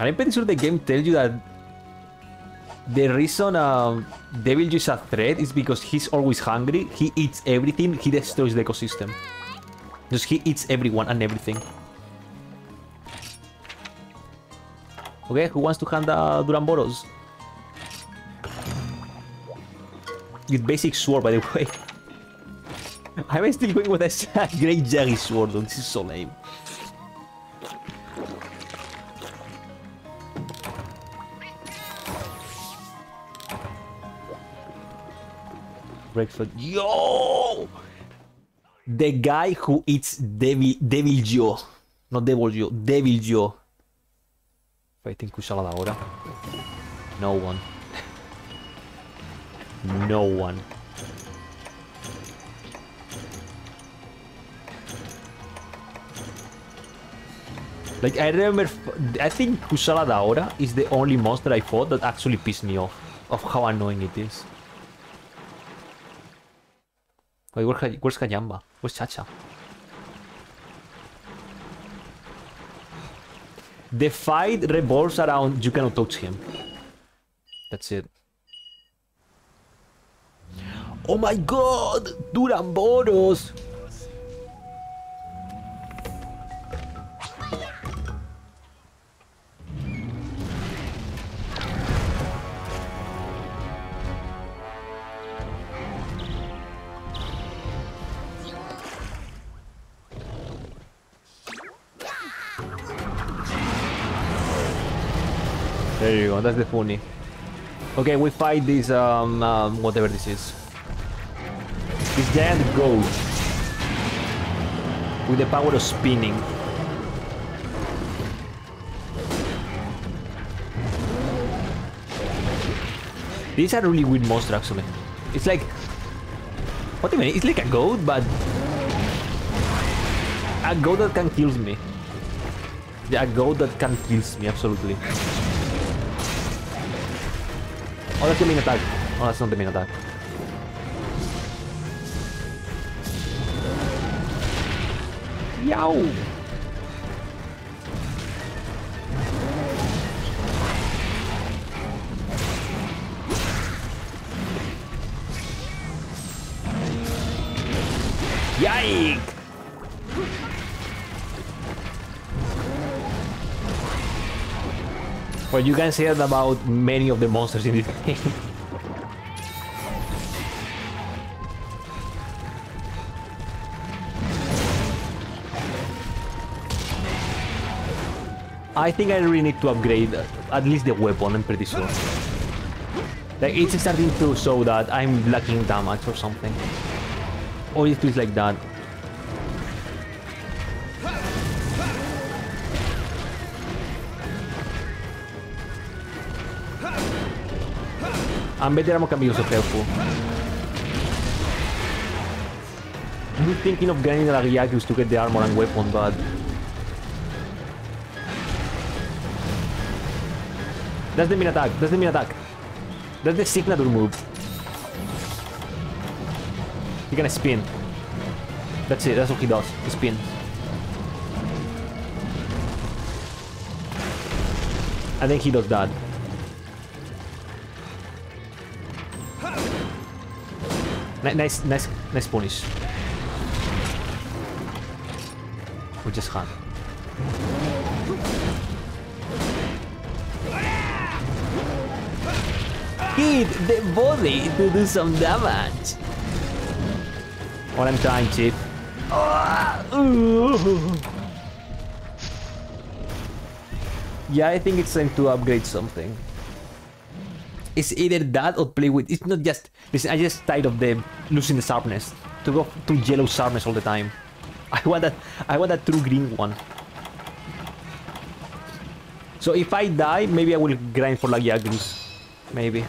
And I'm pretty sure the game tells you that the reason um, Devil is a threat is because he's always hungry, he eats everything, he destroys the ecosystem. Just he eats everyone and everything. Okay, who wants to hand the Duramboros? With basic sword, by the way. I'm still going with a great Jaggi sword, though. This is so lame. Yo! The guy who eats Devil, Devil Joe. Not Devil Joe, Devil Joe. Fighting Kushala Daora. No one. no one. Like, I remember, I think Kushala Daora is the only monster I fought that actually pissed me off, of how annoying it is. Where's Chacha? The fight revolves around you cannot touch him. That's it. Oh my god! Duramboros! That's the funny. Okay, we fight this, um, um, whatever this is. This giant goat. With the power of spinning. These are really weird monster actually. It's like... What do you mean? It's like a goat, but... A goat that can kill me. Yeah, a goat that can kill me, absolutely. Oh, that's the main attack. Oh, that's not the main attack. Yow! Yike! Well, you can say that about many of the monsters in this game. I think I really need to upgrade uh, at least the weapon, I'm pretty sure. Like, it's starting to show that I'm lacking damage or something. Or it feels like that. Better can be also helpful. I'm thinking of getting the Lagiacrus to get the armor and weapon, but... That's the main attack, that's the main attack. That's the signature move. He can spin. That's it, that's what he does. He spins. And then he does that. Nice, nice, nice punish. We just hunt. Hit the body to do some damage. What I'm trying, Chief. Yeah, I think it's time to upgrade something. It's either that or play with. It's not just. Listen, I just tired of them losing the sharpness. To go to yellow sharpness all the time. I want that. I want that true green one. So if I die, maybe I will grind for like Yagrus. Maybe.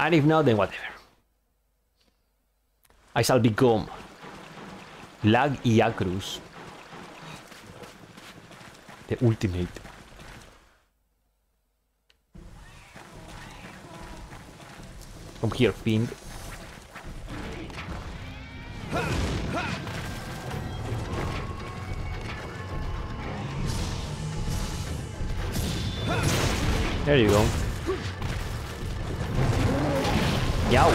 And if not, then whatever. I shall become Lagiacrus. The ultimate. Come here, fiend. There you go. Yow.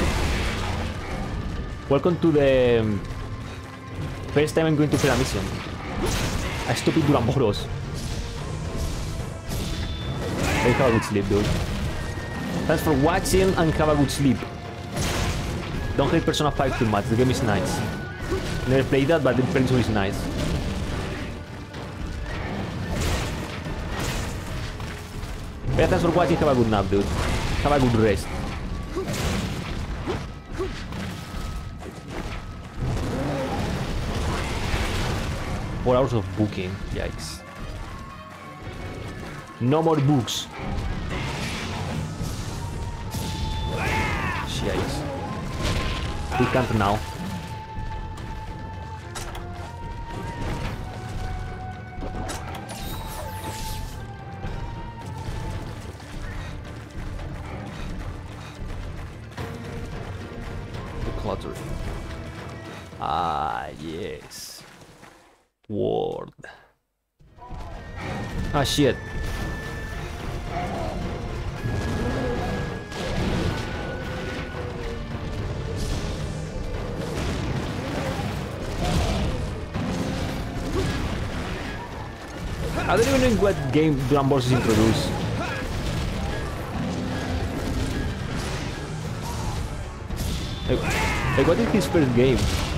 Welcome to the um, first time I'm going to play a mission. A stupid Duramboros. Hey, have a good sleep, dude. Thanks for watching and have a good sleep. Don't hate Persona 5 too much, the game is nice. Never played that, but the Persona is nice. Thanks for watching, have a good nap, dude. Have a good rest. Four hours of booking, yikes. No more books. Yikes. We can't now. The clutter. Ah, yes. Ward. Ah, shit. I don't even know what game Dragon Ball is introduced. Like, like, what is his first game?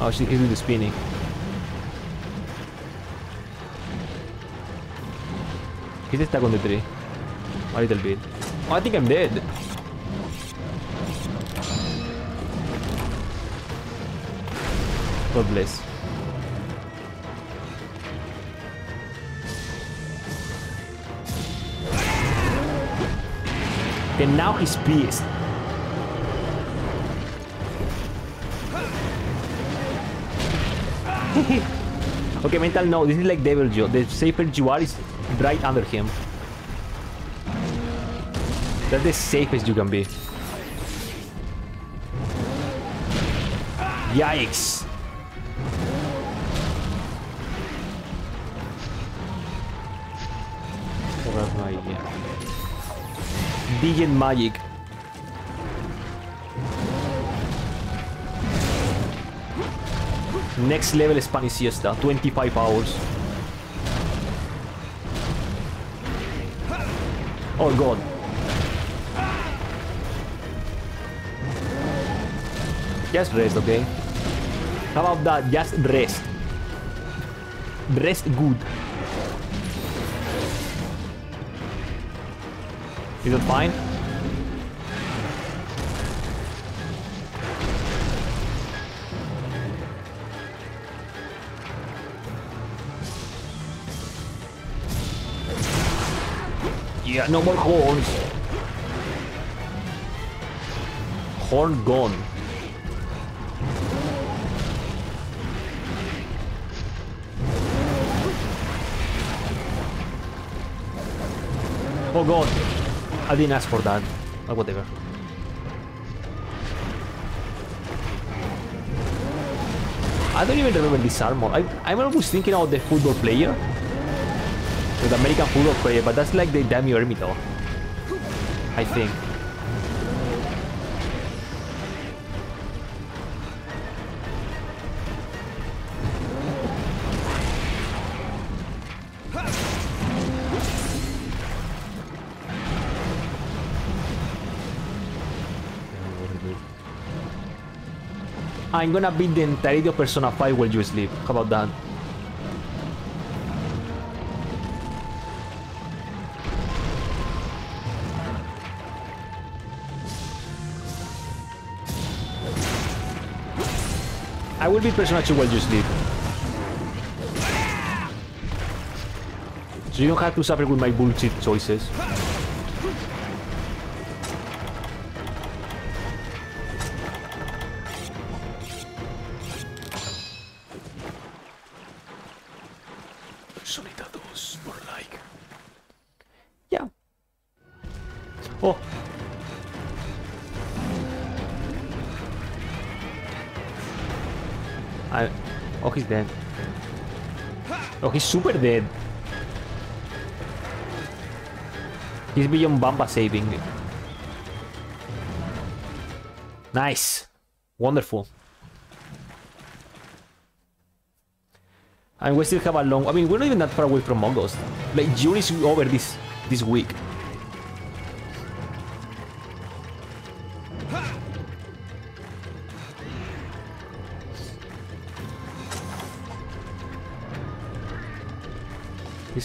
Oh, she he's doing the spinning. He's stuck on the tree. A little bit. Oh, I think I'm dead. God bless. And now he's pissed. okay, mental no. This is like Deviljho. The safer you are is right under him. That's the safest you can be. Yikes. Digit Magic. Next level Spanish Siesta, 25 hours. Oh god. Just rest, okay? How about that? Just rest. Rest good. Is it fine? Yeah, no more horns. Horn gone. Oh god. I didn't ask for that. But whatever. I don't even remember this armor. I, I'm always thinking about the football player. The American football player, but that's like the Daimyo Hermitaur. I think. I'm gonna beat the entirety of Persona 5 while you sleep. How about that? I will be Persona 2 while you sleep. So you don't have to suffer with my bullshit choices. Super dead. He's beyond Bamba saving. Nice. Wonderful. And we still have a long... I mean, we're not even that far away from August. Like, June is over this this week.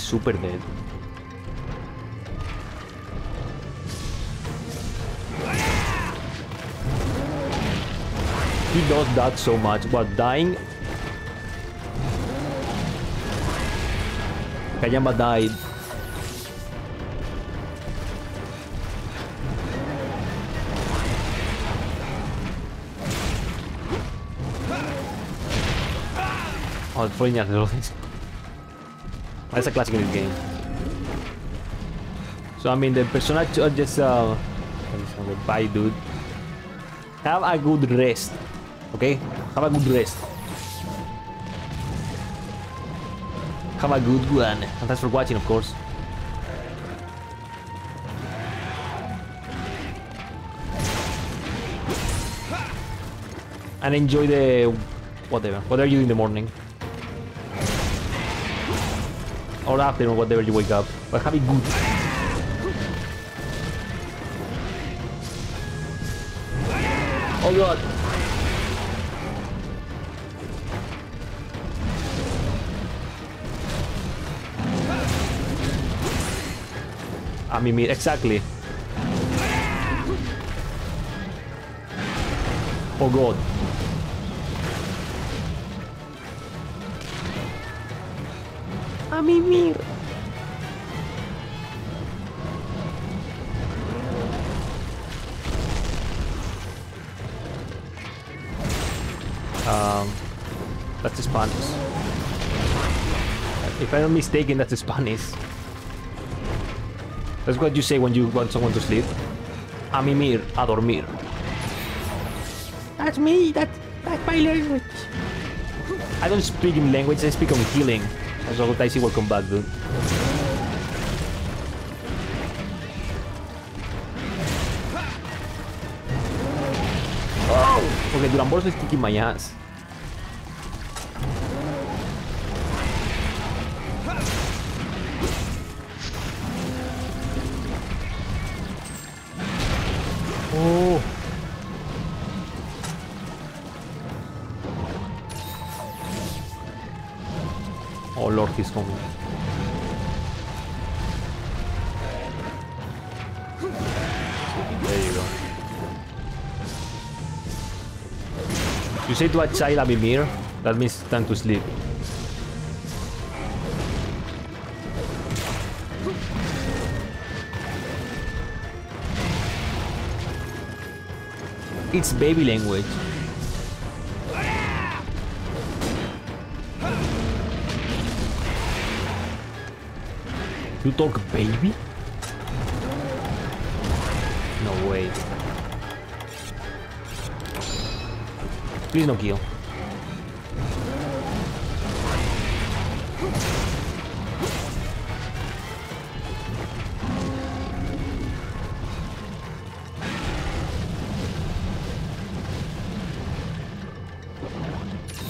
Super dead. He does that so much, but dying Kayamba died. Oh, things. That's a classic in this game. So I mean, the Persona ch- just uh, bye, dude. Have a good rest, okay? Have a good rest. Have a good one. And thanks for watching, of course. And enjoy the... whatever. Whatever you do in the morning. Or afternoon, whatever you wake up. But have it good. Oh god. I mean, me exactly. Oh god. A mimir. Um, that's Spanish. If I'm not mistaken, that's Spanish. That's what you say when you want someone to sleep. A mimir, a dormir. That's me, that, that's my language. I don't speak in language, I speak on healing. So Daisy, welcome back, dude. Oh! Okay, I'm also kicking my ass. To a child a mimir, that means time to sleep. It's baby language. You talk baby? Please no kill.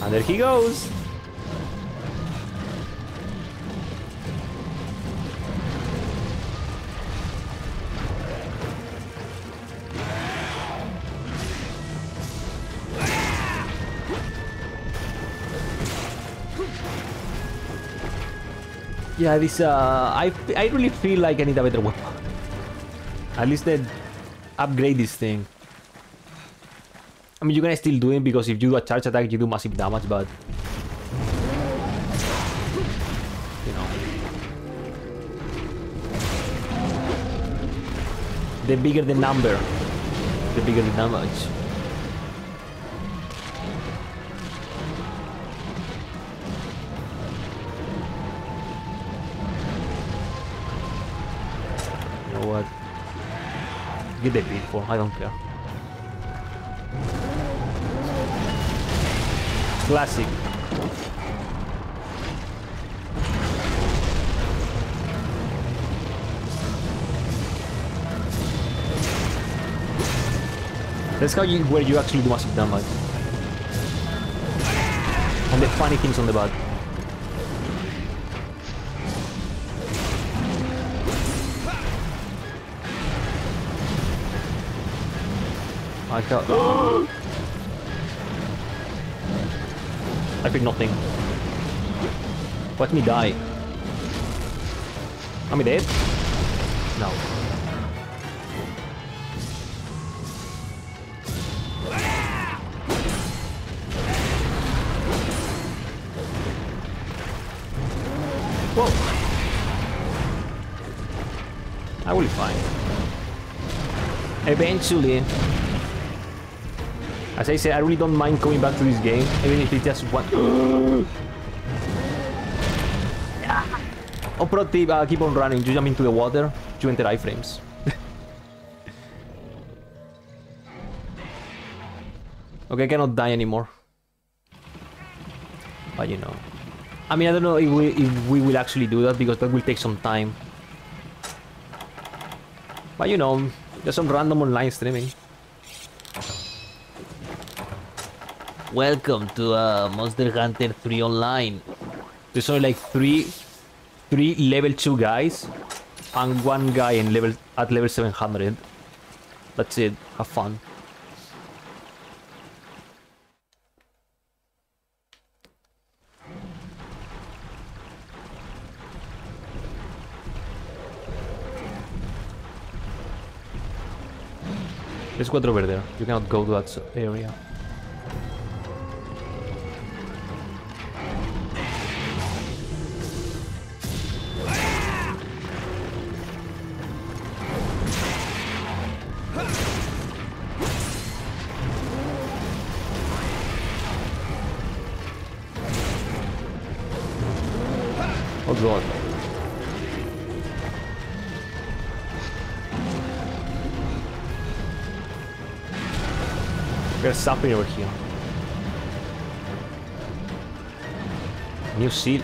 And there he goes. Yeah, this uh, I I really feel like I need a better weapon. At least then upgrade this thing. I mean, you can still do it because if you do a charge attack, you do massive damage, but you know, the bigger the number, the bigger the damage. Get the beat. I don't care. Classic. That's how you where you actually do massive damage. And the funny things on the back. I got. I feel nothing. Let me die. Am I dead? No. Whoa. I will be fine. Eventually. As I said, I really don't mind coming back to this game, even if it's just one. oh, pro tip, uh, keep on running. You jump into the water, you enter iframes. okay, I cannot die anymore. But you know. I mean, I don't know if we, if we will actually do that because that will take some time. But you know, there's some random online streaming. Welcome to uh, Monster Hunter 3 Online. There's only like three, three level 2 guys, and one guy in level at level 700. That's it. Have fun. There's quad over there. You cannot go to that area.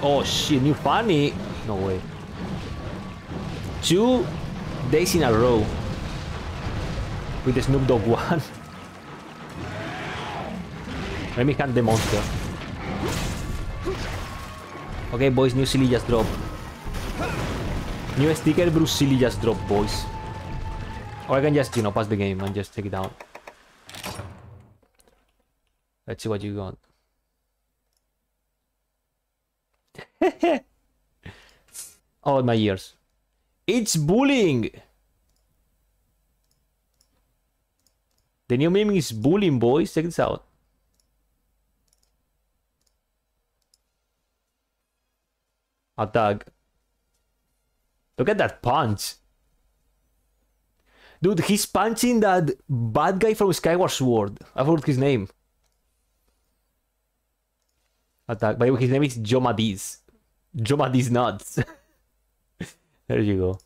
Oh shit, new funny. No way. Two days in a row with the Snoop Dogg one. Let me hunt the monster. Okay, boys, new silly just dropped. New sticker Bruce Silly just dropped, boys. Or I can just, you know, pass the game and just take it out. Let's see what you got. oh, my ears. It's bullying! The new meme is bullying, boys. Check this out. Attack. Look at that punch. Dude, he's punching that bad guy from Skyward Sword. I forgot his name. Attack. By the way, his name is Jomadis. Nuts. there you go.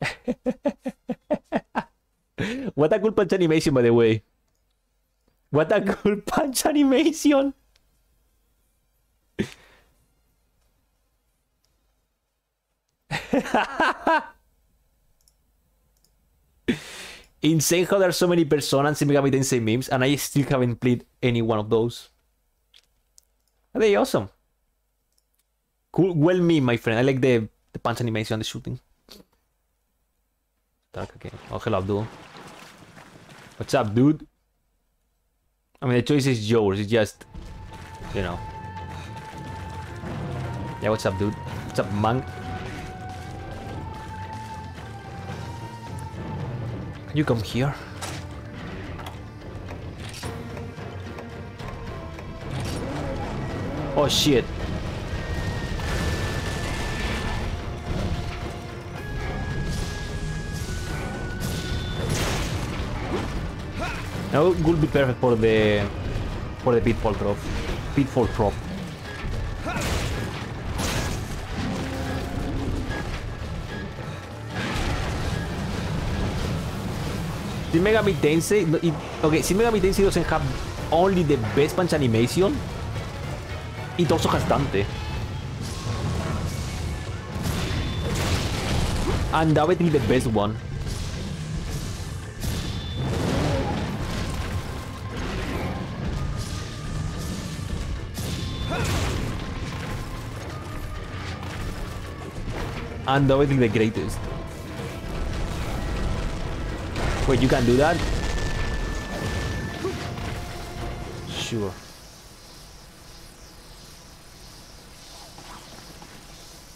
what a cool punch animation, by the way. What a cool punch animation. Insane how are so many Persona and Shin Megami Tensei memes, and I still haven't played any one of those. Are they awesome? Cool, well me, my friend. I like the, the punch animation the shooting. Dark again. Oh, hello, Abdul. What's up, dude? I mean, the choice is yours. It's just, you know. Yeah, what's up, dude? What's up, man? Can you come here? Oh shit. Now it would be perfect for the for the pitfall drop. Pitfall drop. Shin Megami Tensei, okay, Shin Megami Tensei doesn't have only the best punch animation, it also has Dante. Undoubtedly the best one. Undoubtedly the greatest. Wait, you can do that? Sure.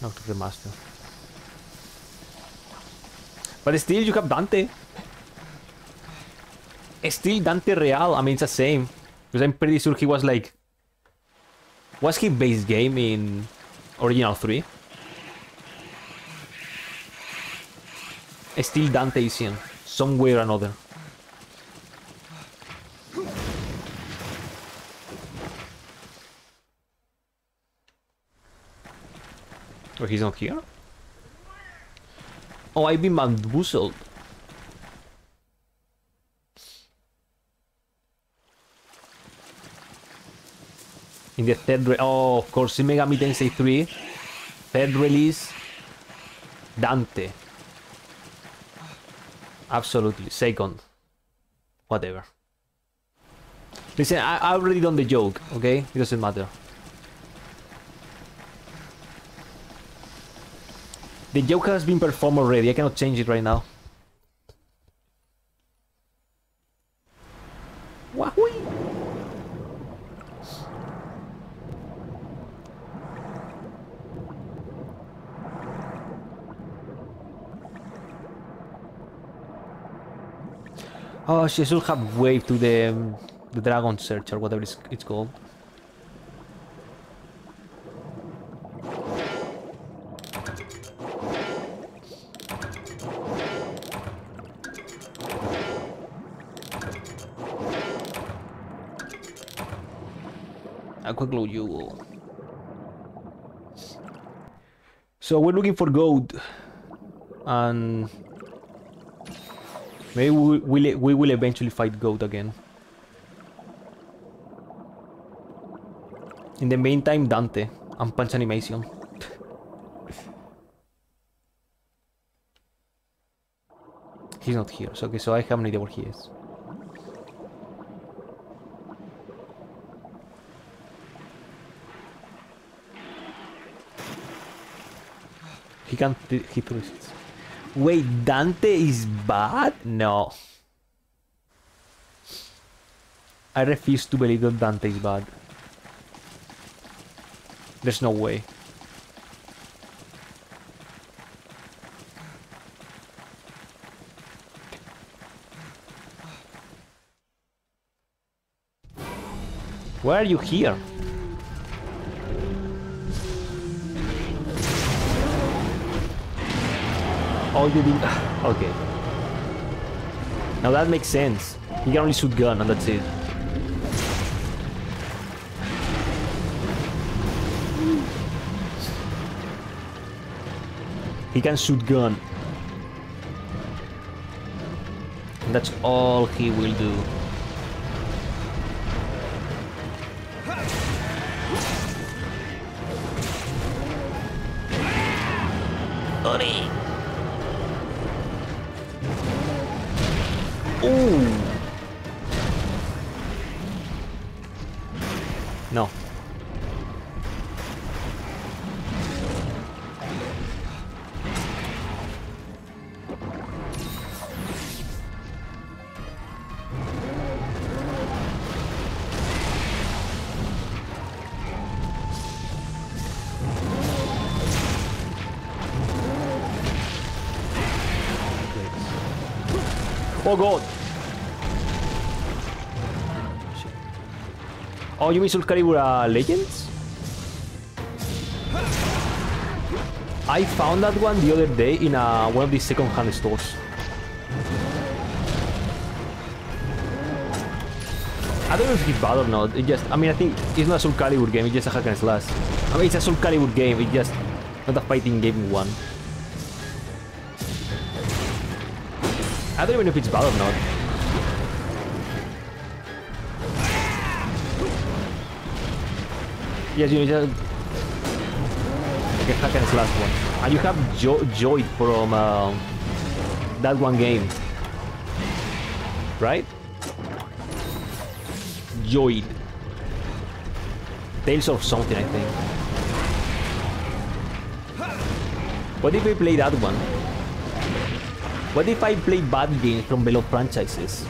Not to master. But still, you have Dante. Still Dante Real. I mean, it's the same. Because I'm pretty sure he was like... Was he base game in Original 3? Still Dante is in some way or another. Oh, he's not here? Oh, I've been bamboozled. In the third re oh, of course, Shin Megami Tensei 3, third release, Dante. Absolutely. Second. Whatever. Listen, I, I already done the joke, okay? It doesn't matter. The joke has been performed already. I cannot change it right now. Wahoo! Oh, she should have waved to the um, the dragon search or whatever it's, it's called. A quick load you will. So we're looking for gold and Maybe we will, we will eventually fight Goat again. In the meantime, Dante and Punch Animation. He's not here, so okay, so I have no idea where he is. He can't hit resist. Wait, Dante is bad? No. I refuse to believe that Dante is bad. There's no way. Why are you here? Oh, you didn't... Okay. Now that makes sense. He can only shoot gun and that's it. He can shoot gun. And that's all he will do. Buddy. Ooh. Oh, you mean Soul Calibur uh, Legends? I found that one the other day in uh, one of these second-hand stores. I don't know if it's bad or not. It just, I mean, I think it's not a Soul Calibur game. It's just a hack and slash. I mean, it's a Soul Calibur game. It's just not a fighting game one. I don't even know if it's bad or not. Yes, you just like a hack and slash one, and you have jo Joy from uh, that one game, right? Joy. Tales of something, I think. What if we play that one? What if I play bad games from below franchises?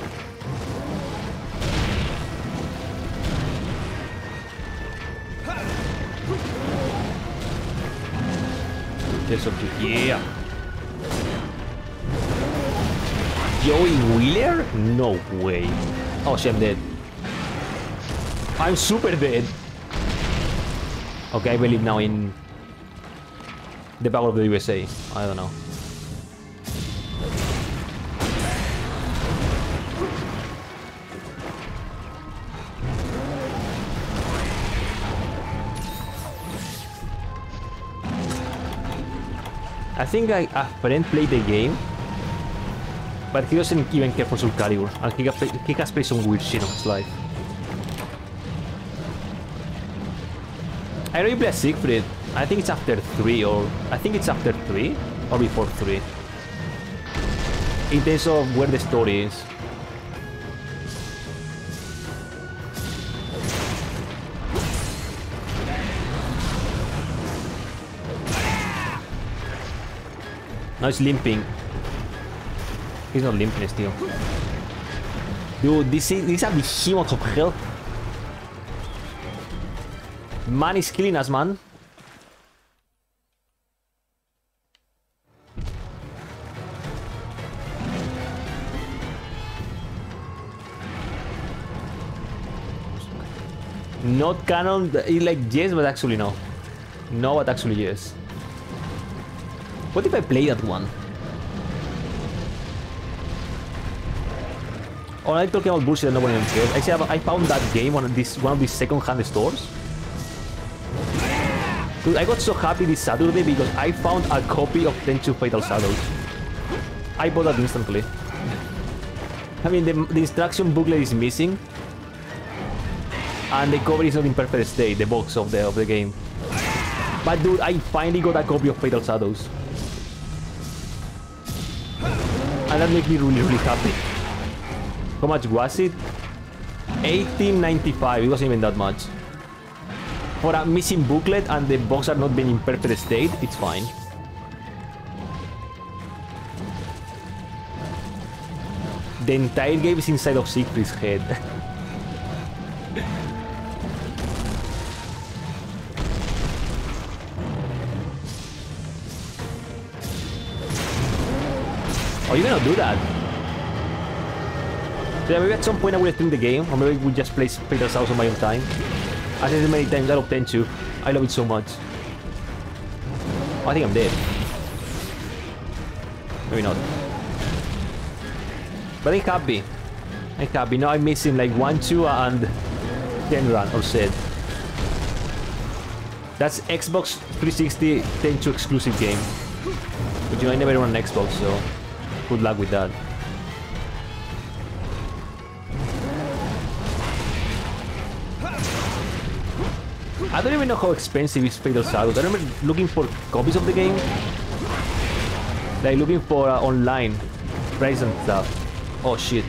There's to yeah. Joey Wheeler? No way. Oh shit, I'm dead. I'm super dead. Okay, I believe now in the power of the USA. I don't know. Think I, a friend played the game, but he doesn't even care for Soul Calibur, and he, has, he has played some weird shit on his life. I really play Siegfried. I think it's after 3 or... I think it's after 3 or before 3. In terms of where the story is. Now he's limping. He's not limping still. Dude, this is, a behemoth of health. Man is killing us, man. Not canon, like yes, but actually no. No, but actually yes. What if I play that one? Oh, I'm talking about bullshit that no one even cares. Actually, I found that game on this one of these second-hand stores. Dude, I got so happy this Saturday because I found a copy of Tenchu Fatal Shadows. I bought that instantly. I mean, the, the instruction booklet is missing. And the cover is not in perfect state, the box of the, of the game. But dude, I finally got a copy of Fatal Shadows. And that makes me really, really happy. How much was it? 1895, it wasn't even that much. For a missing booklet and the box are not being in perfect state, it's fine. The entire game is inside of Siegfried's head. Oh, you cannot do that. Yeah, maybe at some point I will stream the game, or maybe we just play Fatal Souls on my own time. I said it many times, I love Tenchu. I love it so much. I think I'm dead. Maybe not. But I'm happy. I can't be. Now I'm missing like 1, 2, and Tenran or Zed. That's Xbox 360 Tenchu exclusive game. But you know, I never run Xbox, so good luck with that. I don't even know how expensive is Fatal Shadows. I remember looking for copies of the game. Like looking for uh, online price and stuff. Oh shit.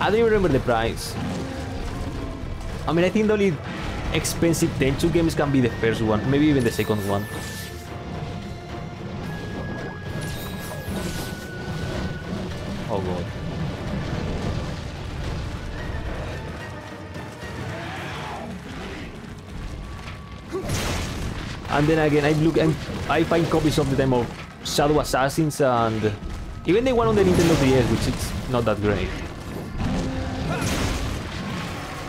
I don't even remember the price. I mean, I think the only expensive Tenchu games can be the first one, maybe even the second one. And then again, I look and I find copies of the time of Shadow Assassins and even the one on the Nintendo DS, which is not that great.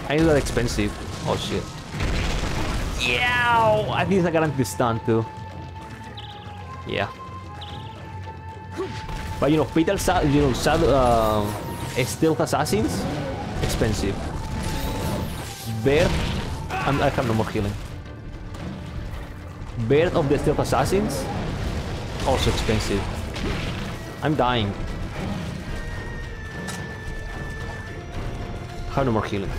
I know that expensive. Oh shit. Yeah, I think it's a guaranteed stun too. Yeah. But you know, Fatal Sa you know, Shadow, uh, Stealth Assassins, expensive. Bear, and I have no more healing. Bird of the Stealth Assassins, also expensive. I'm dying. Have no more healing.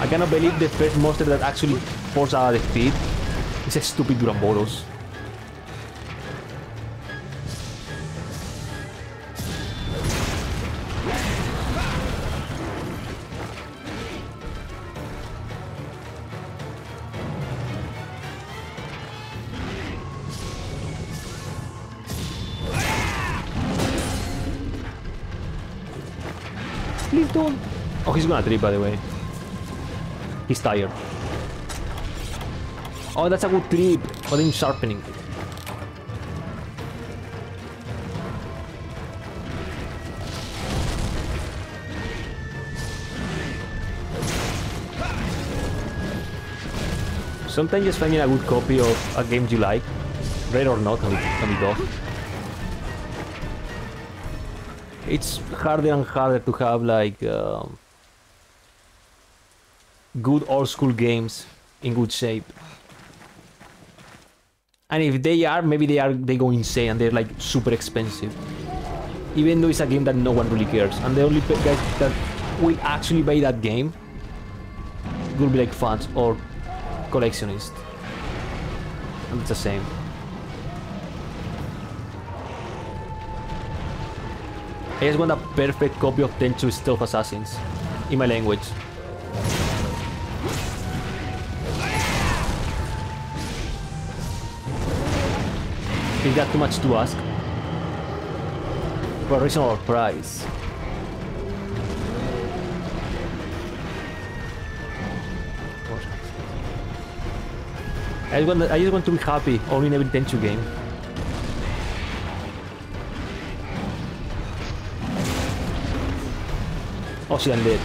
I cannot believe the first monster that actually of the feet is a stupid Duramboros. He's gonna trip, by the way. He's tired. Oh, that's a good trip. But in sharpening. Sometimes just finding a good copy of a game you like, rare or not, can be, can be tough. It's harder and harder to have like um, good old school games in good shape. And if they are, maybe they are they go insane and they're like super expensive. Even though it's a game that no one really cares. And the only guys that will actually buy that game will be like fans or collectionists. And it's the same. I just want a perfect copy of Tenchu Stealth Assassins in my language. Is that too much to ask? For a reasonable price. I just, want, I just want to be happy, only in every Tenchu game. Oh shit, I'm dead.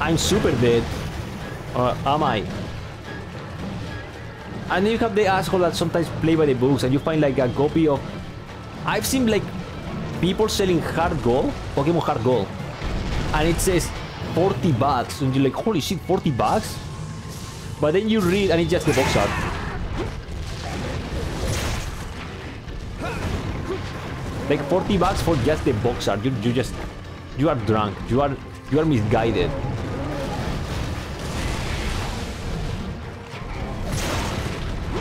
I'm super dead. Or am I? And you have the asshole that sometimes play by the books and you find like a copy of... I've seen like people selling HeartGold, Pokemon HeartGold. And it says 40 bucks. And you're like, holy shit, 40 bucks? But then you read and it's just the box art. Like 40 bucks for just the box art. You, you just... You are drunk. You are... You are misguided.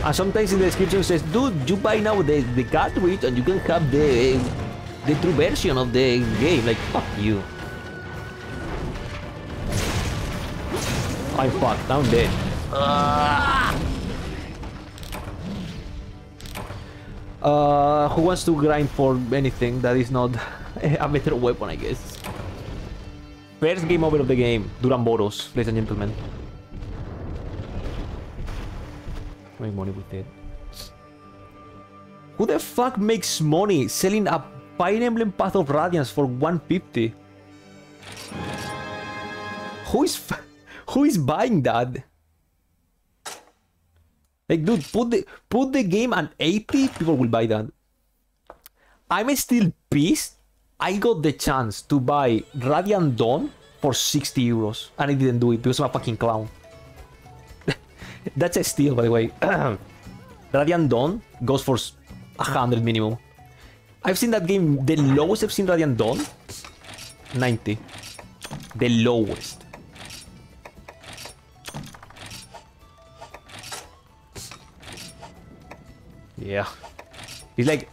And sometimes in the description says, dude, you buy now the, the cartridge and you can have the the true version of the game. Like, fuck you. I'm fucked. I'm dead. Uh, who wants to grind for anything that is not a better weapon, I guess? First game over of the game, Duramboros, ladies and gentlemen. Make money with it. Who the fuck makes money selling a Fire Emblem Path of Radiance for 150? Who is who is buying that? Like, dude, put the put the game at 80, people will buy that. I'm still pissed. I got the chance to buy Radiant Dawn for 60 euros, and I didn't do it because I'm a fucking clown. That's a steal, by the way. Radiant Dawn goes for s- 100 minimum. I've seen that game, the lowest I've seen Radiant Dawn, 90. The lowest. Yeah. It's like,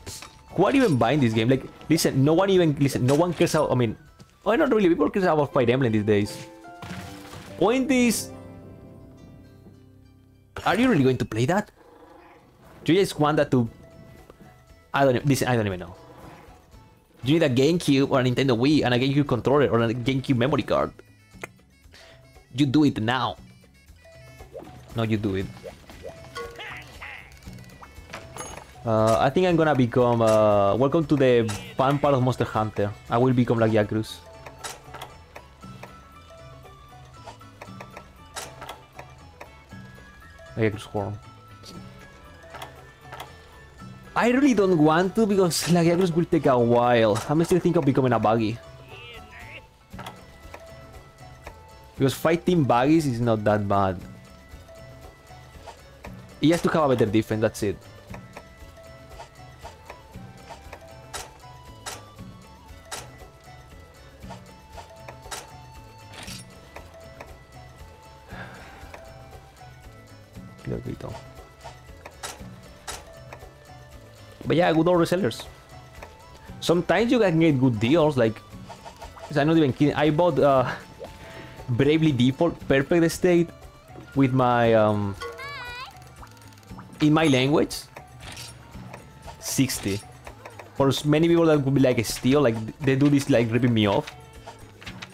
who are even buying this game? Like, listen, no one even, listen, no one cares how, I mean, why not really? People care about Fire Emblem these days. Point is, are you really going to play that? Do you just want that to, I don't, listen, I don't even know. Do you need a GameCube or a Nintendo Wii and a GameCube controller or a GameCube memory card? You do it now. No, you do it. Uh, I think I'm gonna become. Uh, welcome to the fun part of Monster Hunter. I will become like Yakrus Horn. I really don't want to because Lagiacrus will take a while. I'm still thinking of becoming a buggy. Because fighting buggies is not that bad. He has to have a better defense, that's it. Clear Vito. But yeah, good old resellers. Sometimes you can get good deals, like... I'm not even kidding. I bought uh, Bravely Default Perfect State with my... Um, in my language. 60. For many people that would be like a steal, like they do this like ripping me off.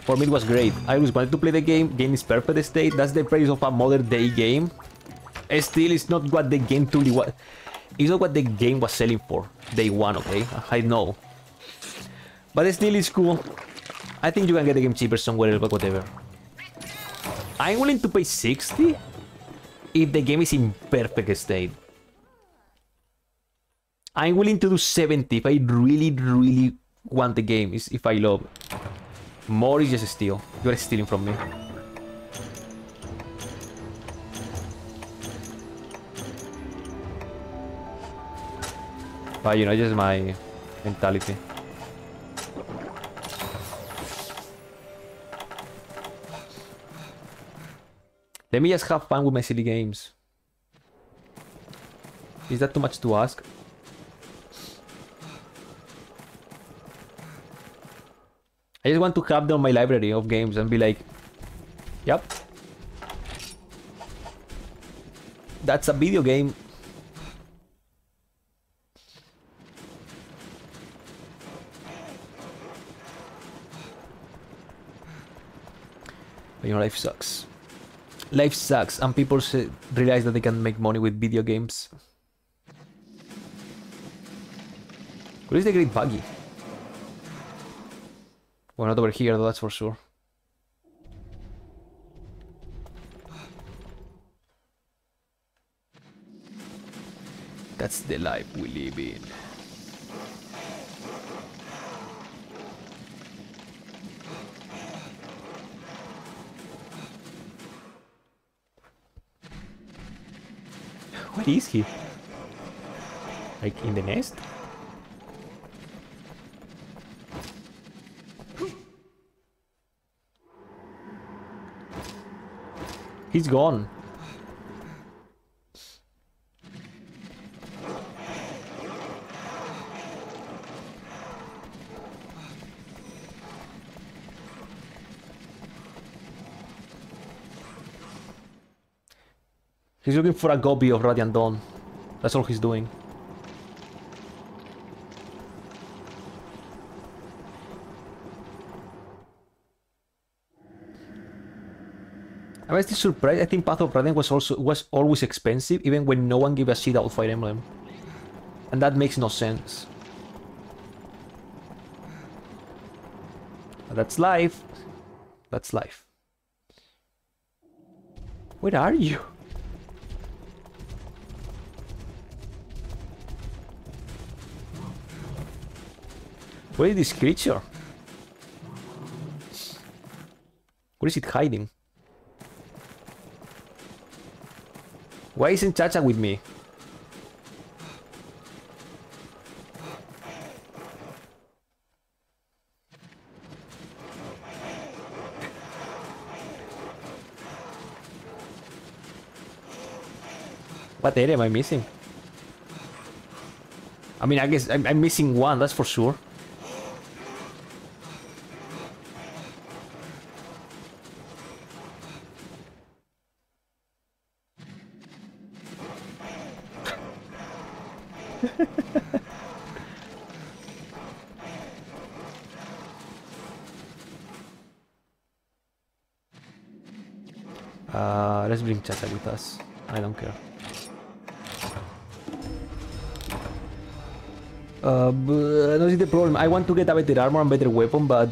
For me it was great. I always wanted to play the game. Game is perfect state. That's the praise of a modern day game. Still, it's not what the game truly was. It's not what the game was selling for day one, okay? I know. But still, it's cool. I think you can get the game cheaper somewhere else, but whatever. I'm willing to pay 60 if the game is in perfect state. I'm willing to do 70 if I really, really want the game, if I love. More is just a steal. You're stealing from me. But you know, just my mentality. Let me just have fun with my silly games. Is that too much to ask? I just want to have them my library of games and be like, yep. That's a video game. But, you know, life sucks. Life sucks, and people realize that they can make money with video games. Where is the great Baggi? We're not over here, though, that's for sure. That's the life we live in. What is he? Like in the nest? He's gone. He's looking for a copy of Radiant Dawn. That's all he's doing. I'm still surprised. I think Path of Radiance was also was always expensive, even when no one gave a shit about Fire Emblem. And that makes no sense. But that's life. That's life. Where are you? Where is this creature? Where is it hiding? Why isn't Chacha with me? What area am I missing? I mean, I guess I'm, I'm missing one, that's for sure. Chacha with us. I don't care. Uh, no, is the problem. I want to get a better armor and better weapon, but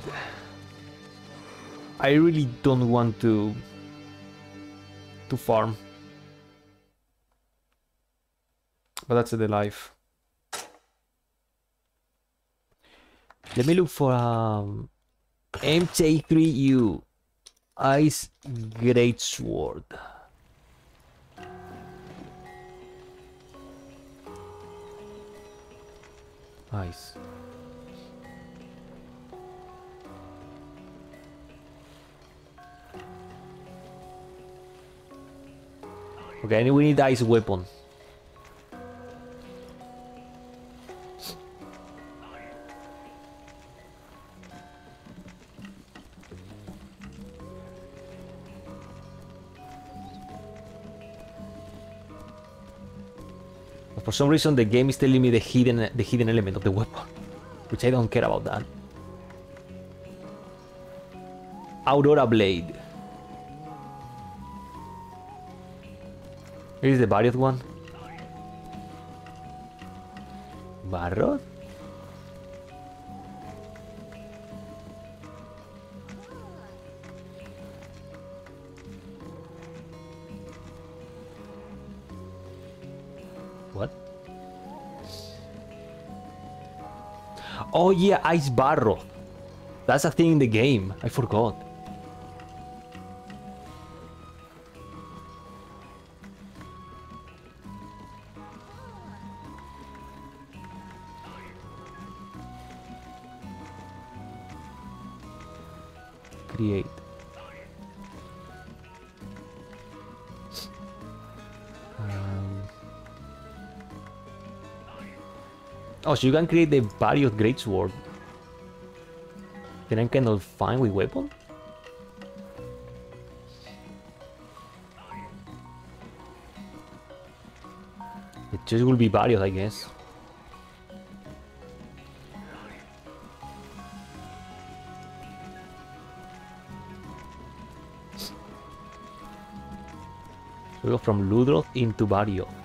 I really don't want to to farm. But that's the life. Let me look for um MH3U Ice Great Sword. Nice. Okay, and we need ice weapon. For some reason, the game is telling me the hidden the hidden element of the weapon, which I don't care about that. Aurora Blade. Is the Barroth one. Barroth? Oh yeah, Ice Barroth. That's a thing in the game. I forgot. Oh, so you can create the Barroth Greatsword. Then I'm kind of fine with weapon? It just will be Barroth, I guess. We go from Ludroth into Barroth.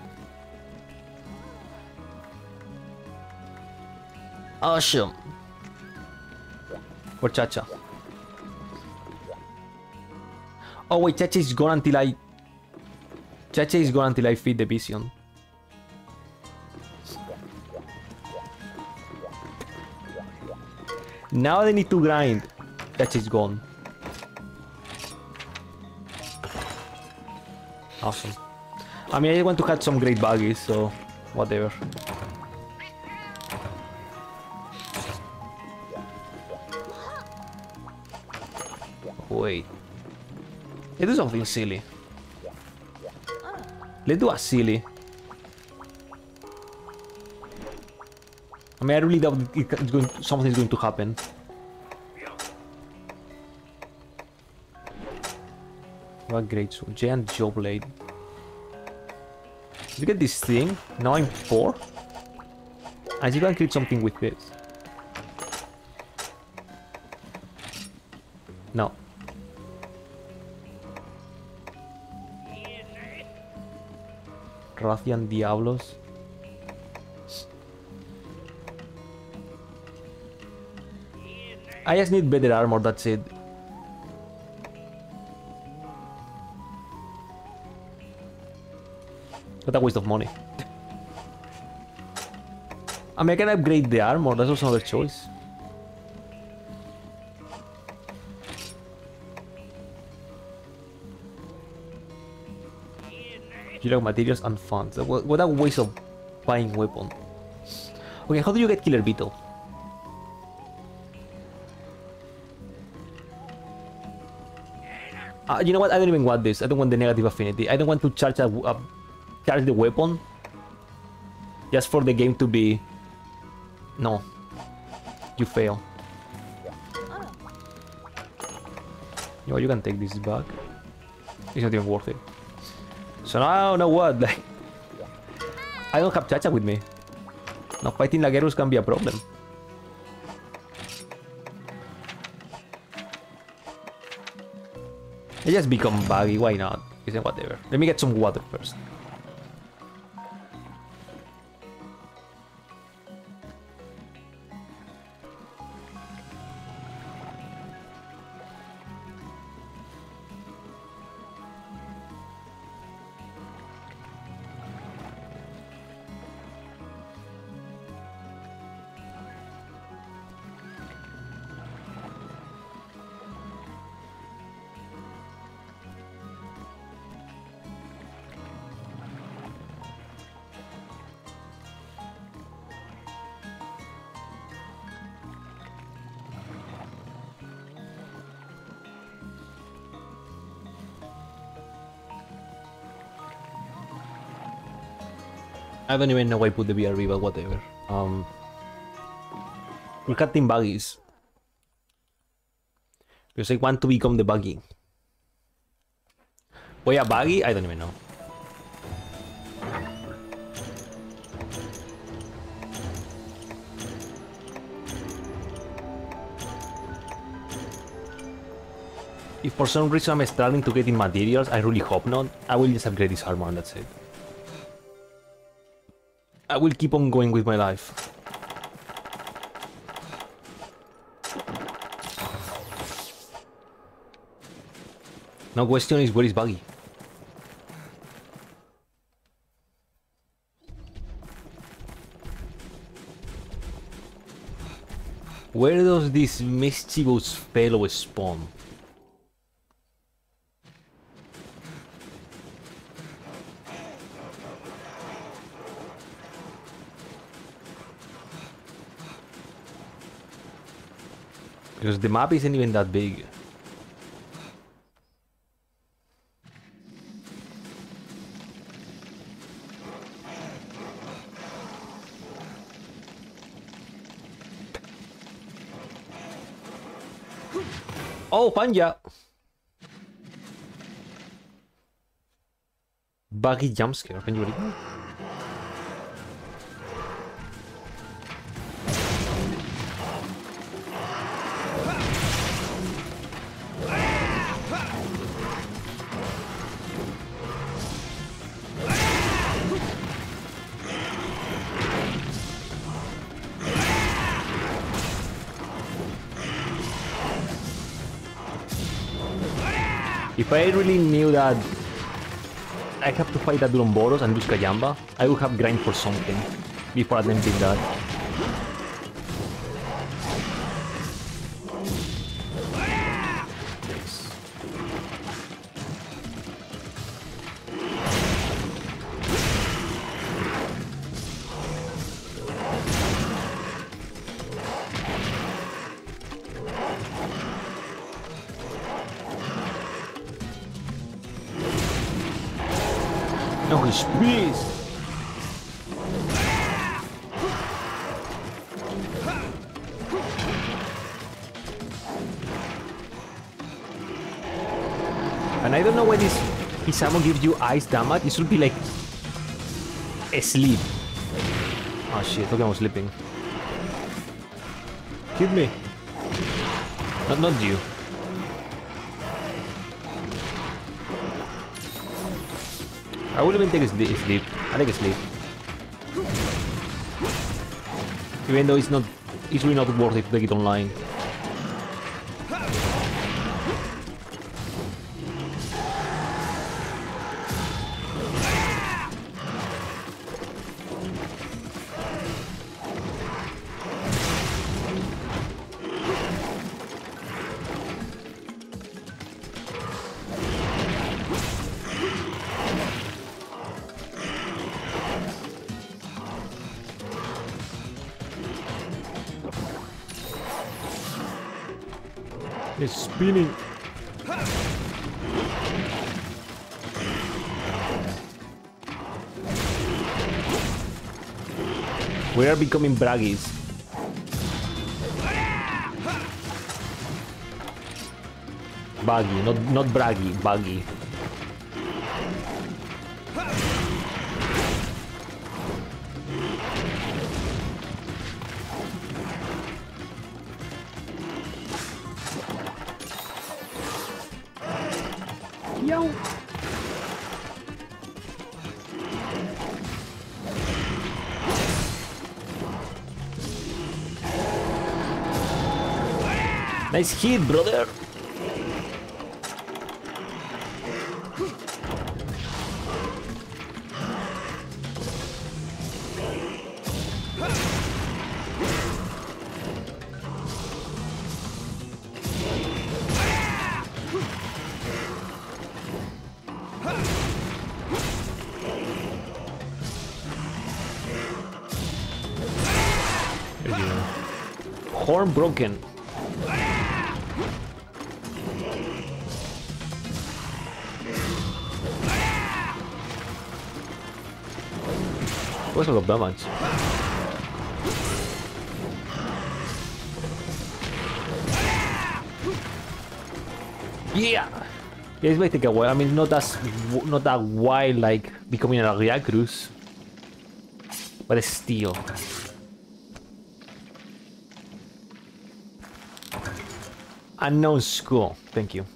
Awesome. For Chacha. Oh wait, Chacha is gone until I... Chacha is gone until I feed the vision. Now they need to grind. Chacha is gone. Awesome. I mean, I want to catch some great Baggis, so whatever. Let's do something silly. Let's do a silly. I mean, I really doubt it- it's going, something is going to happen. What great sword. Giant jaw blade. Look at this thing. Now I'm four. I see if I can create something with this. Diablos. I just need better armor, that's it. What a waste of money. I mean, I can upgrade the armor, that's also another choice. You like materials and funds. What, a waste of buying weapon. Okay, how do you get Killer Beetle? Uh, you know what? I don't even want this. I don't want the negative affinity. I don't want to charge a, a charge the weapon just for the game to be. No, you fail. You know, you can take this back. It's not even worth it. So I don't know what. Like, I don't have Chacha with me. Now fighting Lagiacrus can be a problem. I just become Baggi, why not? Isn't whatever. Let me get some water first. I don't even know why I put the BRB, but whatever. Um, we're cutting Baggis. Because I want to become the Baggi. Why a Baggi? I don't even know. If for some reason I'm struggling to get in materials, I really hope not, I will just upgrade this armor and that's it. I will keep on going with my life. Now question is where is Baggi? Where does this mischievous fellow spawn? Because the map isn't even that big. Oh, Panja! Baggi jumpscare, can you read? I really knew that I have to fight that Duramboros and lose Kayamba, I would have grind for something before attempting that. Isamo gives you ice damage. It should be like asleep. Oh shit, okay, I'm sleeping. Hit me. Not, not you. I will even take a sleep. I think a sleep. Even though it's not, it's really not worth it to take it online. Becoming braggies. Baggi, not not braggy, Baggi. Nice hit, brother. Horn broken. That much? Yeah. Yeah, it might take a while. I mean, not as not that wild like becoming a Riakrus, but still. Unknown school. Thank you.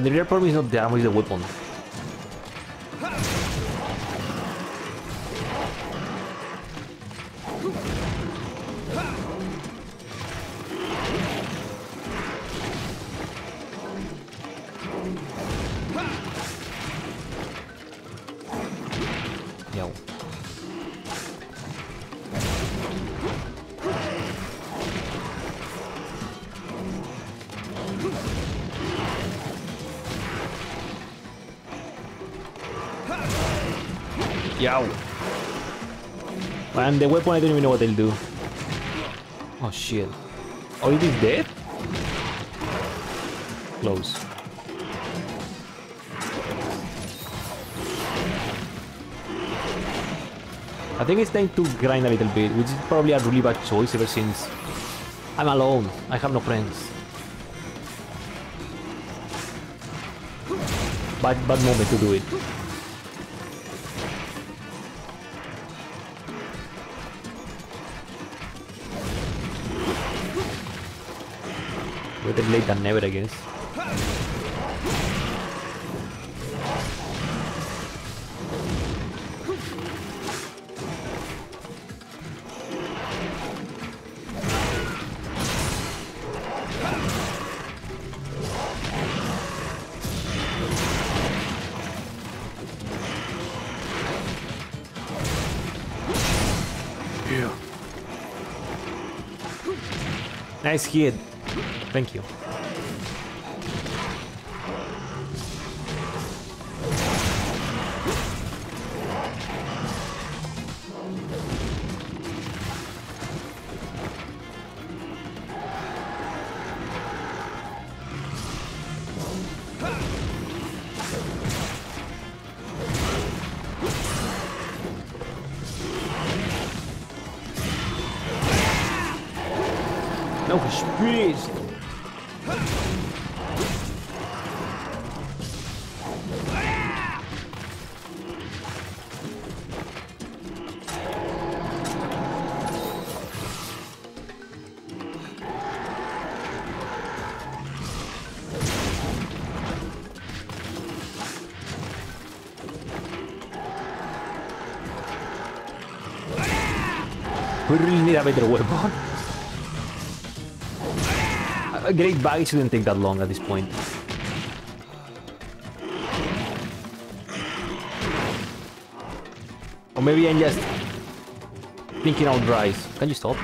But the real problem is not the armor, it's the weapon. The weapon, I don't even know what they'll do. Oh shit. Oh, it is dead? Close. I think it's time to grind a little bit, which is probably a really bad choice ever since I'm alone. I have no friends. Bad, bad moment to do it. Late than never, I guess. Yeah. Nice hit. Thank you. Weapon. A great bag shouldn't take that long at this point. Or maybe I'm just thinking out Rise. Can you stop?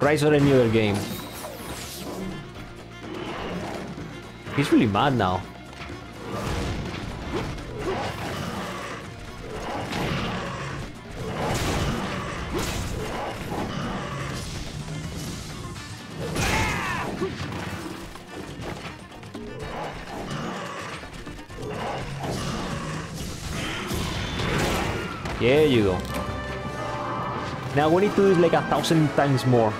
Rise or any other game. He's really mad now. We need to do it like a thousand times more.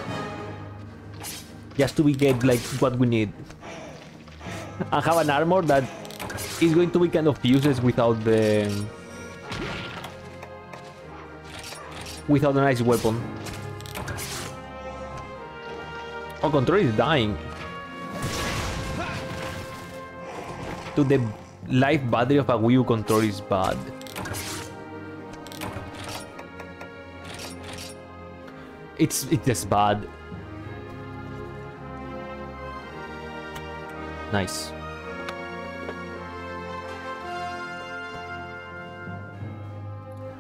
Just to get like what we need. And have an armor that is going to be kind of useless without the... Without a nice weapon. Oh, control is dying. To the life battery of a Wii U controller is bad. It's it's just bad. Nice.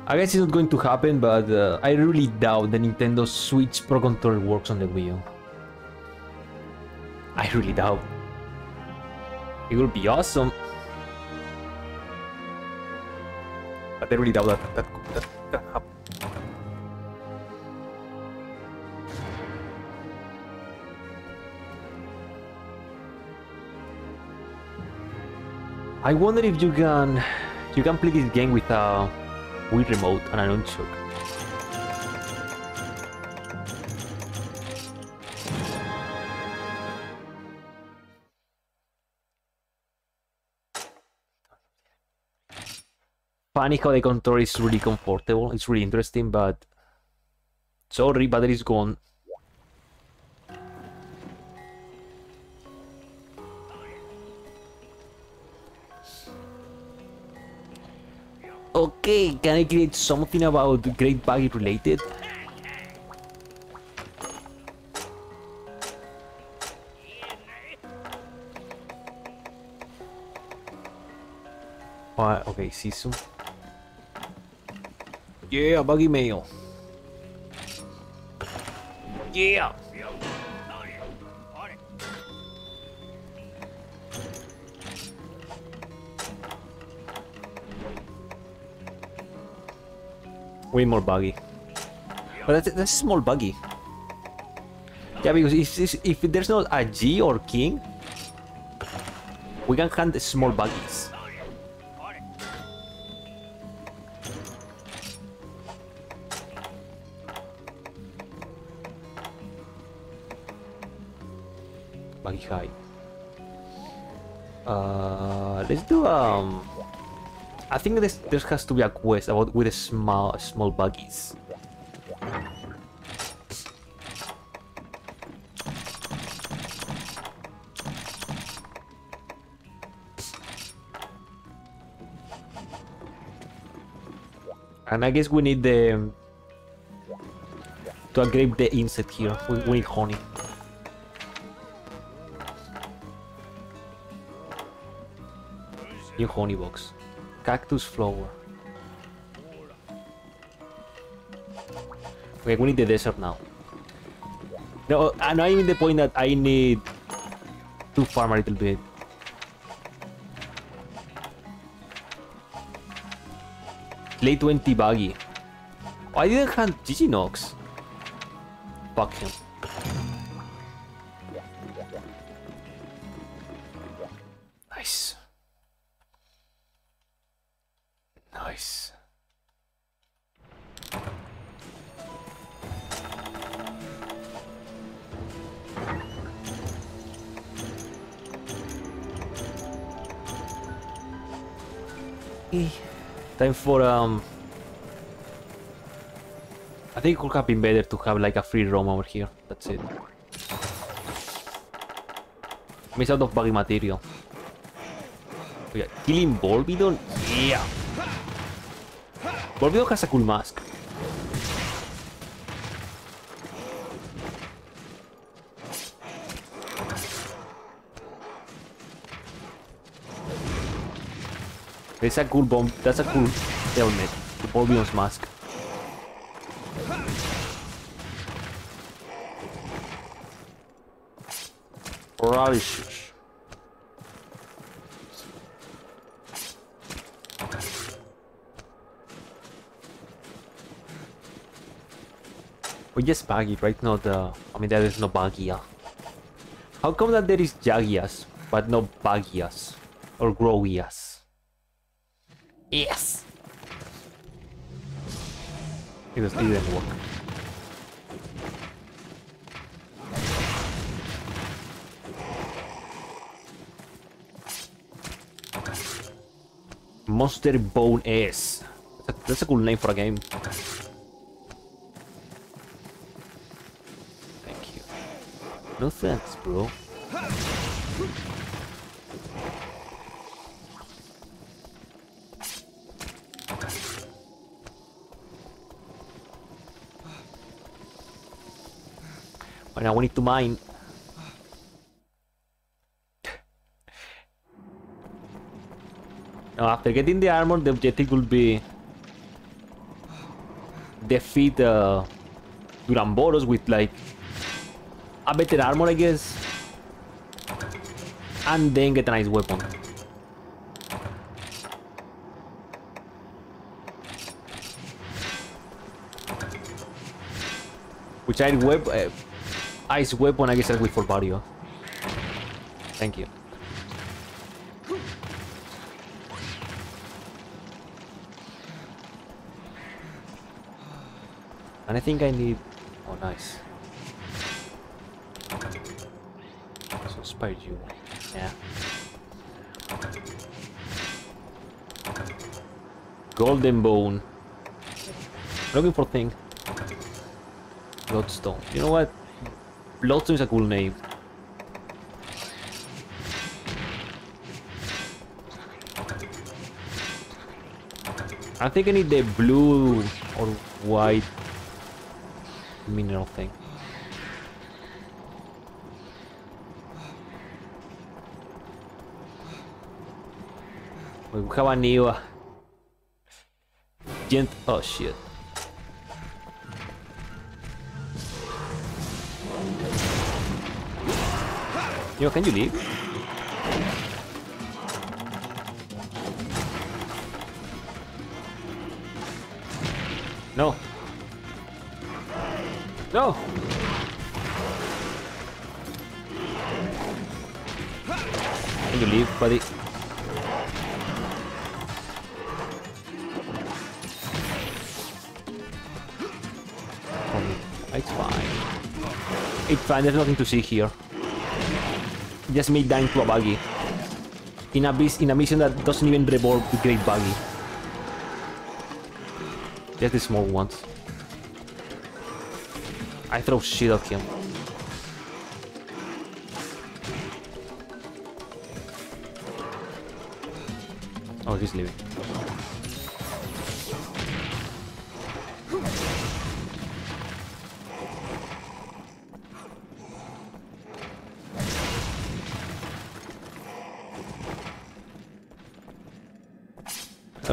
I guess it's not going to happen, but uh, I really doubt the Nintendo Switch Pro Controller works on the Wii U. I really doubt. It would be awesome. But I really doubt that that, that, I wonder if you can you can play this game with a Wii remote and an nunchuk. Funny how the controller is really comfortable. It's really interesting, but sorry, battery is gone. Okay, can I create something about Great Baggi related? Why? Okay, see Sisu. Yeah, Baggi Mail. Yeah! Way more Baggi. But that's, that's small Baggi. Yeah, because if, if there's not a G or King, we can hunt small Baggis. Think this there has to be a quest about with small small Baggis. And I guess we need the um, to upgrade the insect here. We, we need honey. New honey box. Cactus flower. Okay, we need the desert now. No, and I'm in the point that I need to farm a little bit. Late 20 Baggi. Oh, I didn't hunt Giginox. Fuck him. Time for um. I think it would have been better to have like a free roam over here. That's it. Miss out of Baggi material. Oh, yeah. Killing Volvidon? Yeah. Volvido has a cool mask. It's a cool bomb. That's a cool helmet. The Volvion's mask. Paralysis. We just Baggi, right? Not uh, I mean there is no Bagia. How come that there is Jagias, but no Bagias or Growias? Yes. It, was, didn't work. Monster Bone S. That's a, that's a cool name for a game. Thank you. No thanks, bro. We to mine. Now after getting the armor, the objective will be defeat uh, Duramboros with like a better armor, I guess, and then get a nice weapon. Which I web uh, ice weapon, I guess, with for Vario. Thank you. And I think I need... Oh, nice. So, Spider you. Yeah. Golden Bone. Looking for thing. Bloodstone. You know what? Bloodstone is a cool name. I think I need the blue or white mineral thing. We have a new uh, gent. Oh shit. Yo, can you leave? No. No! Can you leave, buddy? It's fine. It's fine, there's nothing to see here. Just me dying to a Baggi. In a, in a mission that doesn't even revolve the great Baggi. Just the small ones. I throw shit at him. Oh, he's leaving.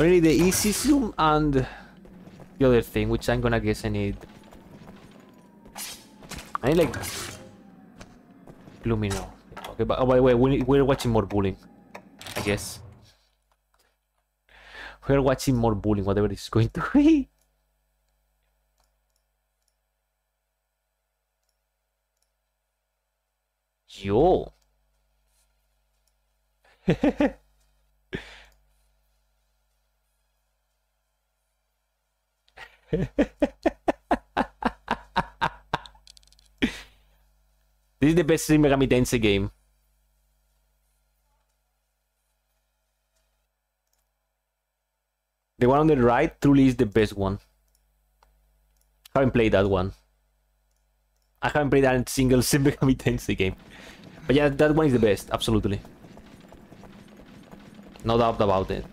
Need the easy zoom and the other thing, which I'm gonna guess I need. I need like Lumino. Okay, but oh, by the way, we, we're watching more bullying. I guess. We're watching more bullying, whatever it's going to be. Yo. This is the best Tensei game. The one on the right truly is the best one. I haven't played that one. I haven't played that single Shin Megami Tensei game. But yeah, that one is the best, absolutely. No doubt about it.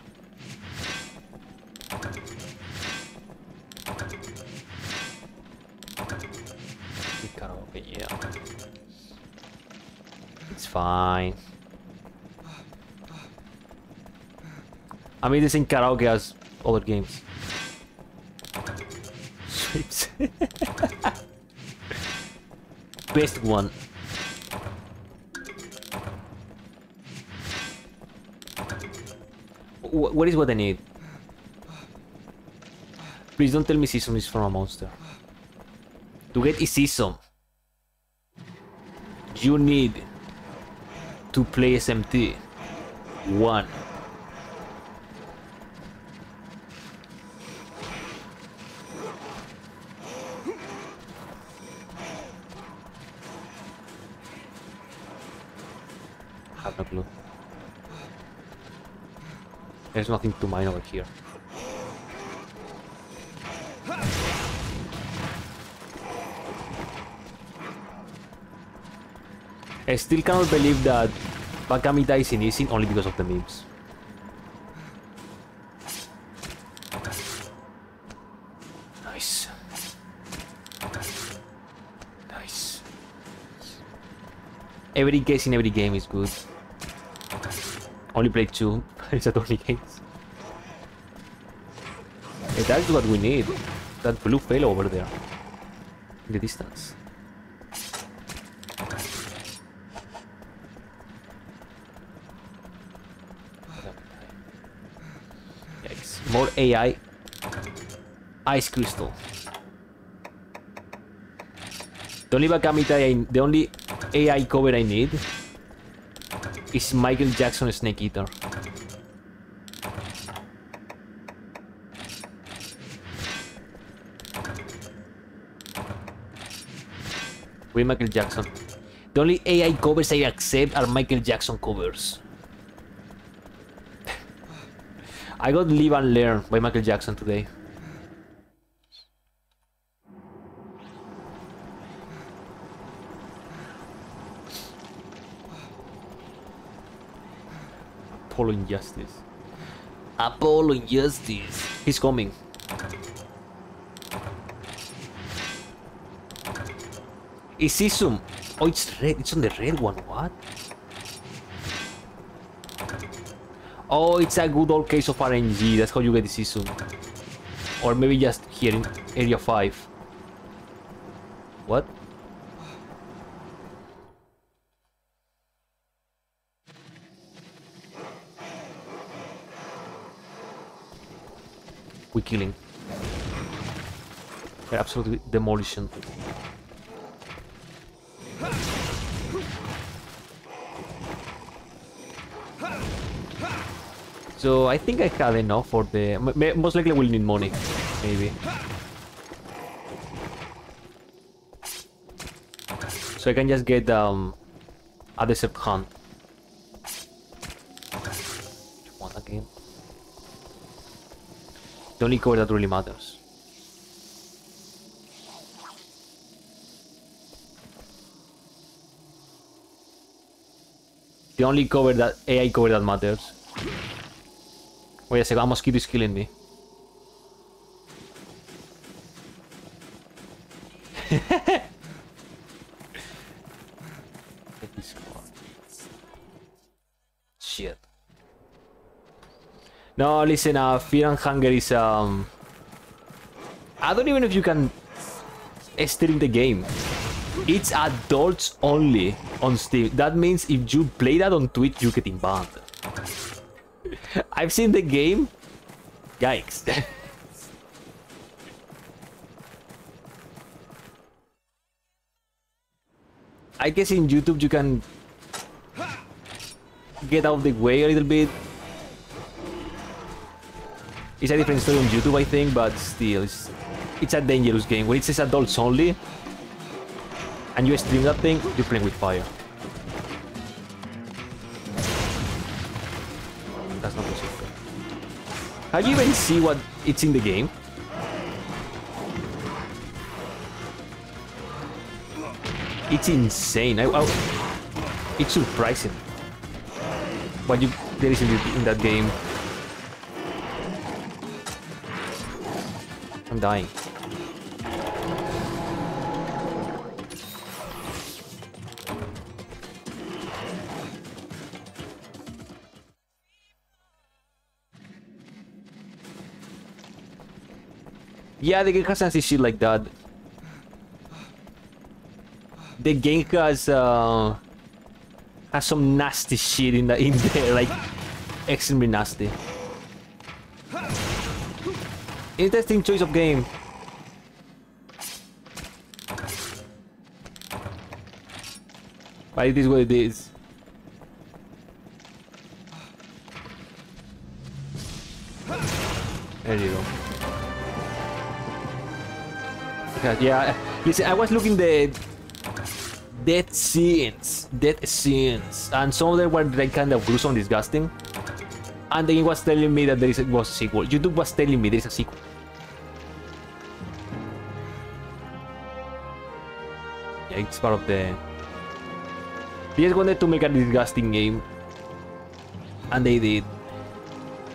Fine. I mean, this in karaoke as other games. Best one. What is what I need? Please don't tell me Season is from a monster. To get Season, you need to play SMT 1. I have no clue. There's nothing to mine over here. I still cannot believe that Baka Mitai is in Ishin only because of the memes. Nice. Nice. Every case in every game is good. Only played two. it's a games. Hey, that's what we need. That blue fellow over there. In the distance. Yikes. More AI. Ice crystal. The only Baka Mitai I, the only AI cover I need is Michael Jackson Snake Eater. With Michael Jackson. The only AI covers I accept are Michael Jackson covers. I got Live and Learn by Michael Jackson today. Apollo Injustice. Apollo Injustice. He's coming. Is Isum? Oh, it's red. It's on the red one. What? Oh, it's a good old case of RNG. That's how you get the Isum. Or maybe just here in Area 5. What? We're killing. We're absolutely demolition. So I think I have enough for the. Most likely we'll need money, maybe. So I can just get um a desert hunt. Again? The only cover that really matters. The only cover that AI cover that matters. Wait a second, a mosquito is killing me. Shit. No, listen, uh, Fear and Hunger is, um... I don't even know if you can stream the game. It's adults only on Steam. That means if you play that on Twitch, you get banned. I've seen the game. Yikes. I guess in YouTube you can get out of the way a little bit. It's a different story on YouTube, I think, but still, it's, it's a dangerous game. When it says adults only, and you stream that thing, you're playing with fire. Can you even see what it's in the game? It's insane. I, I, it's surprising what you there is in, the, in that game. I'm dying. Yeah, the game has nasty shit like that. The game has uh has some nasty shit in the in there, like extremely nasty. Interesting choice of game. But it is what it is. Yeah, yeah. Listen, I was looking the death scenes, death scenes, and some of them were like kind of gruesome, disgusting. And then it was telling me that there is was a sequel. YouTube was telling me there is a sequel. Yeah, it's part of the. They just wanted to make a disgusting game, and they did.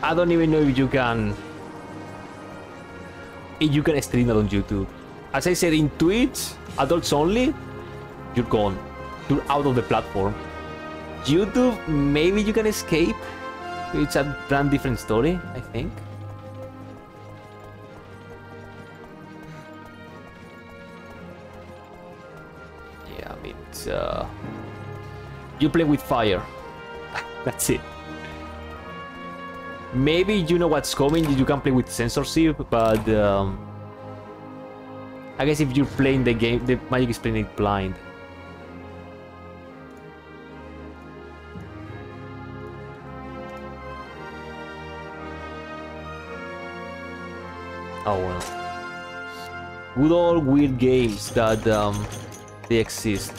I don't even know if you can. If you can stream that on YouTube. As I said, in Twitch, adults only, you're gone. You're out of the platform. YouTube, maybe you can escape. It's a brand different story, I think. Yeah, I mean, uh, you play with fire. That's it. Maybe you know what's coming, you can play with censorship, but um, I guess if you're playing the game, the magic is playing it blind. Oh well. Good old weird games that um, they exist.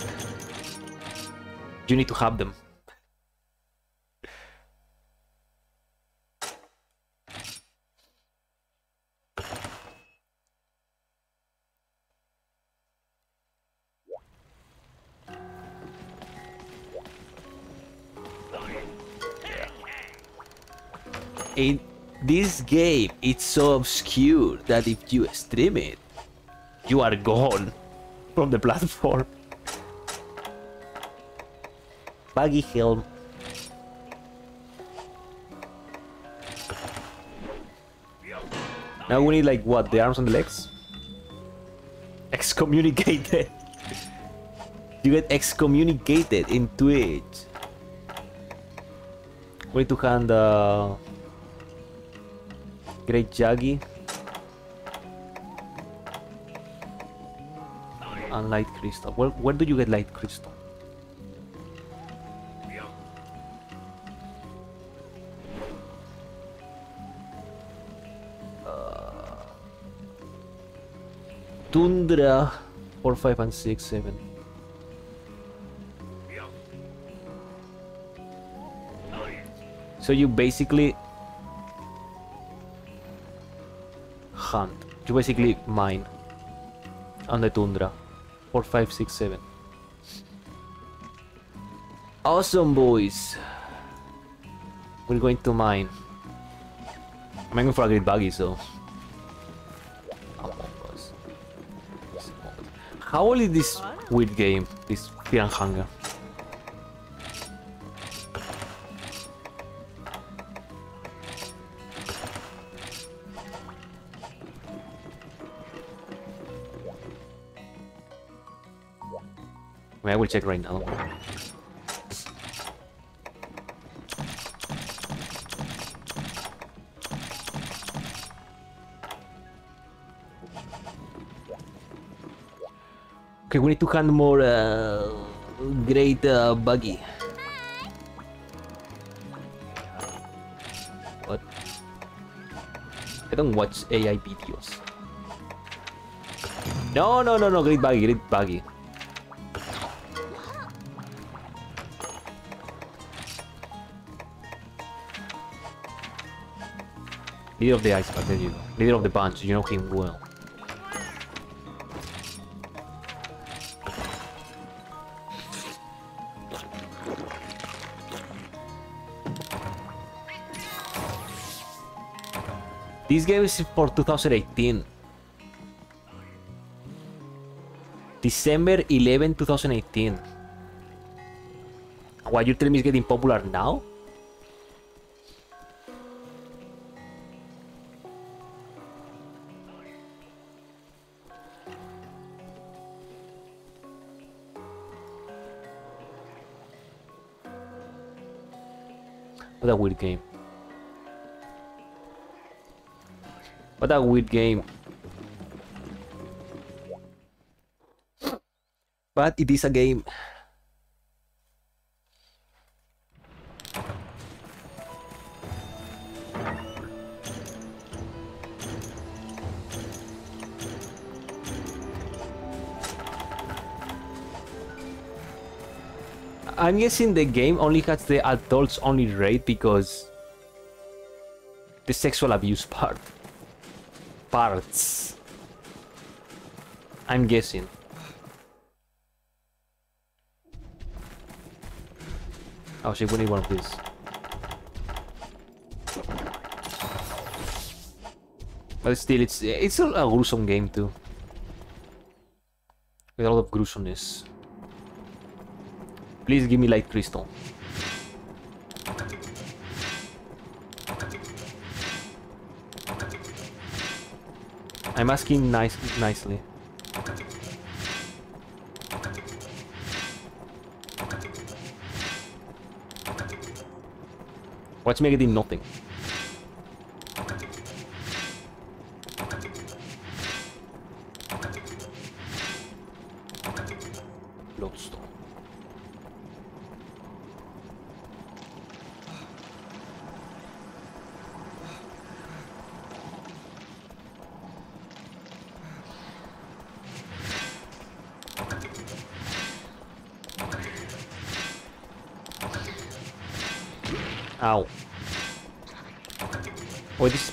You need to have them. This game it's so obscure that if you stream it you are gone from the platform. Baggi helm. Now we need like what the arms and the legs? Excommunicated. You get excommunicated in twitch we need to hand uh Great Jaggi. And Light Crystal. Where, where do you get Light Crystal? Uh, Tundra 4, 5, and 6, 7. So you basically hunt. You basically mine on the tundra. 4, 5, 6, 7. Awesome, boys. We're going to mine. I'm going for a great Baggi, so. How old is this weird game? This Fear and Hunger? Check right now. Okay, we need to hunt more uh, great uh, Baggi. What? I don't watch AI videos. No, no, no, no, great Baggi, great Baggi. Leader of the Ice Pack, there you go. Leader of the bunch, you know him well. This game is for 2018. December 11, 2018. Why you tell me is getting popular now? What a weird game. What a weird game. But it is a game. I'm guessing the game only has the adults only rate because the sexual abuse part parts. I'm guessing. Oh shit, we need one of these. But still, it's it's a, a gruesome game too. With a lot of gruesomeness. Please give me light crystal. I'm asking nice nicely. Me getting nothing.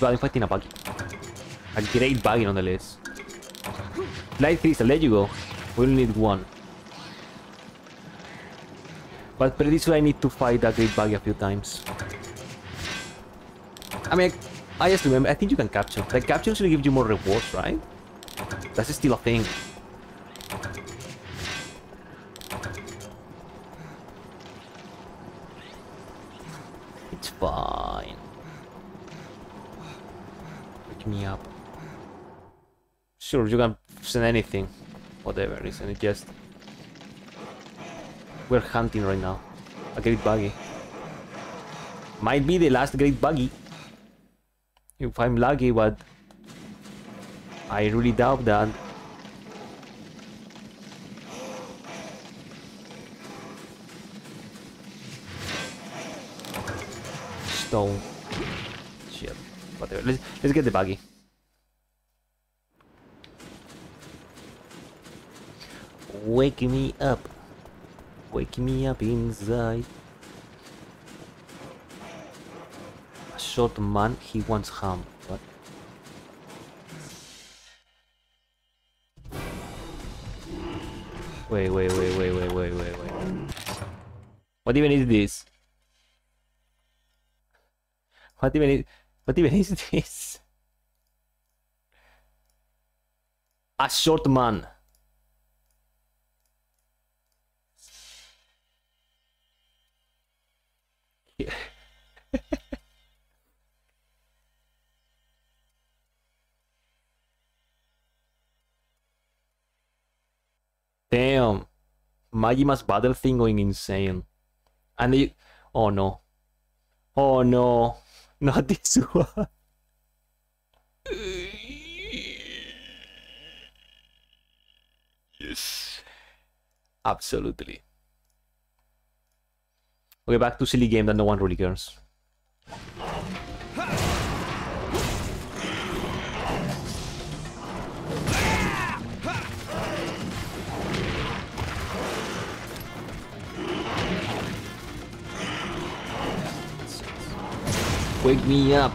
Oh, this is bad. I'm fighting a Baggi. Great Baggi on the list. Light crystal, there you go. We only need one. But pretty sure I need to fight a great Baggi a few times. I mean, I just remember, I think you can capture. Like, capture usually gives you more rewards, right? That's still a thing. It's fine. Wake me up. You can send anything. Whatever, isn't it just... We're hunting right now. A great Baggi. Might be the last great Baggi. If I'm lucky, but... I really doubt that. Stone. Shit. Whatever. Let's, let's get the Baggi. Wake me up. Wake me up inside. A short man, he wants ham. What? Wait, wait, wait, wait, wait, wait, wait, wait. What even is this? What even is, what even is this? A short man. Majima's battle thing going insane. And they... Oh no. Oh no. Not this one. yes. Absolutely. Okay, back to silly game that no one really cares. Wake me up.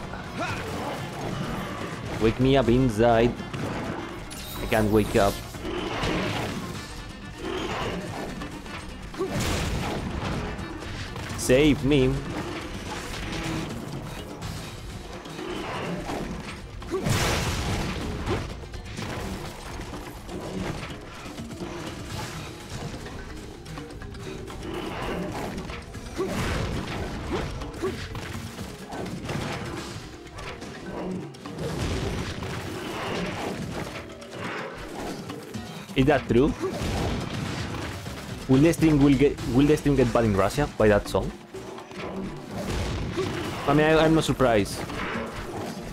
Wake me up inside. I can't wake up. Save me. Is that true? Will the stream will get will the stream get banned in Russia by that song? I mean, I, I'm not surprised.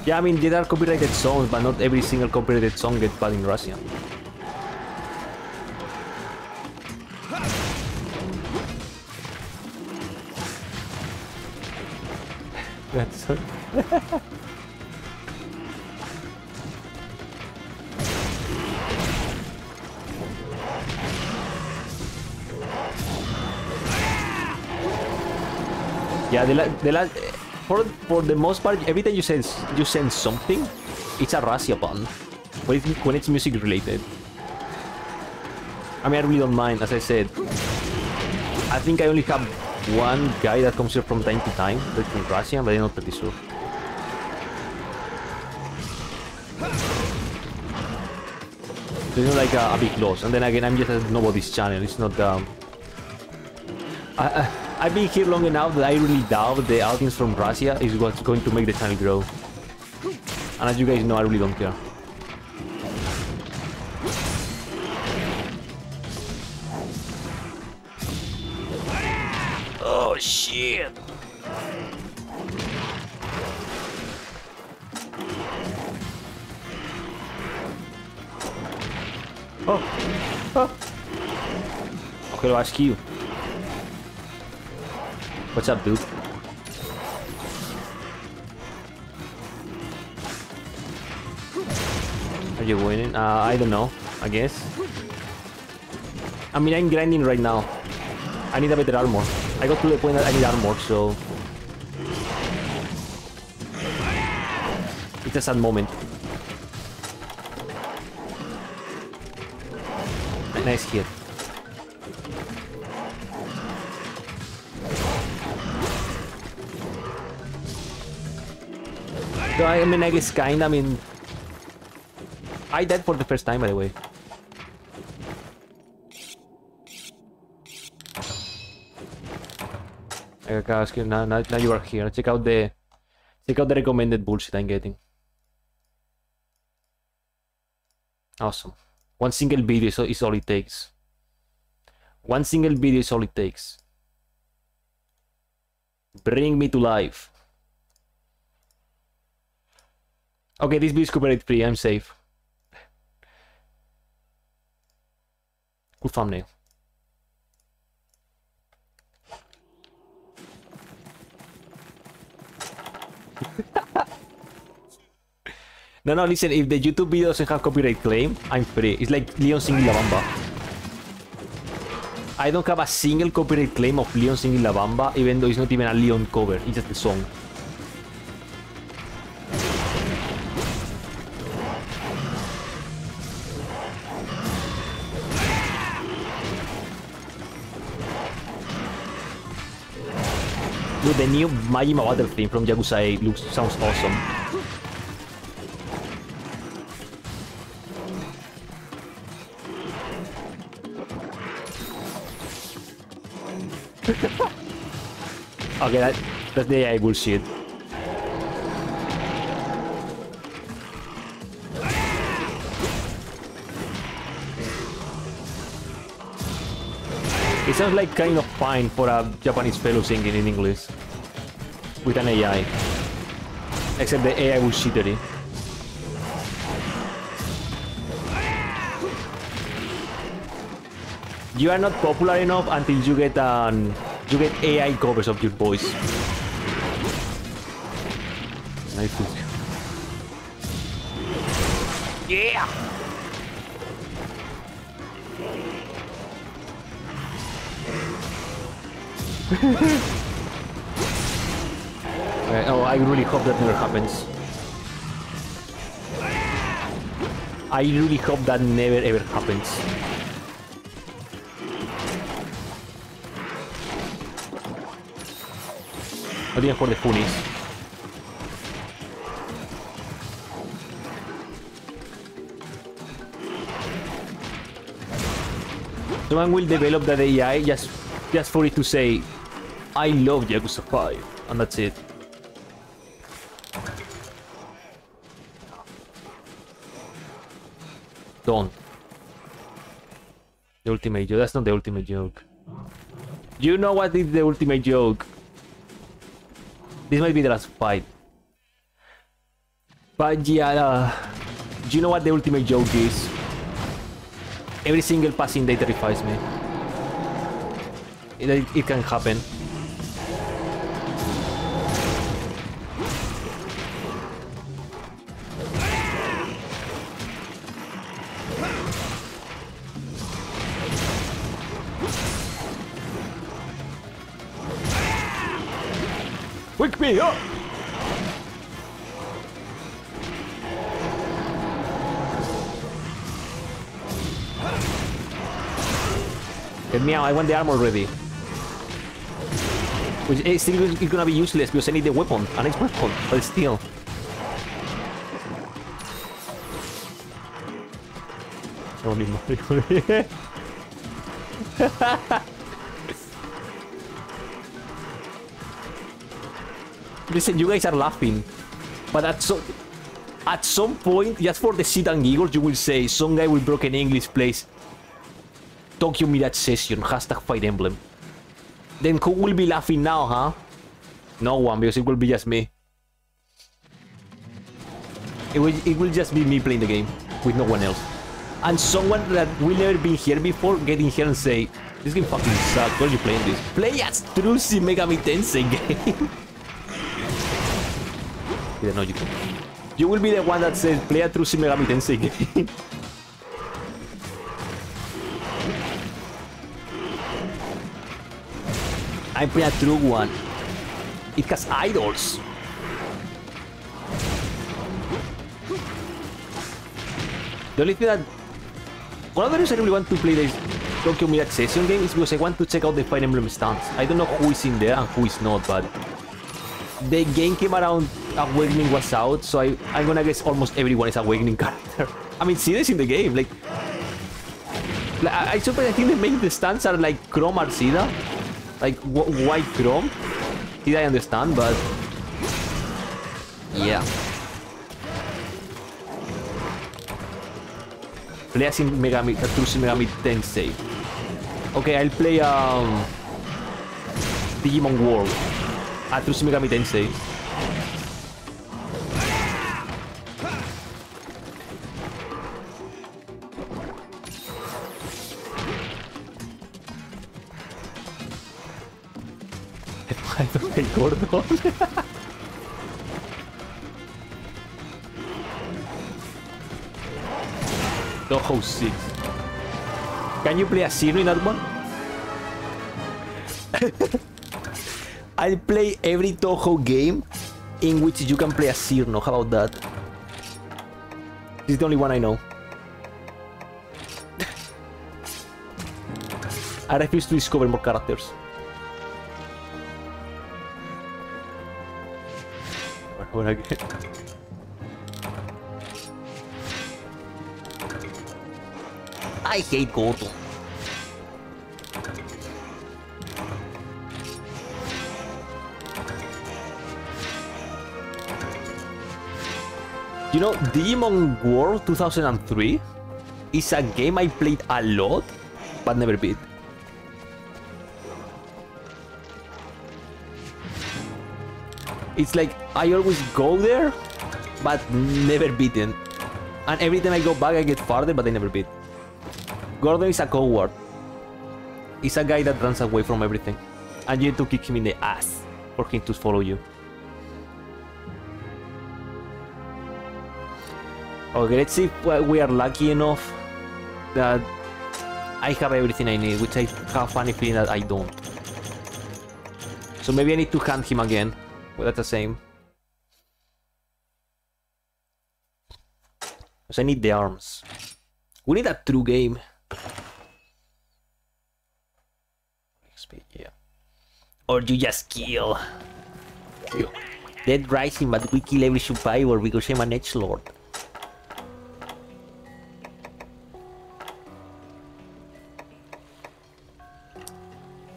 Yeah, I mean, there are copyrighted songs, but not every single copyrighted song gets banned in Russia. That's Yeah, the, la the last for for the most part, every time you send you send something, it's a band. When it's, when it's music related. I mean, I really don't mind. As I said, I think I only have one guy that comes here from time to time that's from Russia, but I'm not pretty sure. It's not like a, a big loss. And then again, I'm just a nobody's channel. It's not um. I, I, I've been here long enough that I really doubt the audience from Russia is what's going to make the channel grow. And as you guys know, I really don't care. Oh shit! Oh! Oh! Okay, I'll ask you. What's up, dude? Are you winning? Uh, I don't know. I guess. I mean, I'm grinding right now. I need a better armor. I got to the point that I need armor, so... It's a sad moment. Nice hit. I mean, I guess kinda, I mean... I died for the first time, by the way. Okay, ask you, now, now, now you are here. Check out the... Check out the recommended bullshit I'm getting. Awesome. One single video is all it takes. One single video is all it takes. Bring me to life. Okay, this video is copyright free. I'm safe. Cool thumbnail. no, no, listen, if the YouTube video doesn't have copyright claim, I'm free. It's like Leon singing La Bamba. I don't have a single copyright claim of Leon singing La Bamba, even though it's not even a Leon cover, it's just a song. The new Majima Battle theme from 8 looks sounds awesome. okay, that, that's the AI bullshit. It sounds like kind of fine for a Japanese fellow singing in English. With an AI. Except the AI was shittery. You are not popular enough until you get an you get AI covers of your voice. Nice. Yeah. Okay, oh, I really hope that never happens. I really hope that never ever happens. Not even for the funnies. Someone will develop that AI just just for it to say, I love Yakuza 5, and that's it. Don't. The ultimate joke. That's not the ultimate joke. You know what is the ultimate joke? This might be the last fight. But yeah, uh, do you know what the ultimate joke is? Every single passing day terrifies me. It, it can happen. I want the armor ready. Which is still is gonna be useless because I need the weapon, an next weapon, but still. Only Mario. Listen, you guys are laughing, but at so at some point, just for the shit and giggles, you will say some guy with broken English plays Tokyo Mirage Session, hashtag Fire Emblem. Then who will be laughing now, huh? No one, because it will be just me. It will, it will just be me playing the game, with no one else. And someone that will never been here before, getting here and say, this game fucking sucks, why are you playing this? Play as Shin Megami Tensei game! yeah, no, you can. You will be the one that says, play a Shin Megami Tensei game. I play a true one. It has idols. The only thing that... One of the reasons I really want to play this Tokyo Mirage Session game is because I want to check out the Fire Emblem stance. I don't know who is in there and who is not, but... The game came around, Awakening was out, so I, I'm gonna guess almost everyone is Awakening character. I mean, see this in the game, like... like I, I suppose I think the main stands are like Chrom Arcida, like white Chrom. Did I understand, but... Yeah. In Megami, uh, True Shin Megami Tensei. Okay, I'll play um, Digimon World. Ah, True Shin Megami Tensei. Gordo. Touhou 6. Can you play a Zero in that one? I'll play every Touhou game in which you can play a Cirno. How about that? This is the only one I know. I refuse to discover more characters. What again? I hate gold. You know, Digimon World 2003 is a game I played a lot, but never beat. It's like I always go there, but never beaten. And every time I go back, I get farther, but I never beat. Gordon is a coward. He's a guy that runs away from everything. And you need to kick him in the ass for him to follow you. Okay, let's see if we are lucky enough that I have everything I need, which I have funny feeling that I don't. So maybe I need to hunt him again. Well, that's the same. Because I need the arms. We need a true game. XP, yeah. Or you just kill. Dead Rising, but we kill every survivor because I'm an edge lord.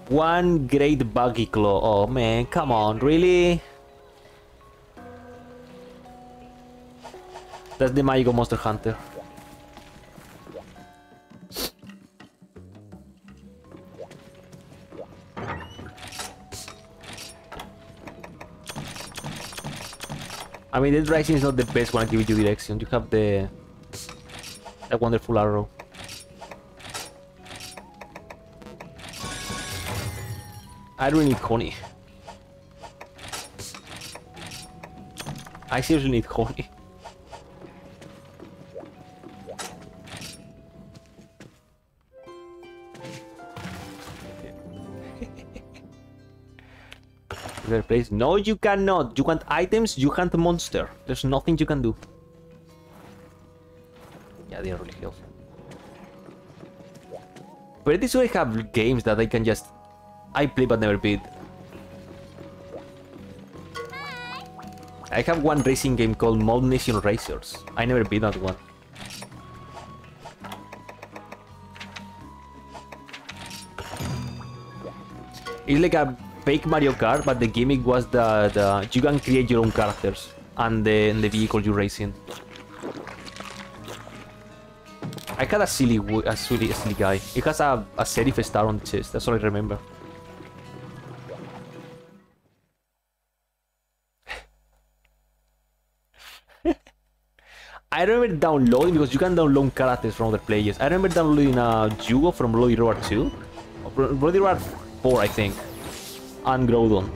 One great Baggi claw. Oh man, come on, really? That's the magical monster hunter. I mean, the Rising is not the best one to give you direction. You have the... That wonderful arrow. I really need honey. I seriously need honey. Their place. No, you cannot. You want items, you hunt monster. There's nothing you can do. Yeah, are really helpful. Pretty sure I have games that I can just... I play but never beat. I have one racing game called ModNation Racers. I never beat that one. It's like a fake Mario Kart, but the gimmick was the you can create your own characters and the, and the vehicle you're racing. I got a silly, a silly, a silly guy. It has a, a serif star on the chest. That's all I remember. I remember downloading because you can download characters from other players. I remember downloading uh, Jugo from Bloody Roar 2, Bloody Roar 4, I think, and Groudon.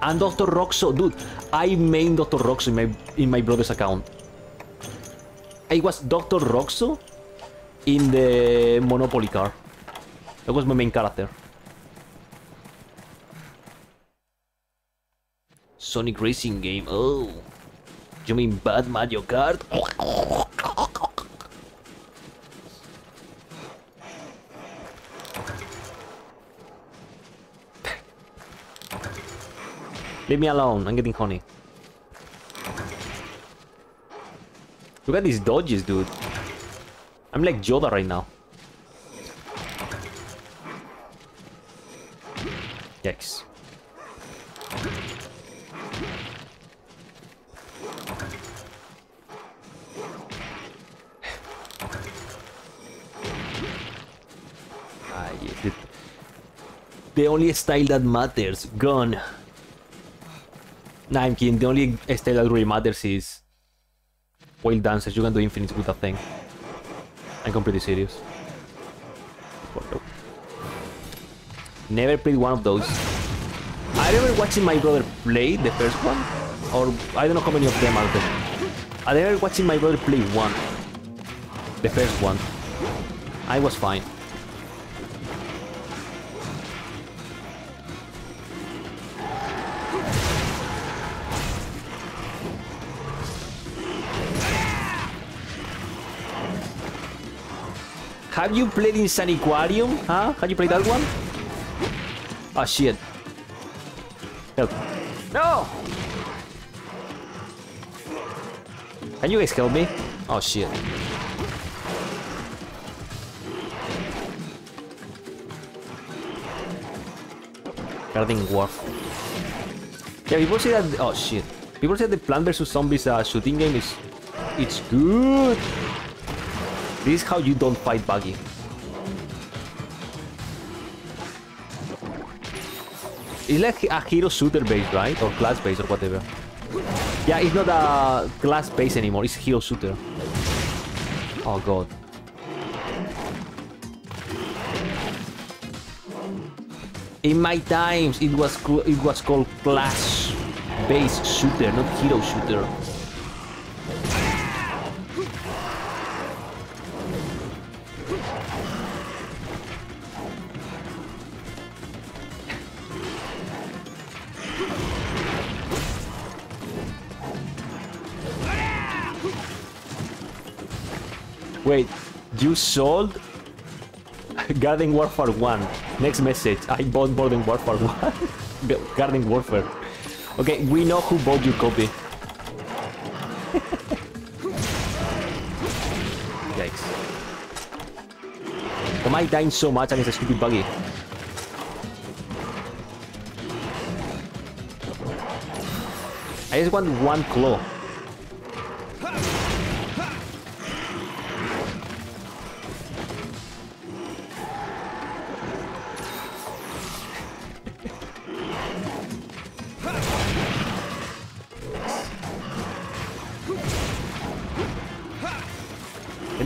And Dr. Roxo, dude, I main Dr. Roxo in my in my brother's account. I was Dr. Roxo in the Monopoly car. That was my main character. Sonic Racing game. Oh. You mean bad Mario Kart? Leave me alone. I'm getting honey. Look at these dodges, dude. I'm like Yoda right now. Yikes. The, the only style that matters, gone. Nah, I'm kidding. The only style that really matters is Wild Dancers. You can do infinite with that thing. I'm completely serious. Never played one of those. I remember watching my brother play the first one, or I don't know how many of them are there. I remember watching my brother play one, the first one. I was fine. Have you played Insaniquarium? Huh? Have you played that one? Oh shit. Help. No! Can you guys help me? Oh shit. Garden Warfare. Yeah, people say that. Oh shit. People say the Plant vs Zombies uh, shooting game is. It's good. This is how you don't fight Baggi. It's like a hero shooter base, right? Or class base or whatever. Yeah, it's not a class base anymore, it's hero shooter. Oh god. In my times, it was it was called class base shooter, not hero shooter. You sold Garden Warfare 1. Next message, I bought Modern Warfare 1. Garden Warfare. Okay, we know who bought your copy. Yikes. Am I dying so much it's a stupid Baggi? I just want one claw.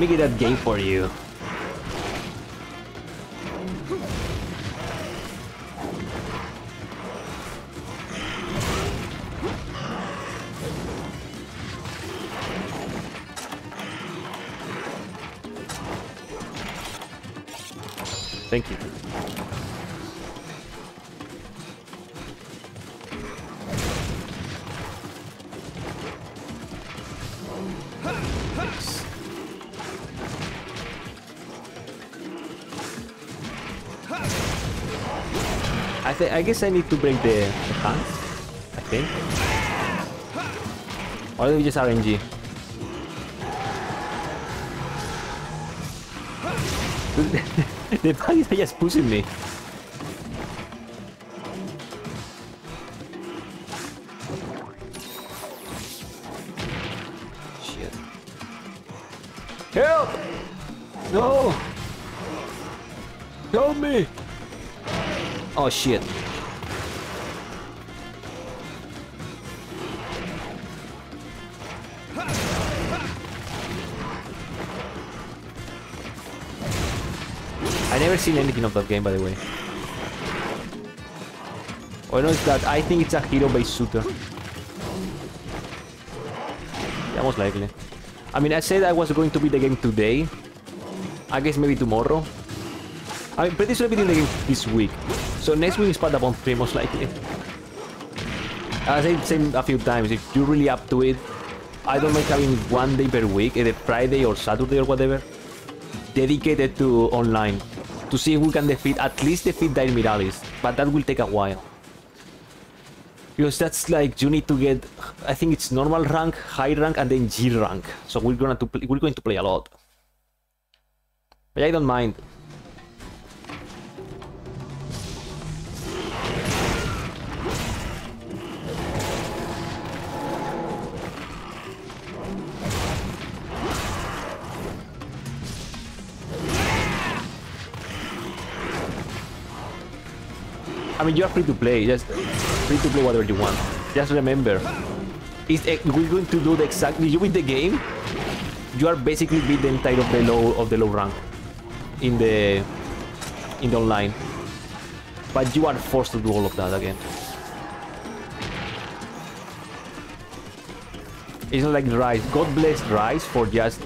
Me get that game for you. I guess I need to break the, hands. I think. Or maybe just RNG. the bug is just pushing me. Shit. Help! No! Help me! Oh shit. Seen anything of that game, by the way. I know is that I think it's a hero-based shooter. Yeah, most likely. I mean, I said I was going to beat the game today. I guess maybe tomorrow. I'm pretty sure I beating the game this week. So next week is Patapon 3 most likely. I said same a few times, if you're really up to it, I don't mind having one day per week, either Friday or Saturday or whatever, dedicated to online to see if we can defeat, at least defeat Dire Miralis, but that will take a while. Because that's like, you need to get, I think it's normal rank, high rank, and then G rank. So we're gonna to we're going to play a lot. But I don't mind. I mean, you are free to play. Just free to play whatever you want. Just remember, is eh, we're going to do the exactly. You win the game. You are basically beat the entire of the low of the low rank in the in the online. But you are forced to do all of that again. It's not like Rise. God bless Rise for just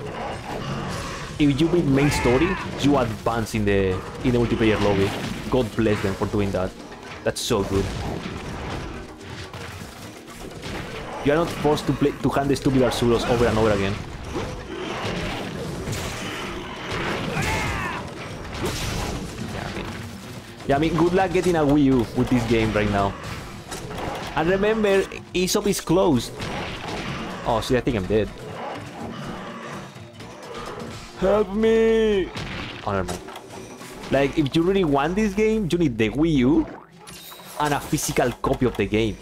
if you beat main story, you advance in the in the multiplayer lobby. God bless them for doing that. That's so good. You are not forced to play to hand the stupid Arsuros over and over again. Yeah, I mean, yeah, I mean, good luck getting a Wii U with this game right now. And remember, eShop is closed. Oh, see, I think I'm dead. Help me! Oh, mind. Like, if you really want this game, you need the Wii U and a physical copy of the game.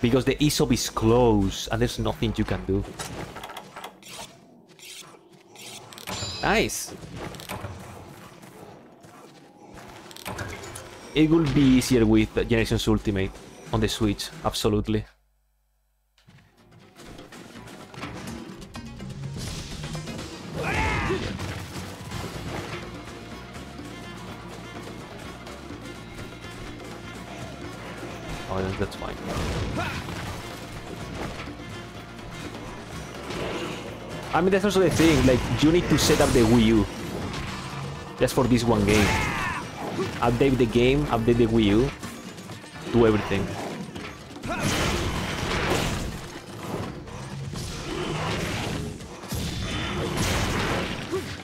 Because the eShop is closed and there's nothing you can do. Nice! It will be easier with Generations Ultimate on the Switch, absolutely. I mean, that's also the thing, like, you need to set up the Wii U. Just for this one game. Update the game, update the Wii U. Do everything.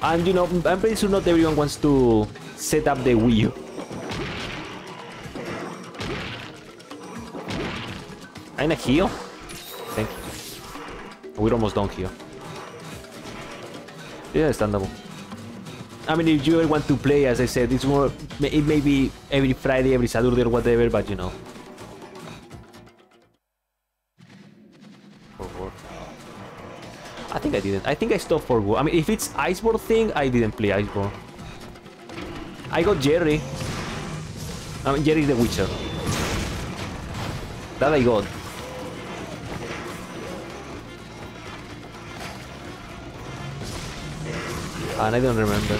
And you know, I'm pretty sure not everyone wants to set up the Wii U. I'm a heal? Thank you. We're almost done here. Yeah, understandable. I mean, if you want to play, as I said, it's more. It may be every Friday, every Saturday, or whatever, but you know. For work. I think I didn't. I think I stopped for work. I mean, if it's Iceborne thing, I didn't play Iceborne. I got Jerry. I mean, Jerry the Witcher. That I got. And I don't remember.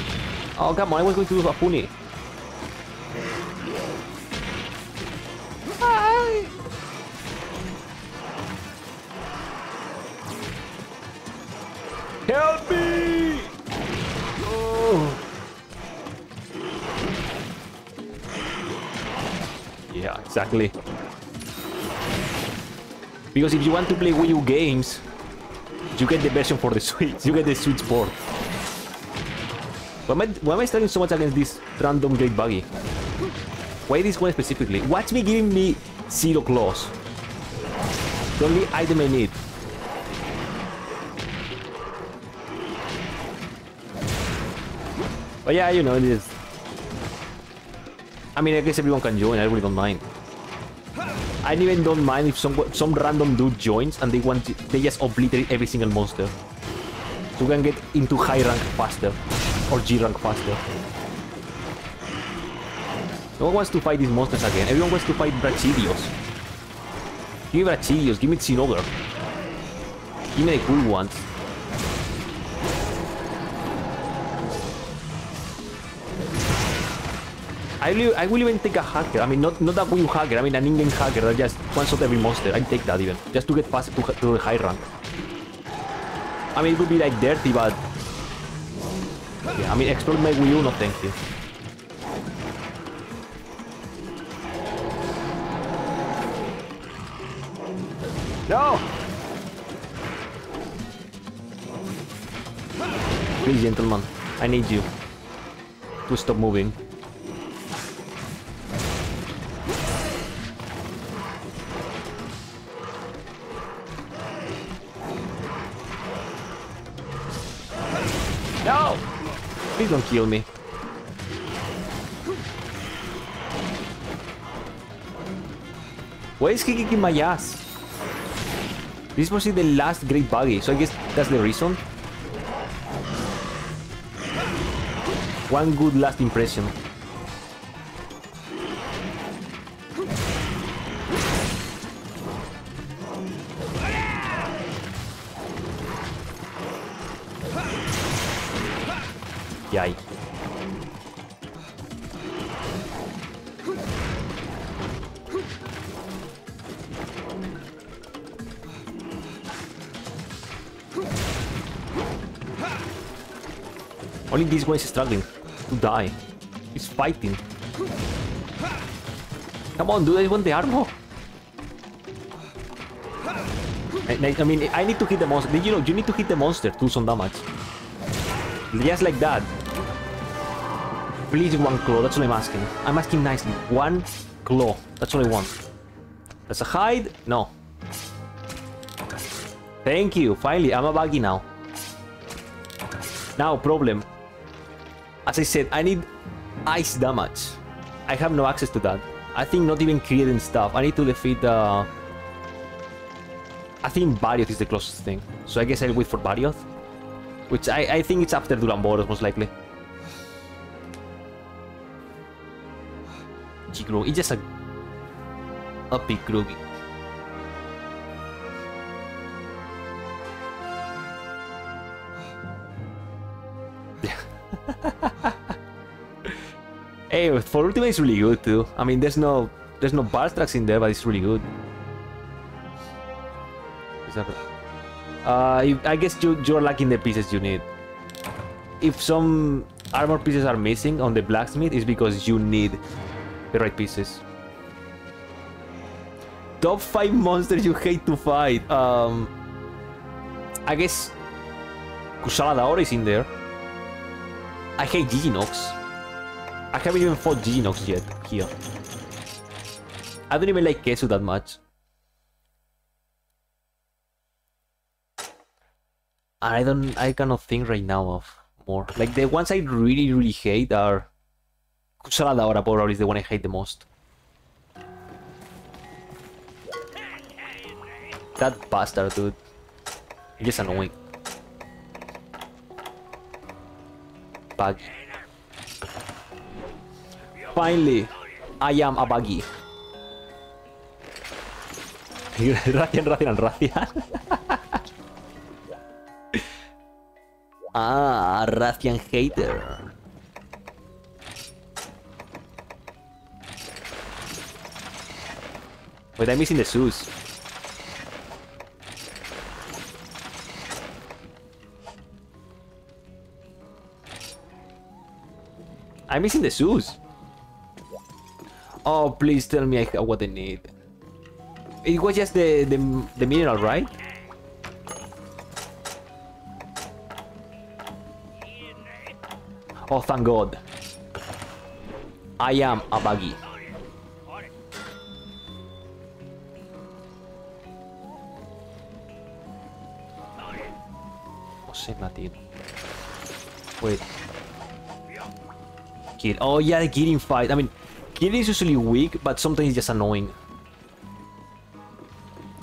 Oh, come on, I was going to do a puni. Help me! Oh. Yeah, exactly. Because if you want to play Wii U games, you get the version for the Switch. You get the Switch port. Why am I, why am I so much against this random Great Baggi? Why this one specifically? Watch me giving me zero claws. The only item I need. But yeah, you know, it is. I mean, I guess everyone can join. I really don't mind. I even don't mind if some some random dude joins and they want to, they just obliterate every single monster. So we can get into high rank faster or G rank faster. No one wants to fight these monsters again. Everyone wants to fight Brachydios. Give me Brachydios, give me Zinogre. Give me the cool ones. I will, I will even take a hacker. I mean, not not a Wii hacker. I mean, an in-game hacker that just one-shot every monster. I'd take that even, just to get faster to, to the high rank. I mean, it would be like dirty, but yeah. I mean, explode my Wii U, no thank you. No! Please, gentlemen, I need you to stop moving. Please don't kill me. Why is he kicking my ass? This was the last Great Baggi, so I guess that's the reason. One good last impression. Is struggling to die. He's fighting. Come on, dude, I want the armor. I, I mean, I need to hit the monster. You know, you need to hit the monster to do some damage. Just like that. Please, one claw. That's all I'm asking. I'm asking nicely. One claw. That's all I want. That's a hide? No. Thank you. Finally, I'm a Baggi now. Now, problem. As I said, I need ice damage. I have no access to that. I think not even creating stuff. I need to defeat uh I think Barioth is the closest thing. So I guess I'll wait for Barioth. Which I, I think it's after Duramboros, most likely. Chigro, it's just a... A big Grogi. Hey, for Ultimate it's really good too. I mean, there's no... There's no bar tracks in there, but it's really good. Is. Uh, I guess you, you're lacking the pieces you need. If some armor pieces are missing on the blacksmith, it's because you need the right pieces. Top 5 monsters you hate to fight. Um, I guess Kushala Daora is in there. I hate Giginox. I haven't even fought Giginox yet here. I don't even like Khezu that much. I don't. I cannot think right now of more. Like the ones I really, really hate are Kushala Daora probably is the one I hate the most. That bastard, dude. He's just annoying. Bug. Finally, I am a Baggi. Rathian, and Rathian. Ah, Rathian hater. Wait, I'm missing the shoes. I'm missing the shoes. Oh, please tell me I what I need. It was just the, the, the mineral, right? Oh, thank God. I am a Baggi. Oh, Latino. Wait. Kid. Oh, yeah, the Kirin fight. I mean, Kirin is usually weak, but sometimes just annoying.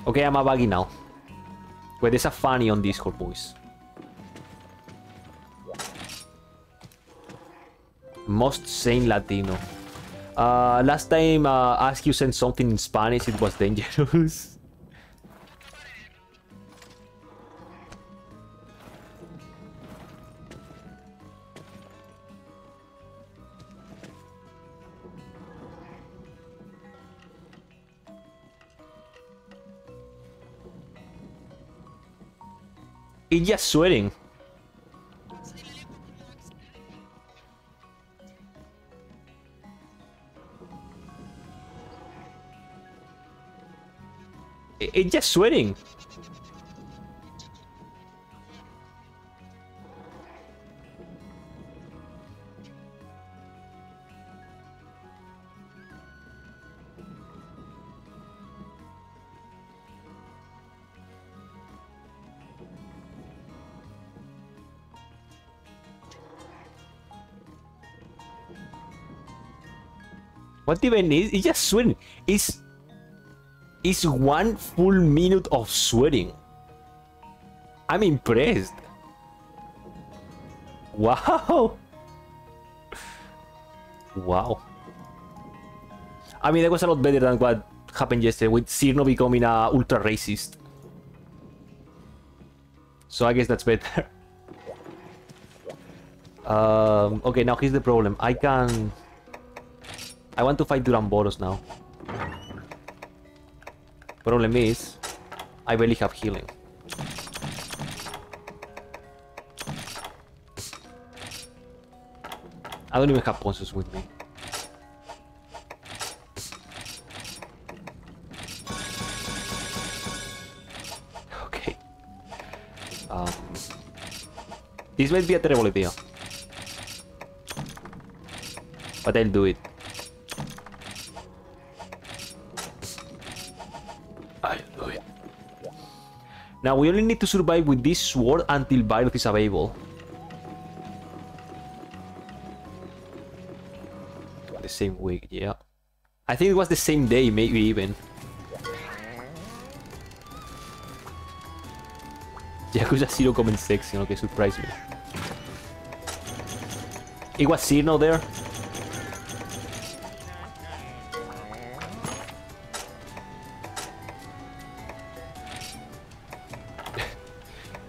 Okay, I'm a Baggi now. Wait, there's a funny on Discord, boys. Most sane Latino. Uh, last time uh, asked you sent something in Spanish, it was dangerous. It's just sweating. It's just sweating. What even is? It's just sweating. It's it's one full minute of sweating. I'm impressed. Wow. Wow. I mean, that was a lot better than what happened yesterday with Cirno becoming a ultra racist. So I guess that's better. um, okay, now here's the problem. I can... I want to fight Duramboros now. Problem is, I barely have healing. I don't even have Ponzus with me. Okay. Um, this might be a terrible idea. But I'll do it. Now we only need to survive with this sword until Byleth is available. The same week, yeah. I think it was the same day, maybe even. Yakuza 0 comment section, okay, surprise me. It was Cirno there?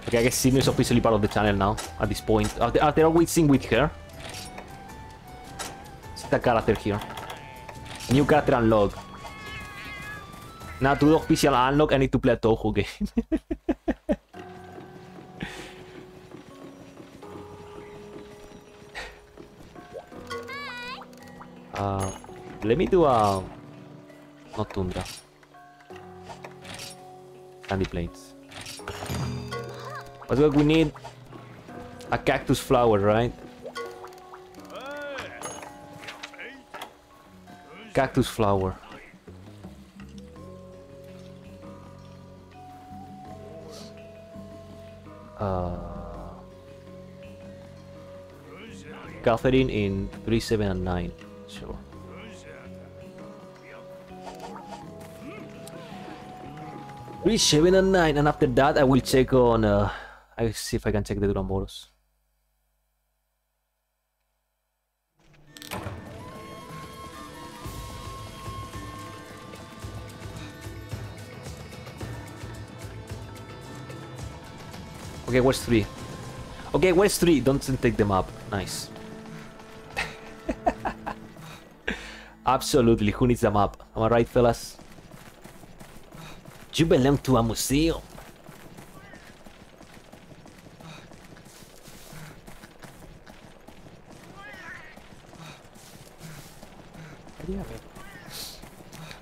Okay, I guess Cirno is officially part of the channel now, at this point. Ah, ah, are they, are they always sing with her? Set a character here. New character unlock. Now to the official unlock, I need to play a Touhou game. uh, let me do a... Not Tundra. Candy Plains. But what we need... A cactus flower, right? Cactus flower. Uh, Catherine in 3, 7, and 9. Sure. Three, seven, and nine, and after that I will check on. Uh, I see if I can check the Duramboros. Okay, what's three? Okay, where's three? Don't take them up. Nice. Absolutely. Who needs a map? Am I right, fellas? You belong to a museum.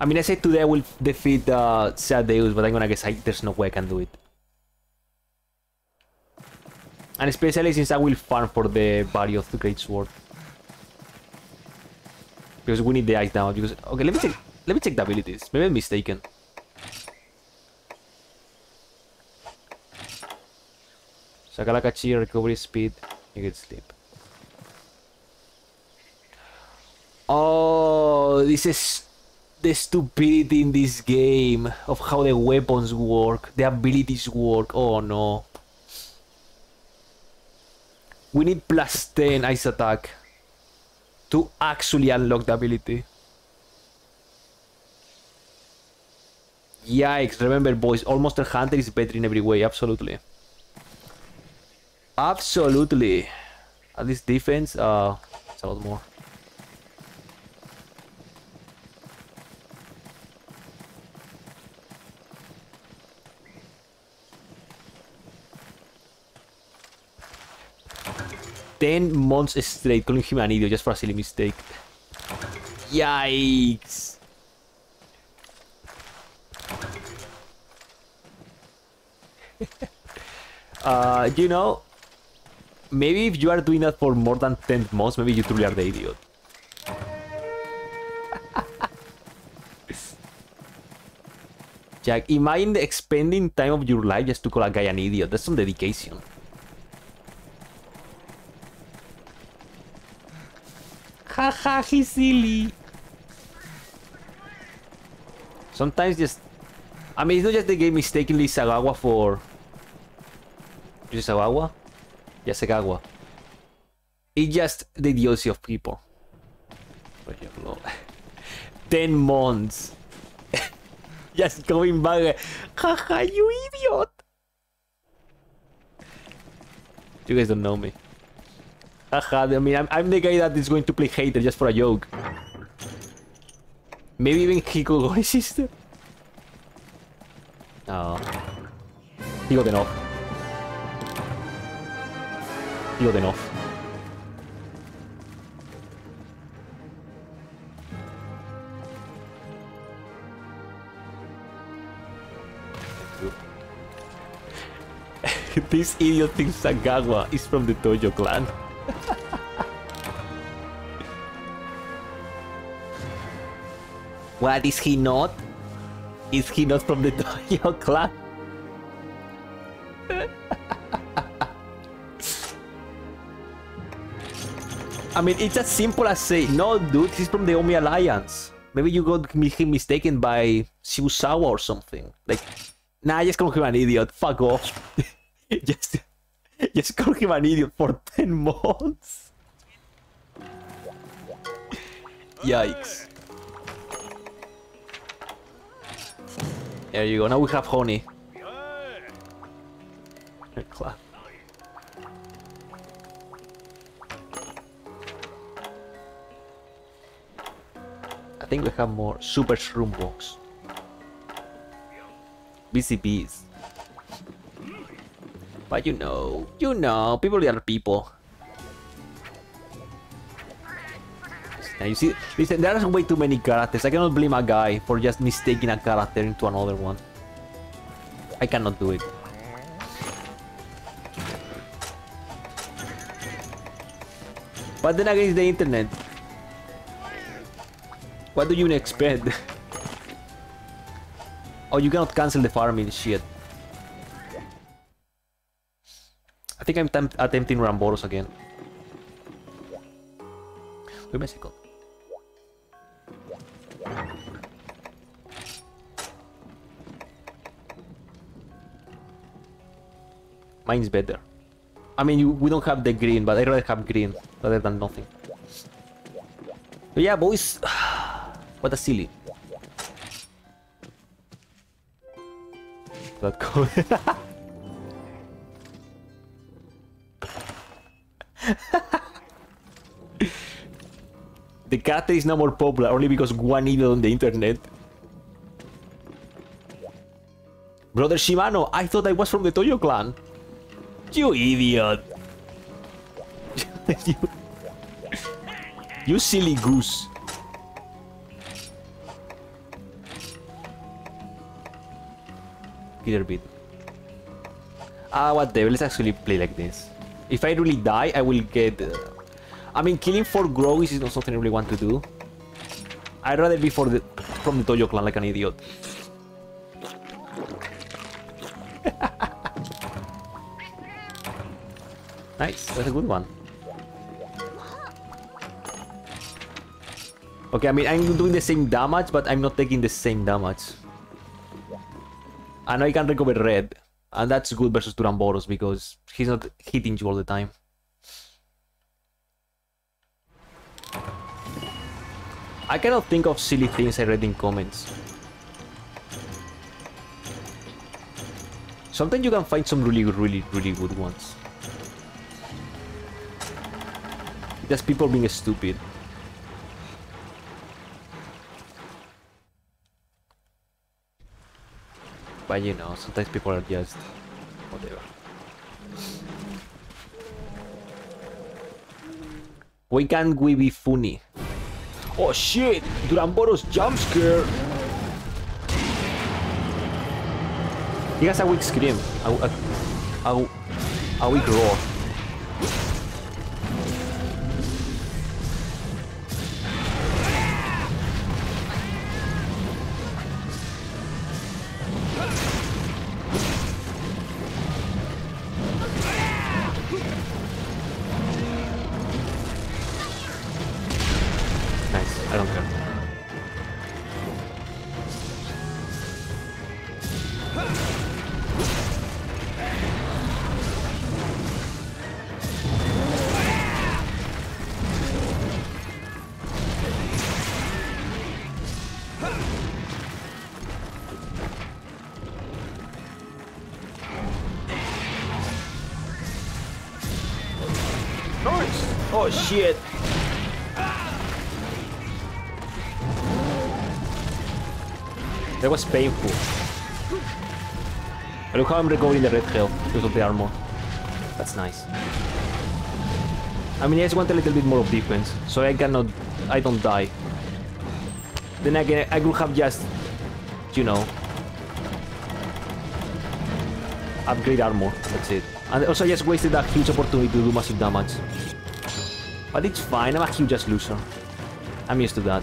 I mean, I said today I will defeat uh, Ceadeus, but I'm gonna guess I, there's no way I can do it. And especially since I will farm for the body of the Great Sword. Because we need the ice down. Because okay, let me check. Let me check the abilities. Maybe I'm mistaken. Sakalakachi, recovery speed, you get sleep. Oh, this is the stupidity in this game of how the weapons work, the abilities work. Oh no. We need plus 10 ice attack to actually unlock the ability. Yikes, remember boys, all Monster Hunter is better in every way, absolutely. Absolutely. At least defense, uh, it's a lot more. Ten months straight calling him an idiot just for a silly mistake. Yikes. uh, you know, maybe if you are doing that for more than 10 months, maybe you truly are the idiot. Jack, imagine expending time of your life just to call a guy an idiot. That's some dedication. Haha, he's silly. Sometimes just... I mean, it's not just the game mistakenly Sagawa for... Is it Sagawa? Yeah, Sagawa. It's just the idiocy of people. 10 months. just going back. Haha, you idiot! You guys don't know me. Haha, I mean, I'm, I'm the guy that is going to play hater just for a joke. Maybe even Hiko go his sister. Oh. He got enough. He got enough. this idiot thinks Sagawa is from the Tojo clan. what is he not? Is he not from the Tojo clan? I mean, it's as simple as say, no, dude, he's from the Omi Alliance. Maybe you got him mistaken by Shibusawa or something. Like, nah, I just call him an idiot. Fuck off. just, just call him an idiot for 10 months. Yikes. There you go. Now we have honey. Clap. I think we have more super shroom box. BCBs. But you know, you know, people are people. And you see, listen, there are way too many characters. I cannot blame a guy for just mistaking a character into another one. I cannot do it. But then again, it's the internet. What do you expect? oh, you cannot cancel the farming shit. I think I'm attempting Ramboros again. Wait a second. Mine's better. I mean, you, we don't have the green, but I'd rather have green rather than nothing. But yeah, boys. what a silly. That code. the character is now more popular only because one idiot on the internet. Brother Shimano, I thought I was from the Tojo clan. You idiot. you, you silly goose. Killer bit. Ah, what whatever. Let's actually play like this. If I really die, I will get... Uh, I mean, killing for Groguis is not something I really want to do. I'd rather be for the, from the Tojo clan like an idiot. nice, that's a good one. Okay, I mean, I'm doing the same damage, but I'm not taking the same damage. I know I can recover red, and that's good versus Duramboros because he's not hitting you all the time. I cannot think of silly things I read in comments. Sometimes you can find some really, really, really good ones. Just people being stupid. But you know, sometimes people are just... whatever. Why can't we be funny? Oh shit! Duramboros jump scare! He has a weak scream. A, a, a, a weak roar. Painful. And look how I'm recovering the red health because of the armor. That's nice. I mean, I just want a little bit more of defense, so I cannot... I don't die. Then again, I could have just... You know... Upgrade armor, that's it. And also I just wasted that huge opportunity to do massive damage. But it's fine, I'm a huge ass loser. I'm used to that.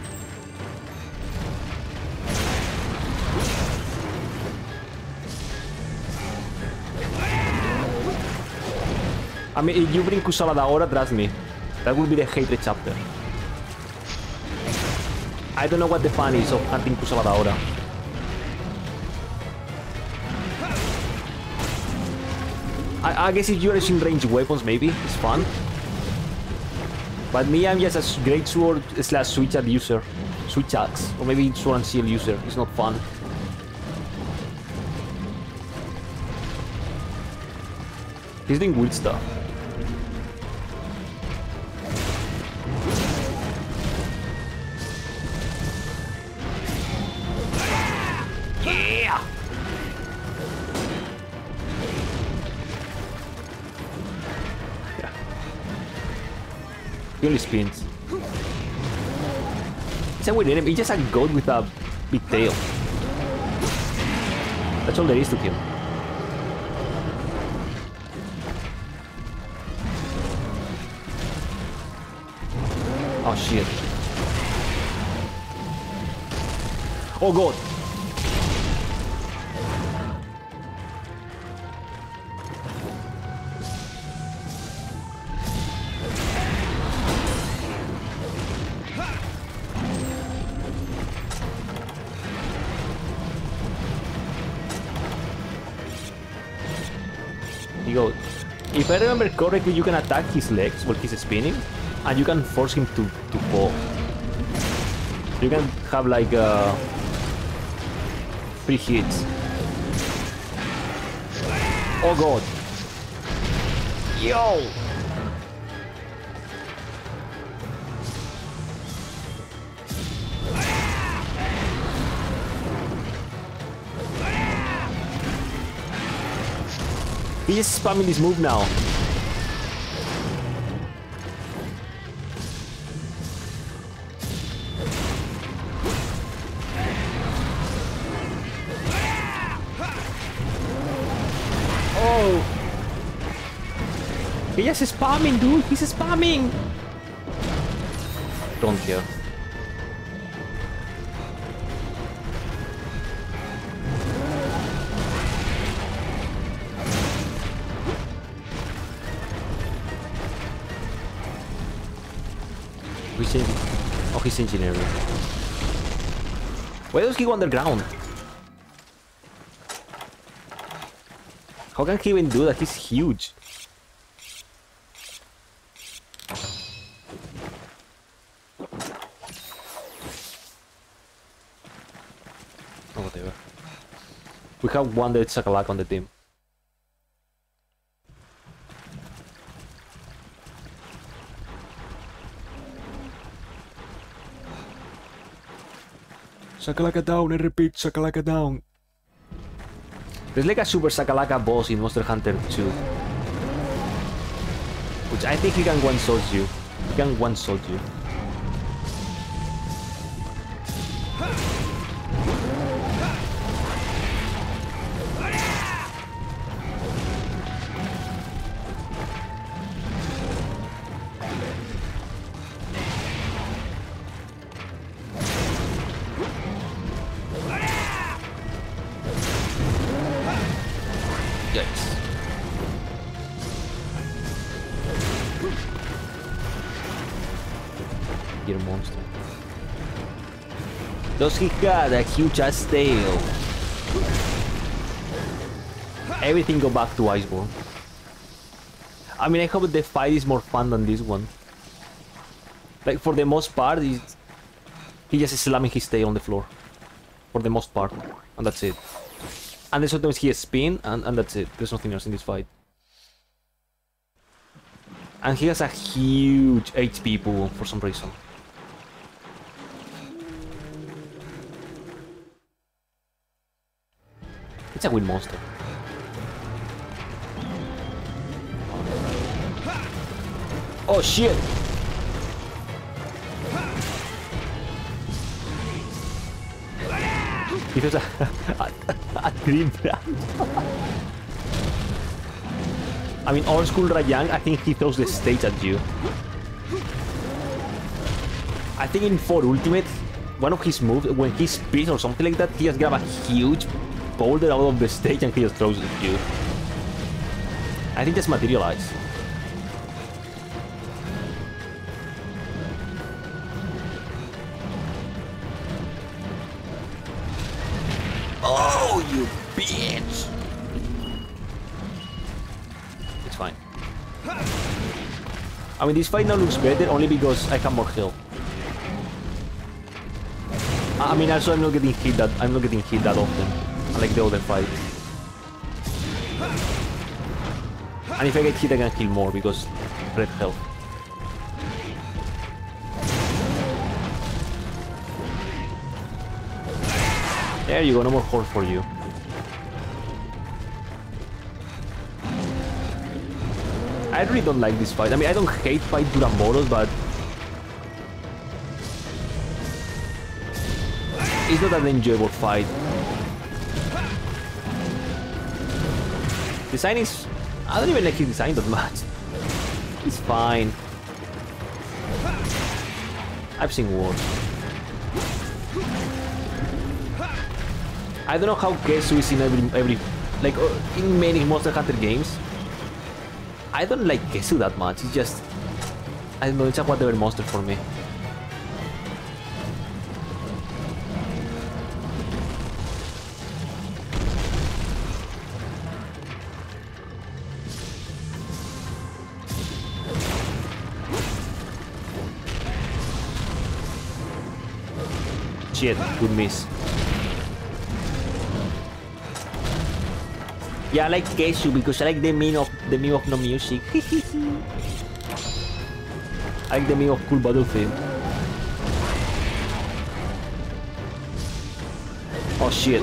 I mean, if you bring Kushala Daora, trust me, that will be the hatred chapter. I don't know what the fun is of hunting Kushala Daora. I, I guess if you're using ranged weapons, maybe it's fun. But me, I'm just a great sword slash switch at user, switch axe, or maybe sword and shield user. It's not fun. He's doing weird stuff. Spins. A weird enemy. He's just a goat with a big tail. That's all there is to him. Oh shit. Oh god. remember correctly, you can attack his legs while he's spinning, and you can force him to, to fall. You can have like uh, three hits. Oh god. Yo! He's spamming this move now. He's just spamming, dude! He's spamming! Don't care. He's in... Oh, he's engineering. Why does he go underground? How can he even do that? He's huge. Oh, whatever. We have one dead Sakalak on the team. Shakalaka down and eh, repeat Shakalaka down. There's like a Super Shakalaka boss in Monster Hunter 2. Which I think he can one-shot you. He can one-shot you. Does he got a huge ass tail? Everything go back to Iceborne. I mean, I hope the fight is more fun than this one. Like, for the most part, he's, he just slamming his tail on the floor. For the most part. And that's it. And then sometimes he spin, and, and that's it. There's nothing else in this fight. And he has a huge HP pool for some reason. It's a wind monster. Oh shit! He does a, a, a dream brand. I mean, old school Rajang, I think he throws the stage at you. I think in 4 Ultimate, one of his moves, when he spins or something like that, he just grab a huge boulder out of the stage and he just throws at you. I think that's materialized. Oh, you bitch! It's fine. I mean, this fight now looks better only because I have more health. I I mean, also I'm not getting hit that I'm not getting hit that often, unlike the other fight. And if I get hit, I can kill more because red health. There you go, no more horse for you. I really don't like this fight. I mean, I don't hate fight Duramboros, but... It's not an enjoyable fight. Design is... I don't even like his design that much. It's fine. I've seen worse. I don't know how Khezu is in every, every like uh, in many Monster Hunter games. I don't like Khezu that much. It's just I don't know. It's a whatever monster for me. Shit, good miss. Yeah, I like Khezu because I like the meme of the meme of no music. I like the meme of cool battlefield. Oh shit.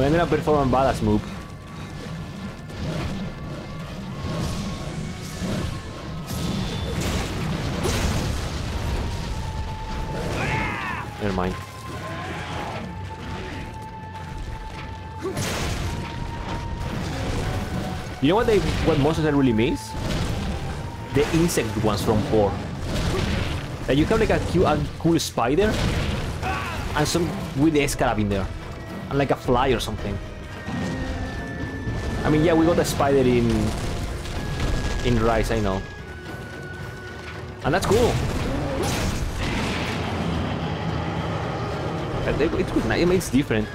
I'm gonna perform performance badass move. You know what they what monsters I really miss? The insect ones from 4. Like you have like a, cu- a cool spider and some with the scarab in there. And like a fly or something. I mean yeah we got a spider in in Rise, I know. And that's cool. It's different.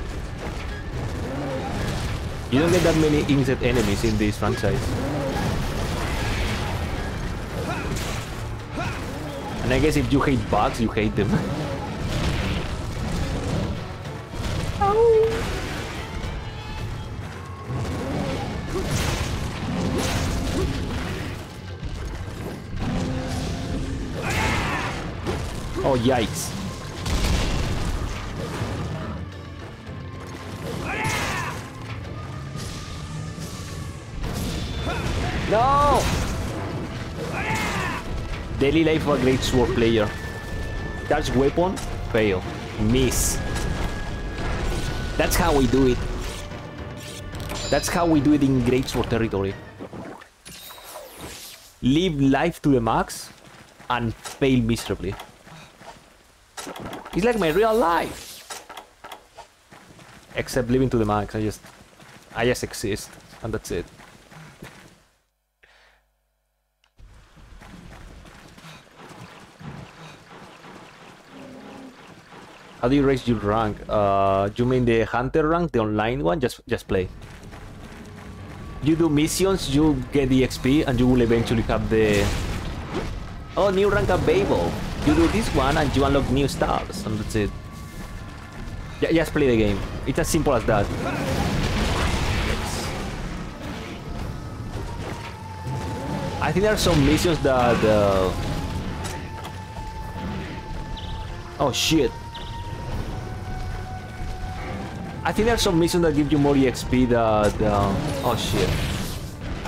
You don't get that many insect enemies in this franchise. And I guess if you hate bugs, you hate them. oh, yikes. Daily life of a great sword player. Charge weapon, fail. Miss. That's how we do it. That's how we do it in great sword territory. Live life to the max and fail miserably. It's like my real life. Except living to the max, I just I just exist and that's it. How do you raise your rank? Uh, you mean the hunter rank, the online one? Just just play. You do missions, you get the XP, and you will eventually have the oh new rank available. You do this one, and you unlock new stars, and that's it. Yeah, just play the game. It's as simple as that. I think there are some missions that. Uh... Oh shit. I think there are some missions that give you more EXP that... Uh, oh shit.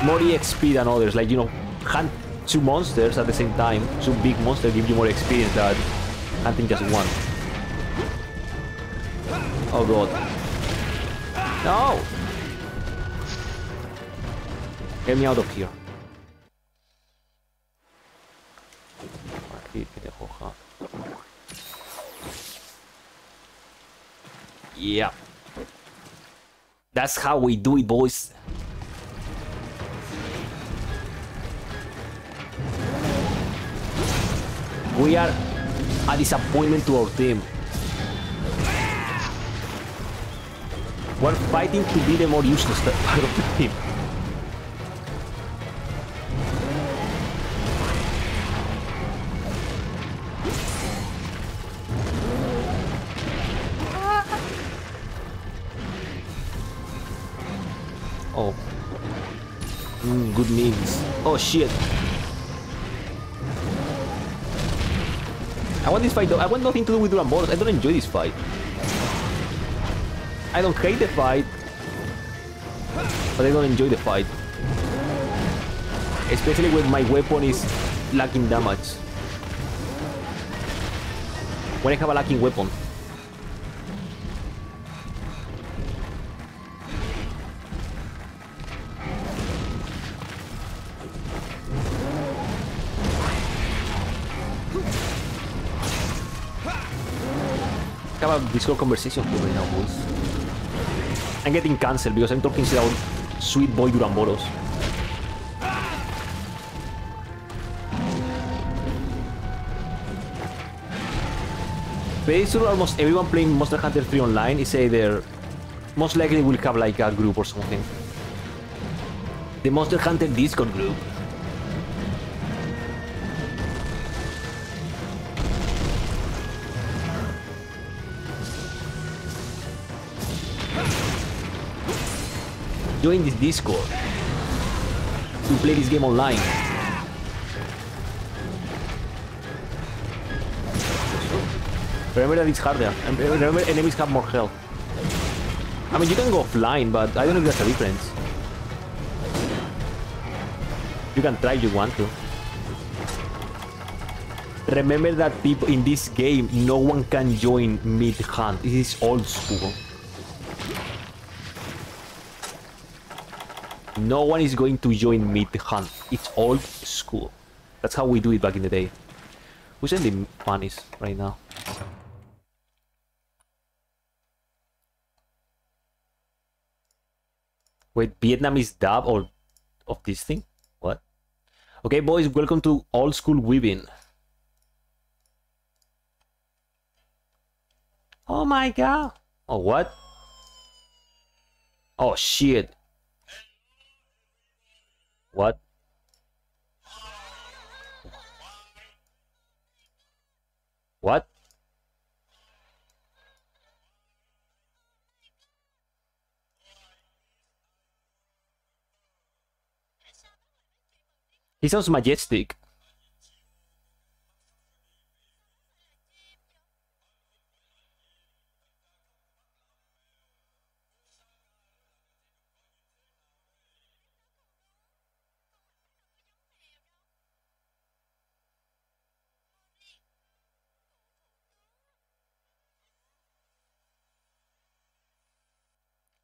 More EXP than others. Like, you know, hunt two monsters at the same time. Two big monsters give you more experience than hunting just one. Oh god. No! Get me out of here. Yeah. That's how we do it, boys. We are a disappointment to our team. We're fighting to be the more useless part of the team. Oh. Mm, good memes. Oh shit. I want this fight though. I want nothing to do with Duramboros. I don't enjoy this fight. I don't hate the fight. But I don't enjoy the fight. Especially when my weapon is lacking damage. When I have a lacking weapon. Have a Discord conversation right now, boys. I'm getting cancelled because I'm talking about Sweet Boy Duramboros. Basically, almost everyone playing Monster Hunter 3 online is either most likely will have like a group or something. The Monster Hunter Discord group. Join this Discord to play this game online. Remember that it's harder, and remember enemies have more health. I mean, you can go offline, but I don't know if there's a difference. You can try if you want to. Remember that people in this game, no one can join mid-hunt. This is old school. No one is going to join mid-hunt. It's old school. That's how we do it back in the day. Who's sending funnies right now? Wait, Vietnamese dub or of this thing? What? Okay, boys, welcome to Old School Weaving. Oh my god. Oh, what? Oh, shit. What? What? He sounds majestic.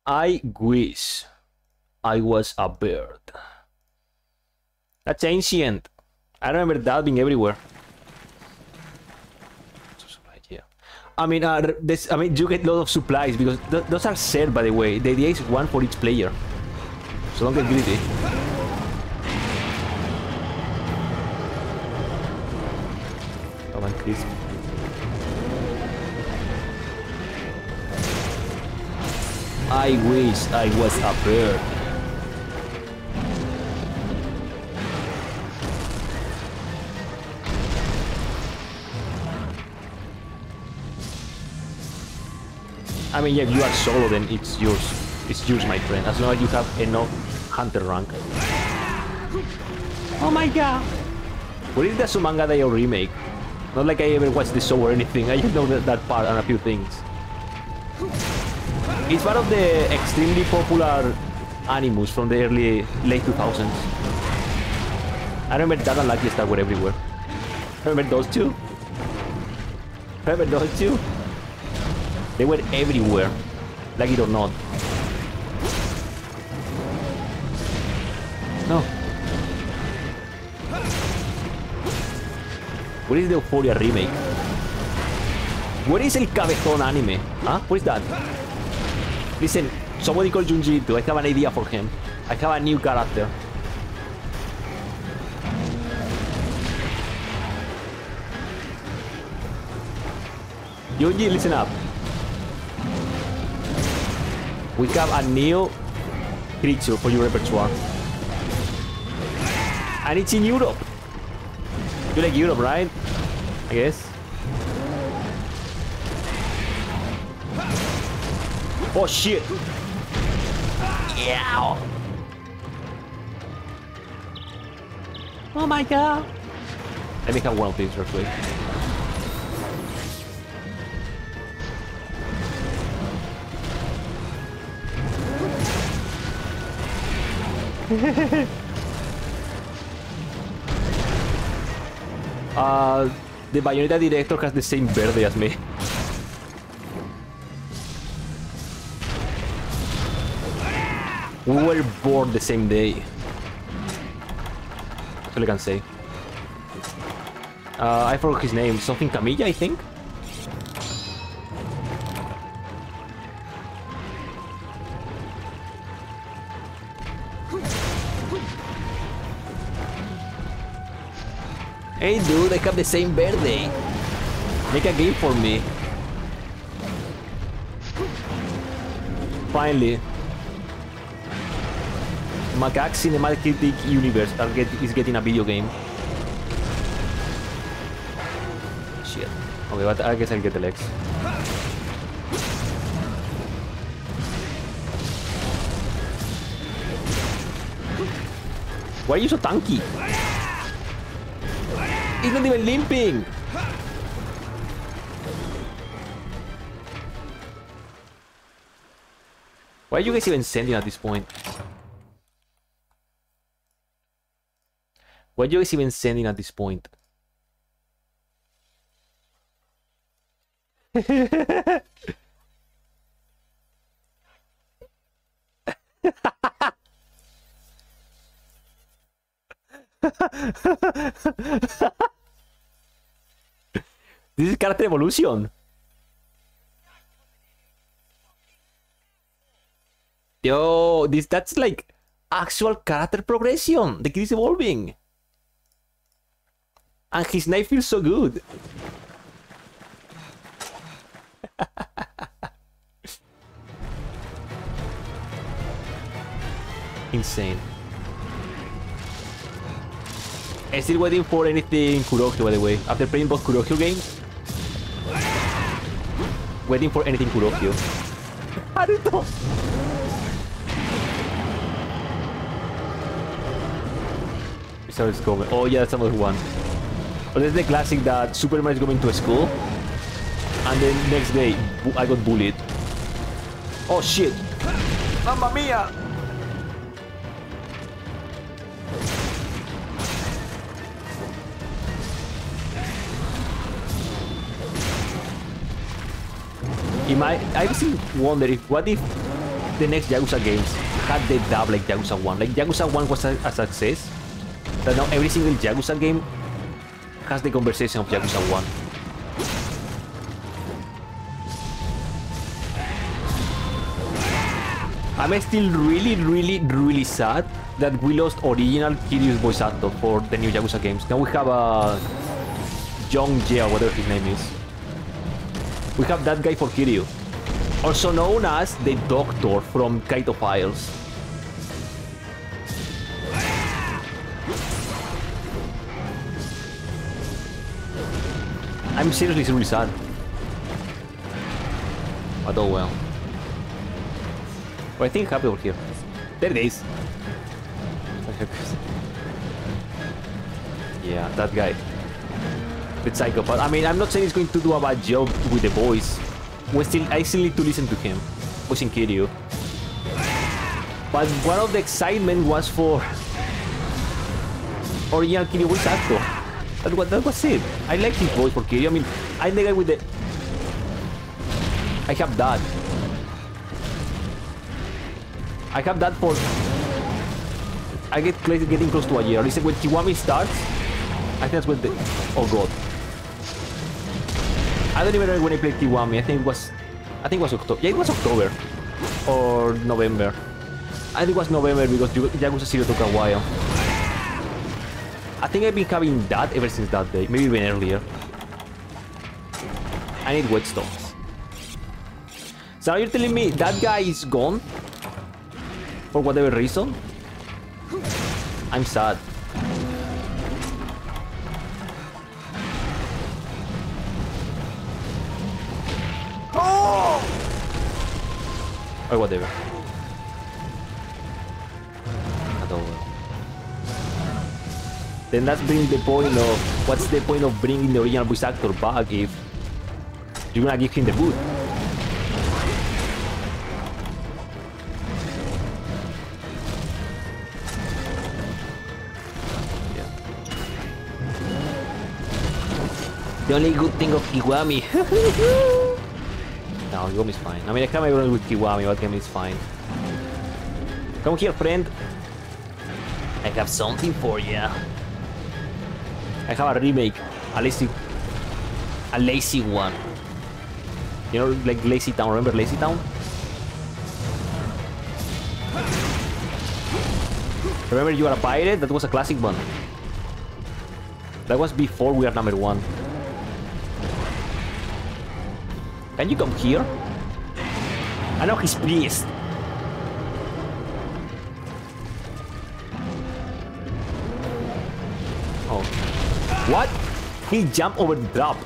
I wish I was a bird. That's ancient. I remember that being everywhere. I mean, uh, this. I mean, you get a lot of supplies because th those are shared, by the way. The idea is one for each player, so don't get greedy. Come on, crisp. I wish I was a bird. I mean, yeah, if you are solo, then it's yours. It's yours, my friend. As long as you have enough hunter rank. Oh my god! What is the Azumanga Daioh remake? Not like I ever watched the show or anything. I just know that, that part and a few things. It's one of the extremely popular animus from the early, late 2000s. I remember that and Lucky Star were everywhere. Remember those two? Remember those two? They were everywhere, like it or not. No. What is the Euphoria remake? What is El Cabezón anime? Huh? What is that? Listen, somebody called Junji. I have an idea for him. I have a new character. Junji, listen up. We have a new creature for your repertoire. And it's in Europe. You like Europe, right? I guess. Oh shit! Yeah! Oh my god! Let me have one of these real quick. uh, the Bayonetta director has the same verde as me. We were born the same day. That's all I can say. Uh, I forgot his name. Something Kamiya, I think? Hey dude, I have the same birthday. Make a game for me. Finally. Macaque Cinematic Universe get, is getting a video game. Shit. Okay, but I guess I'll get the legs. Why are you so tanky? He's not even limping! Why are you guys even sending at this point? Why are you guys even sending at this point? this is character evolution. Yo, this that's like actual character progression. The kid is evolving. And his knife feels so good. Insane. I'm still waiting for anything Kurohyou, by the way. After playing both Kurohyou games, waiting for anything Kurohyou. Naruto! So it's going. Oh yeah, that's another one. But there's the classic that Superman is going to school, and then next day I got bullied. Oh shit! Mamma mia! It might, I've seen wonder if what if the next Yakuza games had the dub like Yakuza 1. Like Yakuza 1 was a, a success. That now every single Yakuza game has the conversation of Yakuza 1. I'm still really, really, really sad that we lost original Kiryu's voice actor for the new Yakuza games. Now we have a Yong Yea, whatever his name is. We have that guy for Kiryu. Also known as the Doctor from Kaito Files. I'm seriously really sad. But oh well. But I think happy over here. There it is. yeah, that guy. The psychopath. I mean, I'm not saying he's going to do a bad job with the voice. We still, I still need to listen to him. Voicing Kiryu. But one of the excitement was for original Kiryu voice actor. That was, that was it. I like his voice for Kiryu. I mean, I'm the guy with the... I have that. I have that for... I get close, getting close to a year. At least when Kiwami starts, I think that's when the... Oh god. I don't even know when I played Kiwami. I think it was... I think it was October. Yeah, it was October. Or November. I think it was November because Yakuza Zero took a while. I think I've been having that ever since that day. Maybe even earlier. I need whetstones. So you're telling me that guy is gone? For whatever reason? I'm sad. Oh! Or whatever. Then that's bring the point of what's the point of bringing the original voice actor back if you're gonna give him the boot? The only good thing of Kiwami. no, Kiwami's fine. I mean, I can't run with Kiwami, but Kiwami is fine. Come here, friend. I have something for you. I have a remake, a lazy, a lazy one. You know, like Lazy Town. Remember Lazy Town? Remember you are a pirate? That was a classic one. That was before we are number one. Can you come here? Ah, I know he's pleased. What? He jumped over the drop.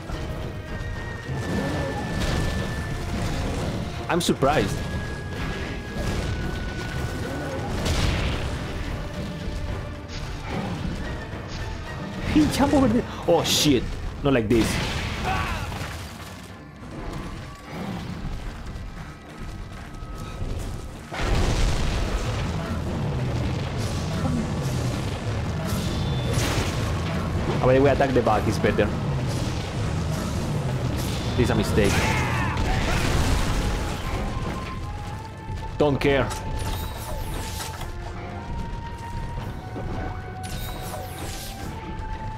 I'm surprised. He jumped over the... Oh shit. Not like this. Way, attack the back is better. This is a mistake. Don't care.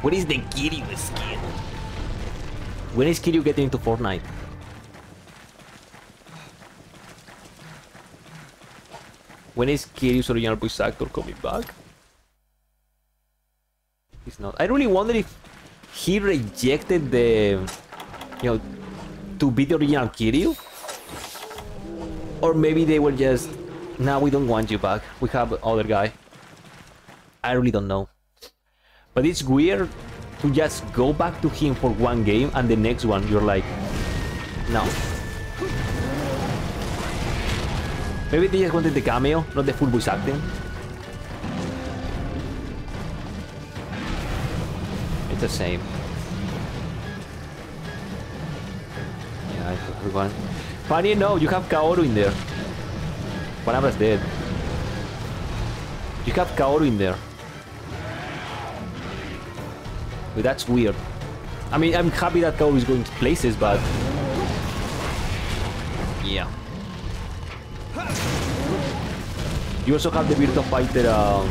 What is the Kiryu skin? When is Kiryu getting into Fortnite? When is Kiryu's original voice actor coming back? He's not. I really wonder if he rejected the, you know, to be the original Kiryu, or maybe they were just, now we don't want you back. We have other guy. I really don't know. But it's weird to just go back to him for one game and the next one you're like, no. Maybe they just wanted the cameo, not the full voice acting. The same. Yeah, everyone. Funny enough, you have Kaoru in there. Panamra's dead. You have Kaoru in there. But that's weird. I mean, I'm happy that Kaoru is going to places, but... Yeah. You also have the Virtua Fighter, um,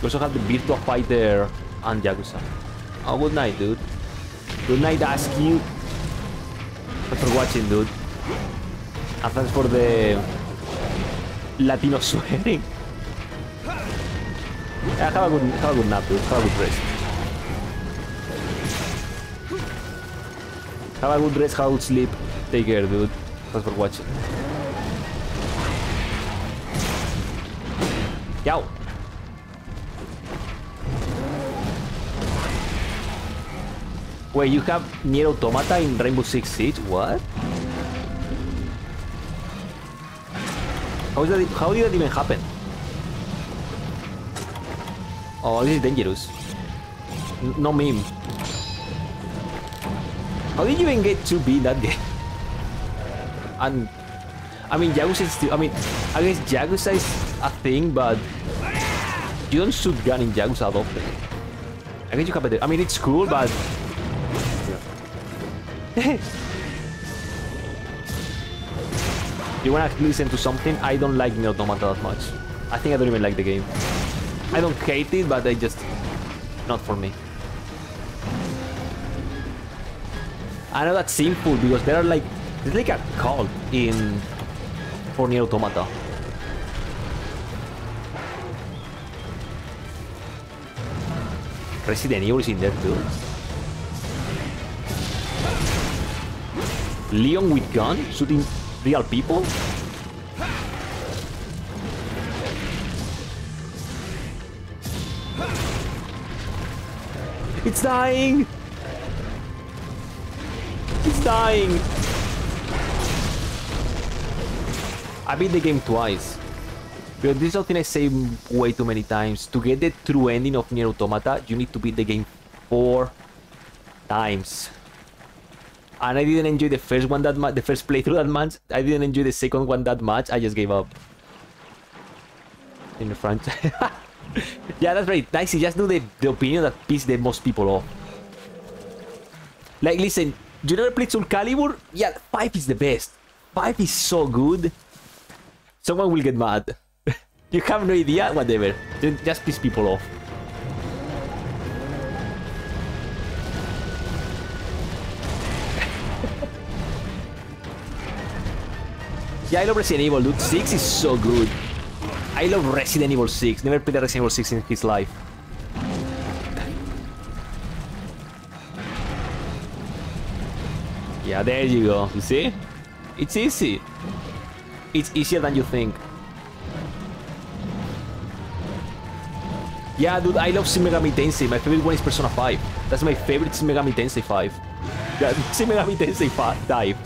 You also have the Virtua Fighter and Yakuza. Oh, good night, dude. Good night, Askew. Thanks for watching, dude. And thanks for the Latino swearing. Yeah, have a good, have a good nap, dude. Have a good rest. Have a good rest, have a good sleep. Take care, dude. Thanks for watching. Yo. Wait, you have Nier Automata in Rainbow Six Siege? What? How, is that, how did that even happen? Oh, this is dangerous. No meme. How did you even get to be that game? And I mean, Yakuza is still. I mean, I guess Yakuza is a thing, but you don't shoot gun in Yakuza often. I guess you have a. I mean, it's cool, but. You wanna listen to something? I don't like Nier Automata that much. I think I don't even like the game. I don't hate it, but I just not for me. I know that's simple because there are like there's like a cult in for Nier Automata. Resident Evil is in there too. Leon with gun shooting real people? It's dying! It's dying! I beat the game twice. But this is something I say way too many times. To get the true ending of Nier Automata, you need to beat the game four times. And I didn't enjoy the first one that much, the first playthrough that much. I didn't enjoy the second one that much. I just gave up. In the front. yeah, that's right. nice. Just do the, the opinion that pisses the most people off. Like, listen, you never played Soul Calibur? Yeah, 5 is the best. 5 is so good. Someone will get mad. you have no idea? Whatever. Just piss people off. Yeah, I love Resident Evil, dude. 6 is so good. I love Resident Evil 6. Never played Resident Evil 6 in his life. Yeah, there you go. You see? It's easy. It's easier than you think. Yeah, dude, I love Shin Megami Tensei. My favorite one is Persona 5. That's my favorite Shin Megami Tensei 5. Yeah, Shin Megami Tensei 5 type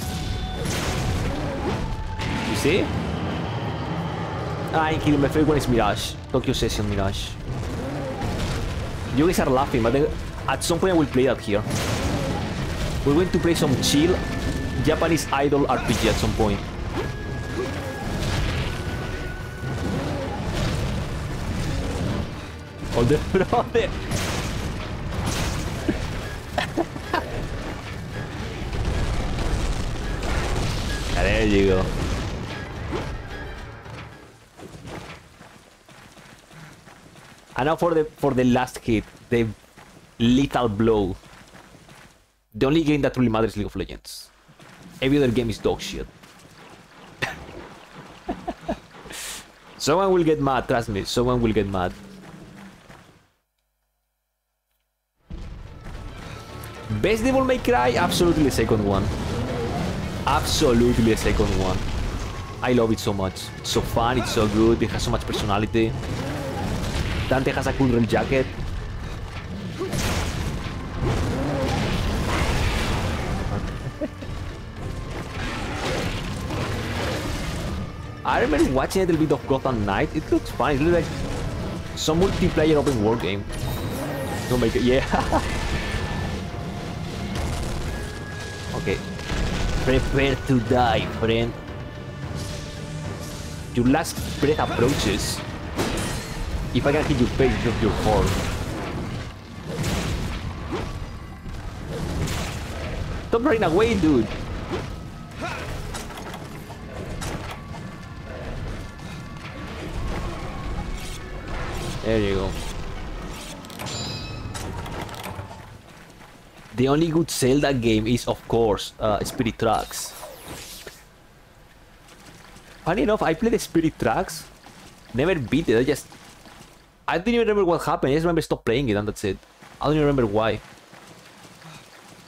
see? I kill my favorite one is Mirage. Tokyo Session Mirage. You guys are laughing, but at some point I will play that here. We're going to play some chill Japanese Idol RPG at some point. All the brother! there you go. And now for the for the last hit, the lethal blow. The only game that really matters is League of Legends. Every other game is dog shit. Someone will get mad, trust me. Someone will get mad. Best Devil May Cry? Absolutely second one. Absolutely second one. I love it so much. It's so fun, it's so good, it has so much personality. Dante has a cool red jacket. I remember watching a little bit of Gotham Knight. It looks fun. It looks like some multiplayer open world game. Don't make it. Yeah. okay. Prepare to die, friend. Your last breath approaches. If I can hit your face with your horn. Stop running away, dude. There you go. The only good Zelda game is, of course, uh, Spirit Tracks. Funny enough, I played Spirit Tracks, never beat it. I just, I didn't even remember what happened. I just remember stop playing it, and that's it. I don't even remember why.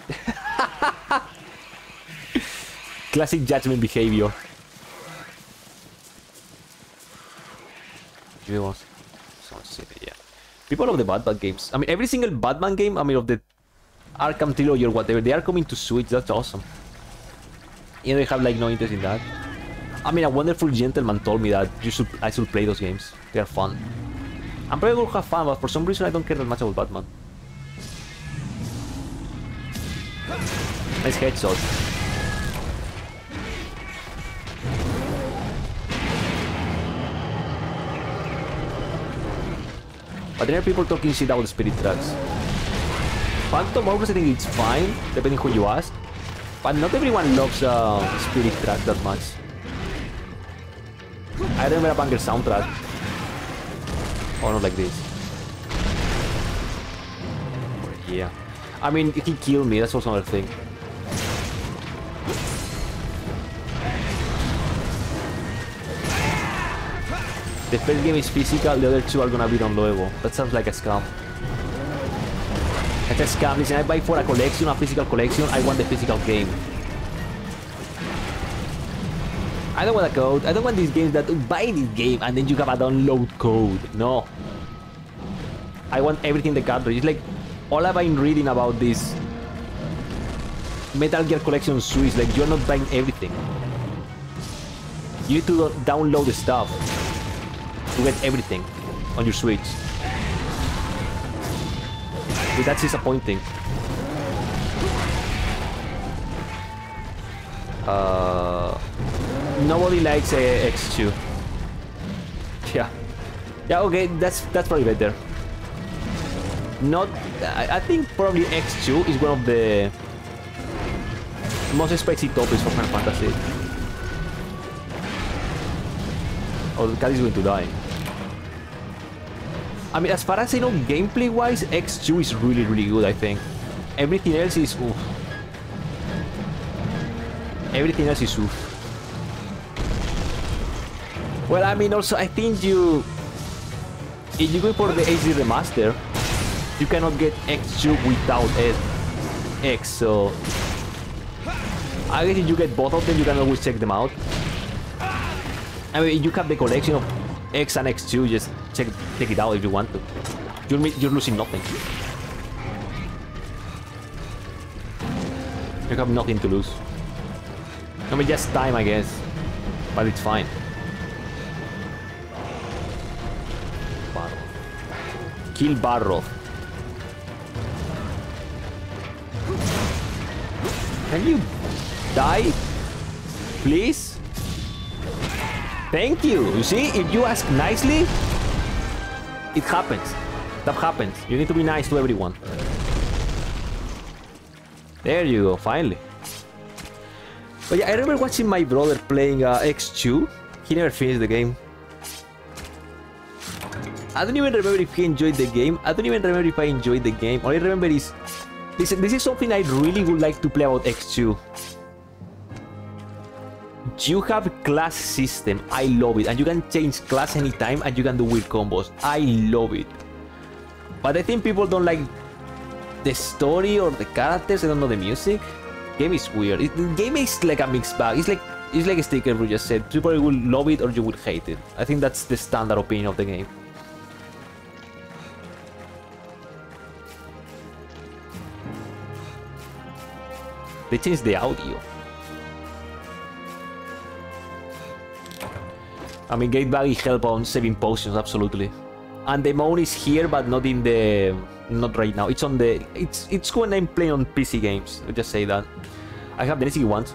Classic judgment behavior. Yeah. People of the Batman games. I mean, every single Batman game, I mean, of the Arkham trilogy or whatever, they are coming to Switch. That's awesome. You know, I have like no interest in that. I mean, a wonderful gentleman told me that you should, I should play those games. They are fun. I'm probably to have fun, but for some reason I don't care that much about Batman. Nice headshot. But there are people talking shit about Spirit Tracks. Phantom Hourglass, I think it's fine, depending who you ask. But not everyone loves uh, Spirit Tracks that much. I remember a banger soundtrack. Or not like this. Yeah. I mean, he kill me, that's also another thing. The first game is physical, the other two are gonna be luego. That sounds like a scam. It's a scam. Listen, I buy for a collection, a physical collection, I want the physical game. I don't want a code. I don't want these games that buy this game and then you have a download code. No. I want everything in the cartridge. It's like all I've been reading about this Metal Gear Collection Switch, like you're not buying everything. You need to download the stuff to get everything on your Switch. But that's disappointing. Uh, nobody likes uh, X2. Yeah. Yeah, okay, that's that's probably better. Not, I, I think probably X2 is one of the most spicy topics for Final Fantasy. Oh, the cat is going to die. I mean, as far as I know, gameplay-wise, X2 is really, really good, I think. Everything else is... Oof. Everything else is oof. Well, I mean, also, I think you... If you go for the HD remaster, you cannot get X2 without it. X, so... I guess if you get both of them, you can always check them out. I mean, you have the collection of X and X2, just check take it out if you want to. You're, you're losing nothing. You have nothing to lose. I mean, just time, I guess. But it's fine. Kill Barroth. Can you die? Please? Thank you. You see, if you ask nicely, it happens. That happens. You need to be nice to everyone. There you go, finally. But yeah, I remember watching my brother playing uh, X2. He never finished the game. I don't even remember if he enjoyed the game. I don't even remember if I enjoyed the game. All I remember is... This, this is something I really would like to play about X2. You have class system. I love it. And you can change class anytime and you can do weird combos. I love it. But I think people don't like the story or the characters. I don't know the music. Game is weird. It, game is like a mixed bag. It's like it's like a sticker we just said. People will love it or you will hate it. I think that's the standard opinion of the game. They changed the audio. I mean, Great Baggi help on saving potions, absolutely. And the mode is here, but not in the... Not right now. It's on the... It's it's when I'm playing on PC games. I'll just say that. I have the NCG ones.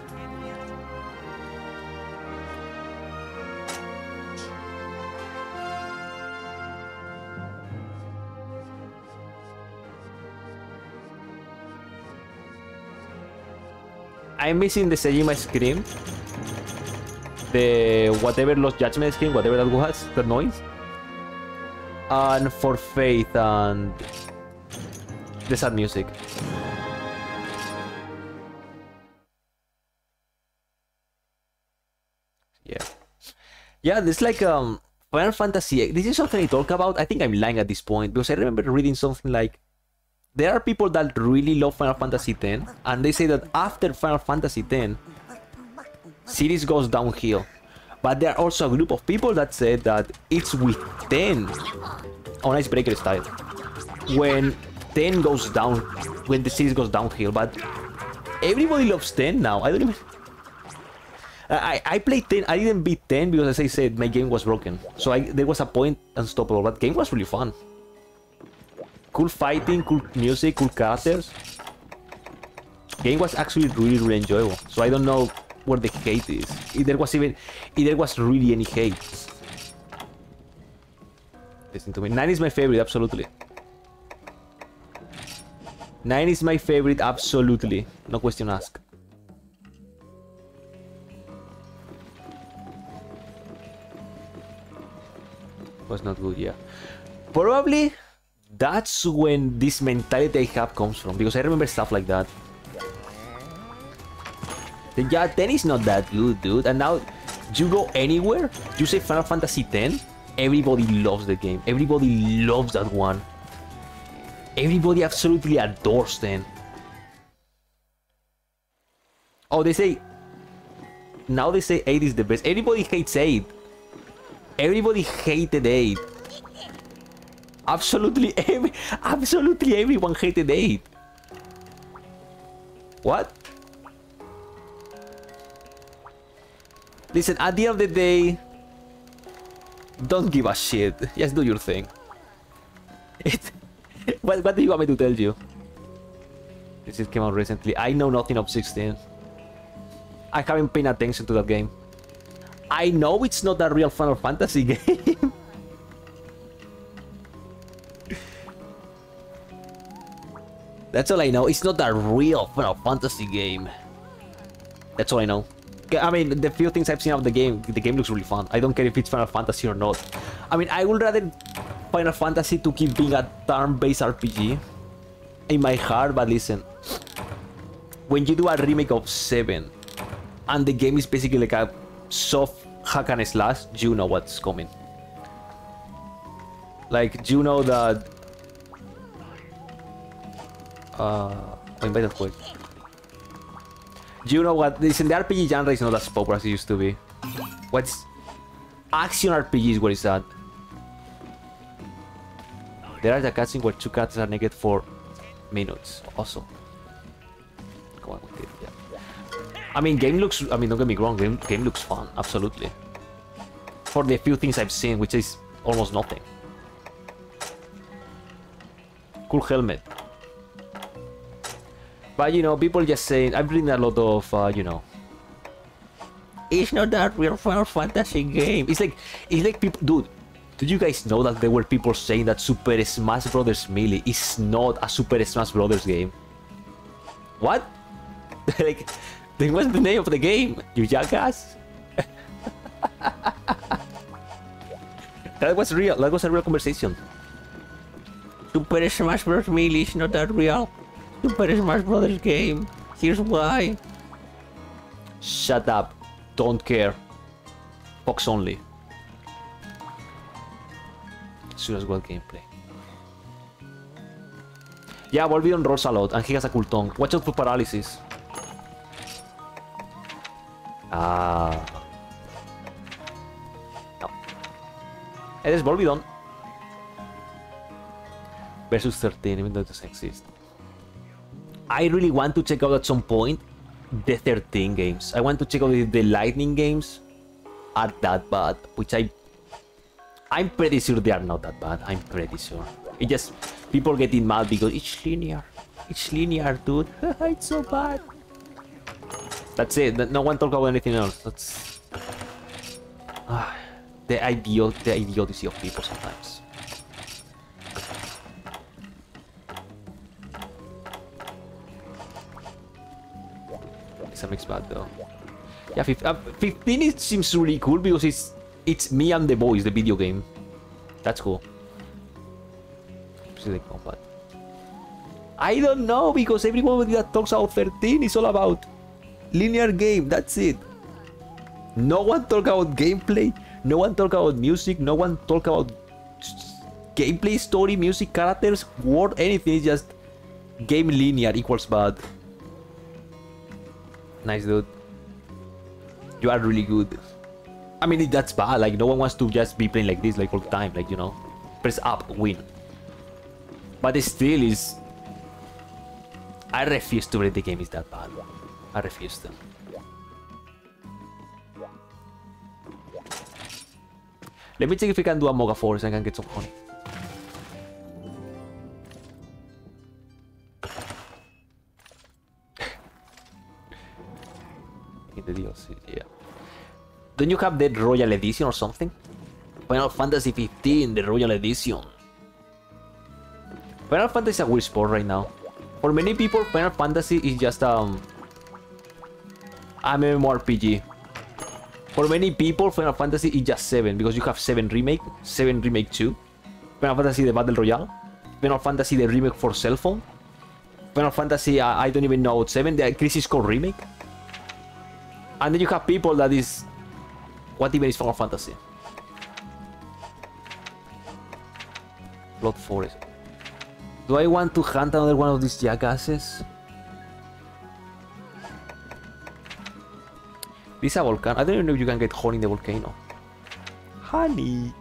I'm missing the Saejima scream. The whatever Lost Judgment scream, whatever that was, the noise. And for Faith and the sad music. Yeah. Yeah, this like um Final Fantasy. This is something I talk about. I think I'm lying at this point because I remember reading something like there are people that really love Final Fantasy X, and they say that after Final Fantasy X, series goes downhill. But there are also a group of people that say that it's with 10 on Icebreaker style. When 10 goes down, when the series goes downhill, but everybody loves 10 now. I don't even... I, I played 10, I didn't beat 10 because as I said, my game was broken. So I, there was a point unstoppable, but game was really fun. Cool fighting, cool music, cool characters. Game was actually really, really enjoyable. So I don't know where the hate is. If there was even, if there was really any hate. Listen to me. 9 is my favorite, absolutely. 9 is my favorite, absolutely. No question asked. Was not good, yeah. Probably that's when this mentality I have comes from, because I remember stuff like that. Yeah, 10 is not that good, dude. And now, you go anywhere, you say Final Fantasy X, everybody loves the game. Everybody loves that one. Everybody absolutely adores 10. Oh, they say... Now they say 8 is the best. Everybody hates 8. Everybody hated 8. Absolutely every... Absolutely everyone hated 8. What? Listen, at the end of the day, don't give a shit. Just do your thing. It, what, what do you want me to tell you? This came out recently. I know nothing of 16. I haven't paid attention to that game. I know it's not a real Final Fantasy game. That's all I know. It's not a real Final Fantasy game. That's all I know. I mean, the few things I've seen of the game, the game looks really fun. I don't care if it's Final Fantasy or not. I mean, I would rather Final Fantasy to keep being a turn-based RPG in my heart, but listen. When you do a remake of 7, and the game is basically like a soft hack and slash, you know what's coming. Like, you know that... Uh... Oh, invite quick. You know what? Listen, the RPG genre is not as popular as it used to be. What's... Action RPG is what is that. There are the cutscenes where two characters are naked for minutes. Also, Come on with it, yeah. I mean, game looks... I mean, don't get me wrong, game, game looks fun. Absolutely. For the few things I've seen, which is almost nothing. Cool helmet. But you know, people just saying, I'm reading a lot of, uh, you know, it's not that real Final Fantasy game. It's like, it's like people, dude. Did you guys know that there were people saying that Super Smash Bros. Melee is not a Super Smash Bros. game? What? like, Then what's the name of the game? You jackass? that was real. That was a real conversation. Super Smash Bros. Melee is not that real. Super Smash Bros. game. Here's why. Shut up. Don't care. Fox only. Serious well gameplay. Yeah, Volvidon rolls a lot, and he has a cool tongue. Watch out for paralysis. Ah. No. Is Volvidon. Versus 13, even though it doesn't exist. I really want to check out at some point the 13 games. I want to check out if the Lightning games are that bad, which I... I'm pretty sure they are not that bad. I'm pretty sure. It just... People getting mad because it's linear. It's linear, dude. it's so bad. That's it. No one talk about anything else. That's... Ah, the, idiot, the idiocy of people sometimes. It's a mixed bag though. Yeah, 15, uh, 15 it seems really cool because it's it's me and the boys, the video game. That's cool. See the combat. I don't know because everyone that talks about 13 is all about linear game. That's it. No one talk about gameplay. No one talk about music. No one talk about gameplay, story, music, characters, word, anything. It's just game linear equals bad. Nice, dude. You are really good. I mean, that's bad. Like, no one wants to just be playing like this, like, all the time. Like, you know, press up, win. But still is... I refuse to believe the game is that bad. I refuse to. Let me check if we can do a Moga Force and I can get some honey. The DLC, yeah. Don't you have the Royal Edition or something? Final Fantasy 15, the Royal Edition. Final Fantasy is a weird sport right now. For many people, Final Fantasy is just um, a MMORPG. For many people, Final Fantasy is just 7 because you have 7 Remake, 7 Remake 2, Final Fantasy the Battle Royale, Final Fantasy the Remake for cell phone, Final Fantasy, uh, I don't even know, 7, the Crisis Core Remake. And then you have people that is... What even is Final Fantasy? Blood Forest. Do I want to hunt another one of these jackasses? This is a volcano. I don't even know if you can get honey in the volcano. Honey!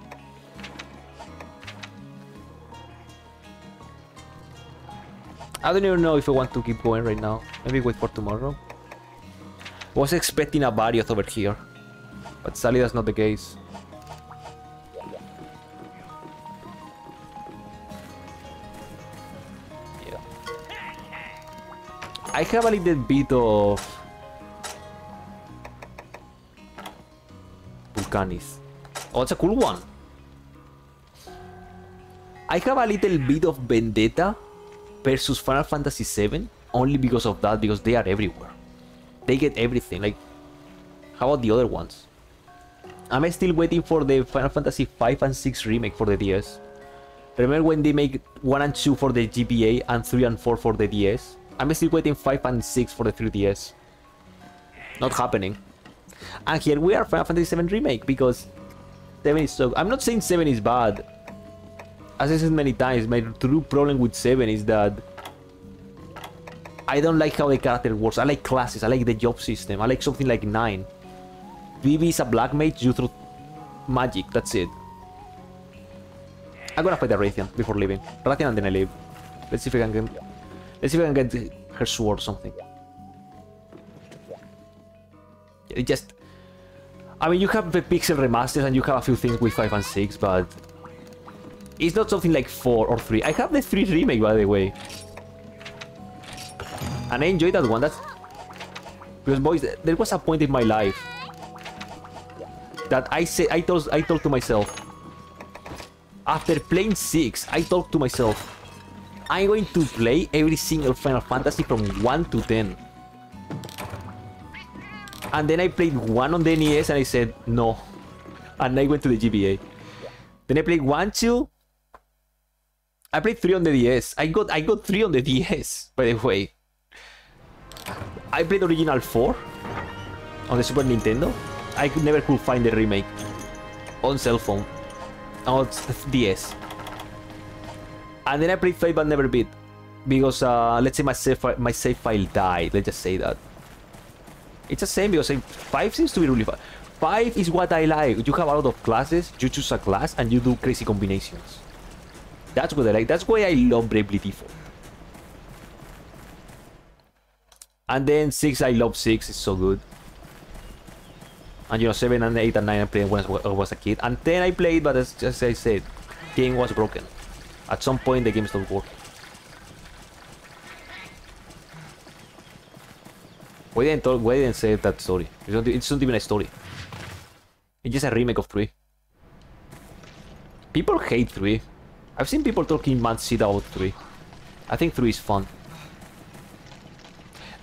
I don't even know if I want to keep going right now. Maybe wait for tomorrow. Was expecting a Barioth over here. But sadly that's not the case. Yeah. I have a little bit of Vulcanis. Oh, it's a cool one. I have a little bit of Vendetta versus Final Fantasy VII only because of that, because they are everywhere. They get everything. Like, how about the other ones? Am I'm still waiting for the Final Fantasy 5 and 6 remake for the DS. Remember when they make 1 and 2 for the GBA and 3 and 4 for the DS? I'm still waiting 5 and 6 for the 3DS. Not happening. And here we are, Final Fantasy 7 Remake, because 7 is so... I'm not saying 7 is bad. As I said many times, my true problem with 7 is that I don't like how the character works. I like classes, I like the job system, I like something like 9. Vivi is a black mage, you throw magic, that's it. I'm gonna fight the Rathian before leaving. Rathian and then I leave. Let's see if I can get... Let's see if I can get her sword or something. It just... I mean, you have the pixel remasters and you have a few things with 5 and 6, but... It's not something like 4 or 3. I have the 3 remake, by the way. And I enjoyed that one. That's... Because, boys, there was a point in my life that I say I told I told to myself after playing 6 I told to myself I'm going to play every single Final Fantasy from 1 to 10 And then I played one on the NES and I said no. And I went to the GBA. Then I played one, two. I played three on the DS. I got I got three on the DS, by the way. I played original four on the Super Nintendo. I could never could find the remake on cell phone. On DS. And then I played 5 but never beat. Because uh, let's say my save, fi- my save file died. Let's just say that. It's the same because 5 seems to be really fun. 5 is what I like. You have a lot of classes, you choose a class, and you do crazy combinations. That's what I like. That's why I love Bravely Default. And then 6, I love 6. It's so good. And you know, 7 and 8 and 9 I played when I was a kid. And 10 I played, but as, as I said, game was broken. At some point the game stopped working. Why didn't, talk, why didn't say that story? It's not, it's not even a story. It's just a remake of 3. People hate 3. I've seen people talking mad shit about 3. I think 3 is fun.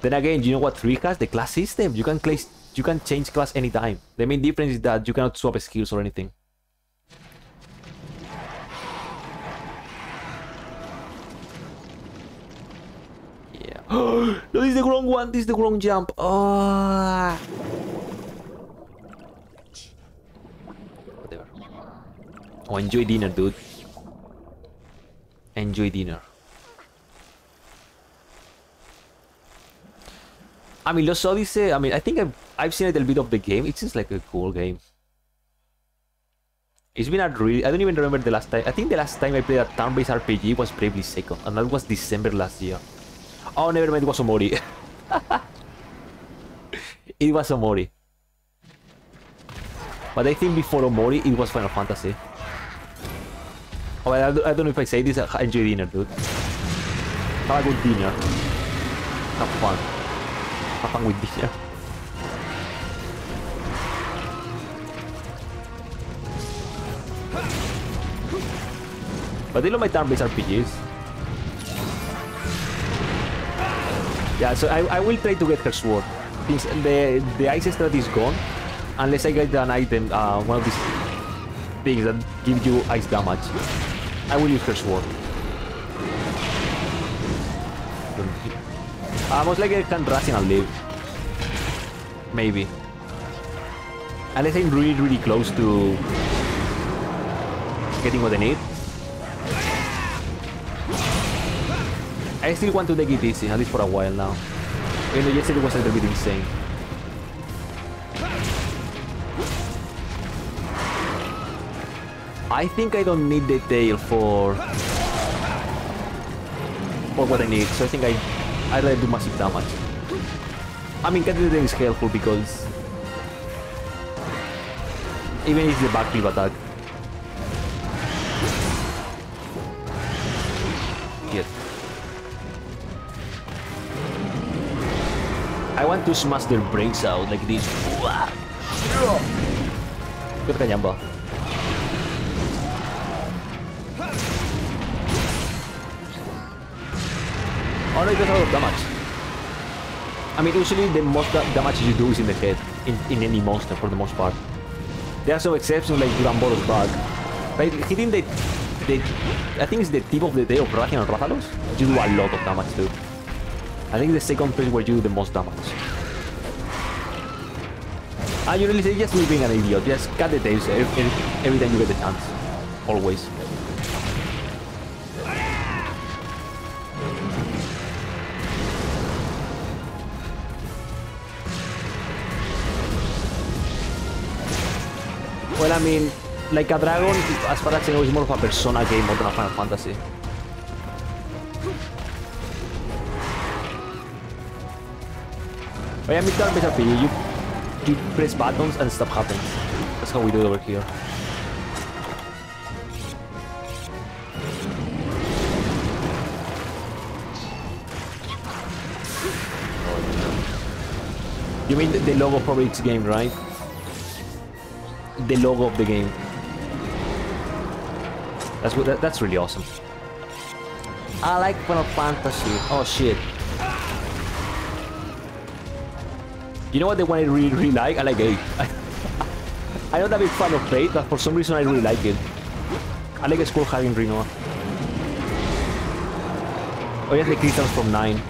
Then again, you know what 3 has? The class system. You can place you can change class anytime. The main difference is that you cannot swap skills or anything. Yeah. no, this is the wrong one. This is the wrong jump. Oh. Whatever. Oh, enjoy dinner, dude. Enjoy dinner. I mean, Lost Odyssey, I mean, I think I've, I've seen a little bit of the game. It seems like a cool game. It's been a really... I don't even remember the last time. I think the last time I played a turn-based RPG was Bravely Second, and that was December last year. Oh, never mind, it was Omori. it was Omori. But I think before Omori, it was Final Fantasy. Oh, I, I don't know if I say this, I enjoy dinner, dude. Have a good dinner. Have fun. Fun with dinner. But they love my turn-based RPGs. Yeah, so I, I will try to get her sword. Since the the ice strat is gone, unless I get an item, uh, one of these things that give you ice damage, I will use her sword. Uh, most likely I can and live. Maybe. Unless I'm really, really close to getting what I need. I still want to take it easy, at least for a while now. Even though yesterday was a little bit insane. I think I don't need the tail for for what I need, so I think I I'd rather do massive damage. I mean, the is helpful because even if the backflip attack. Yes. I want to smash their brains out like this. Good kanyamba. Oh no, it does a lot of damage. I mean, usually the most damage you do is in the head, in, in any monster for the most part. There are some exceptions like Duramboros bug. But hitting the, the, I think it's the tip of the tail of Rathian and Rathalos, you do a lot of damage too. I think the second place where you do the most damage. And you really say just me being an idiot, just cut the tails every, every time you get the chance. Always. Well, I mean, like a dragon, as far as I know, is more of a Persona game more than a Final Fantasy. But yeah, mid-turn based RPG, you, you press buttons and stuff happens. That's how we do it over here. You mean the, the logo for each game, right? The logo of the game. That's what. That, that's really awesome. I like Final Fantasy. Oh shit. You know what the one I really, really like? I like 8. I'm not a big fan of 8, but for some reason I really like it. I like a Squall having Rinoa. Oh yeah, the crystals from 9.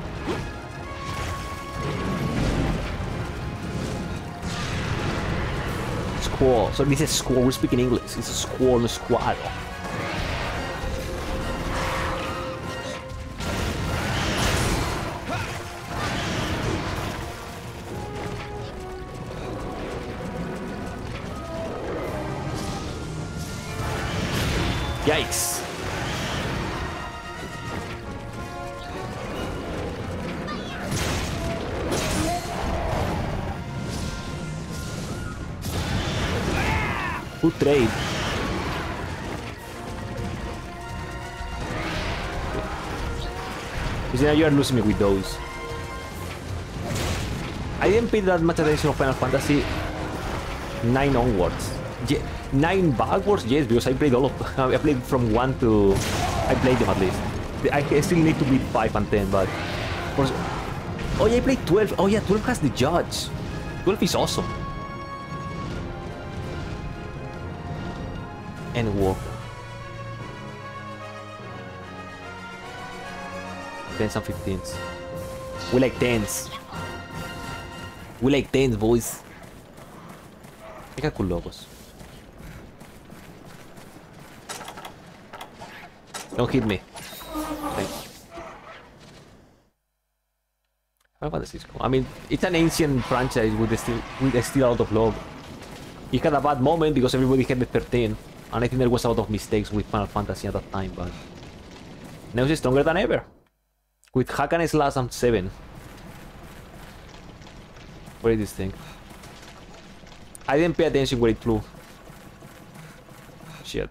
So this is squall. We're speaking English. It's a squall and a. now you are losing me with those. I didn't pay that much attention to Final Fantasy 9 onwards. Ye 9 backwards, yes, because I played all of I played from 1 to... I played them at least. I still need to beat 5 and 10, but... Oh yeah, I played 12. Oh yeah, 12 has the judge. 12 is awesome. 10s and 15s. We like 10s. We like 10s, boys. Fica com logos. Don't hit me. Is cool. I mean, it's an ancient franchise with still with still a lot of love. It had a bad moment because everybody had the 13, and I think there was a lot of mistakes with Final Fantasy at that time, but now it's stronger than ever. With Hack and Slash and 7. Where is this thing? I didn't pay attention where it flew. Shit.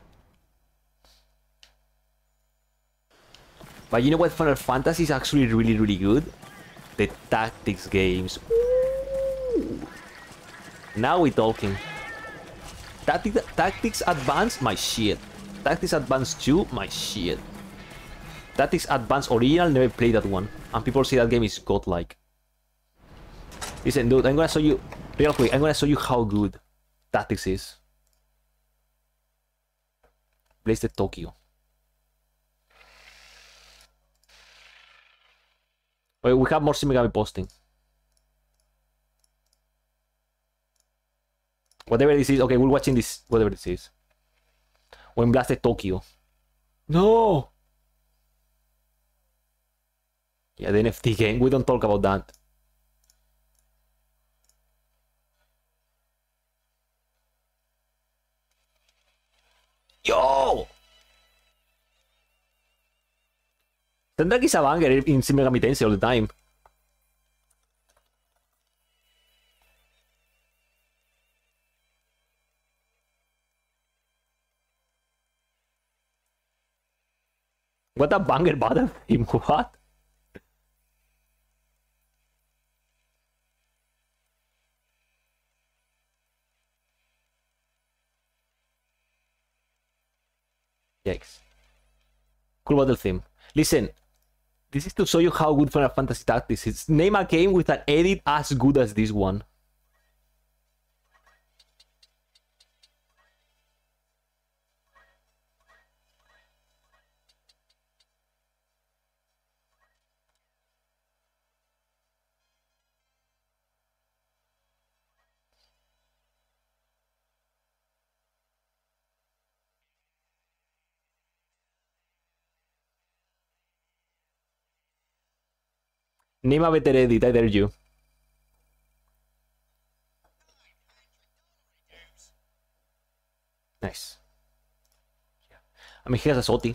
But you know what Final Fantasy is actually really, really good? The tactics games. Ooh. Now we're talking. Tactic tactics Advanced? my shit. Tactics Advanced 2, my shit. Tactics Advance Original, never played that one. And people say that game is godlike. Listen, dude, I'm gonna show you, real quick, I'm gonna show you how good Tactics is. Place the Tokyo. Wait, we have more Shin posting. Whatever this is, okay, we're watching this, whatever this is. When blasted Tokyo. No! Yeah, the NFT game, we don't talk about that. Yo! Tendrá que a banger in Shin Megami Tensei all the time. What a banger theme, what? Cool battle theme. Listen, this is to show you how good Final Fantasy Tactics is. Name a game with an edit as good as this one. Name a better edit, dare you. Nice. I mean, he has a Soti.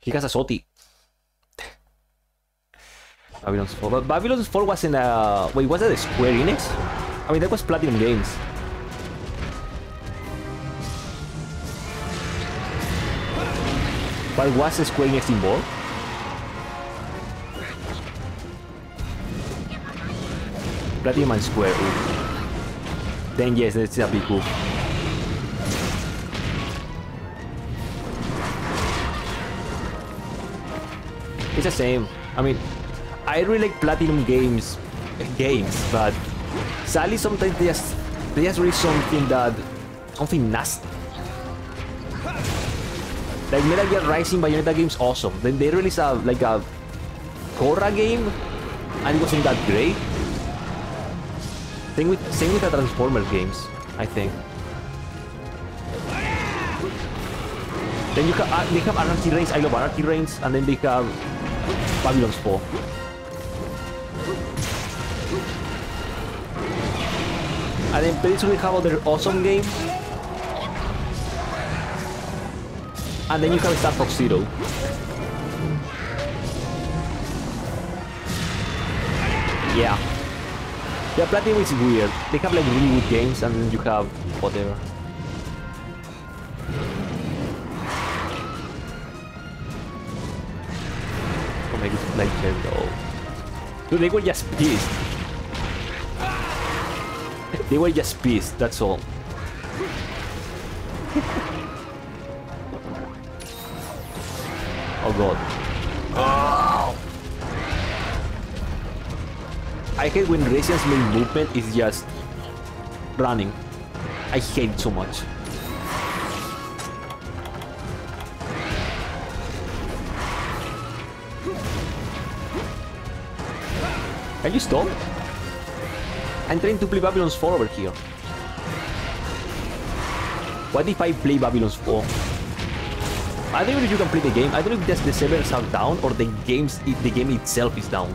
He has a Soti. Babylon's Fall. But Babylon's Fall was in a... Wait, was that a Square Enix? I mean, that was Platinum Games. But was Square Enix involved? Platinum and Square. Ooh. Then yes, that's a big cool. It's the same. I mean, I really like Platinum games games, but sadly sometimes they just they just release something that something nasty. Like Metal Gear Rising Bayonetta game's awesome. Then they release a like a Korra game, and it wasn't that great. Same with same with the Transformer games, I think. Then you have uh, they have Anarchy Reigns. I love Anarchy Reigns, and then they have Babylon's Fall. And then basically have other awesome games. And then you have Star Fox Zero. Yeah. Yeah, Platinum is weird. They have like really good games and you have whatever. Oh my god, like though. Dude, they were just pissed. They were just pissed, that's all. oh god. I hate when Resident's main movement is just running. I hate it so much. Can you stop? I'm trying to play Babylon's Fall over here. What if I play Babylon's Fall? I don't know if you can play the game. I don't know if that's the servers are down or the games the game itself is down.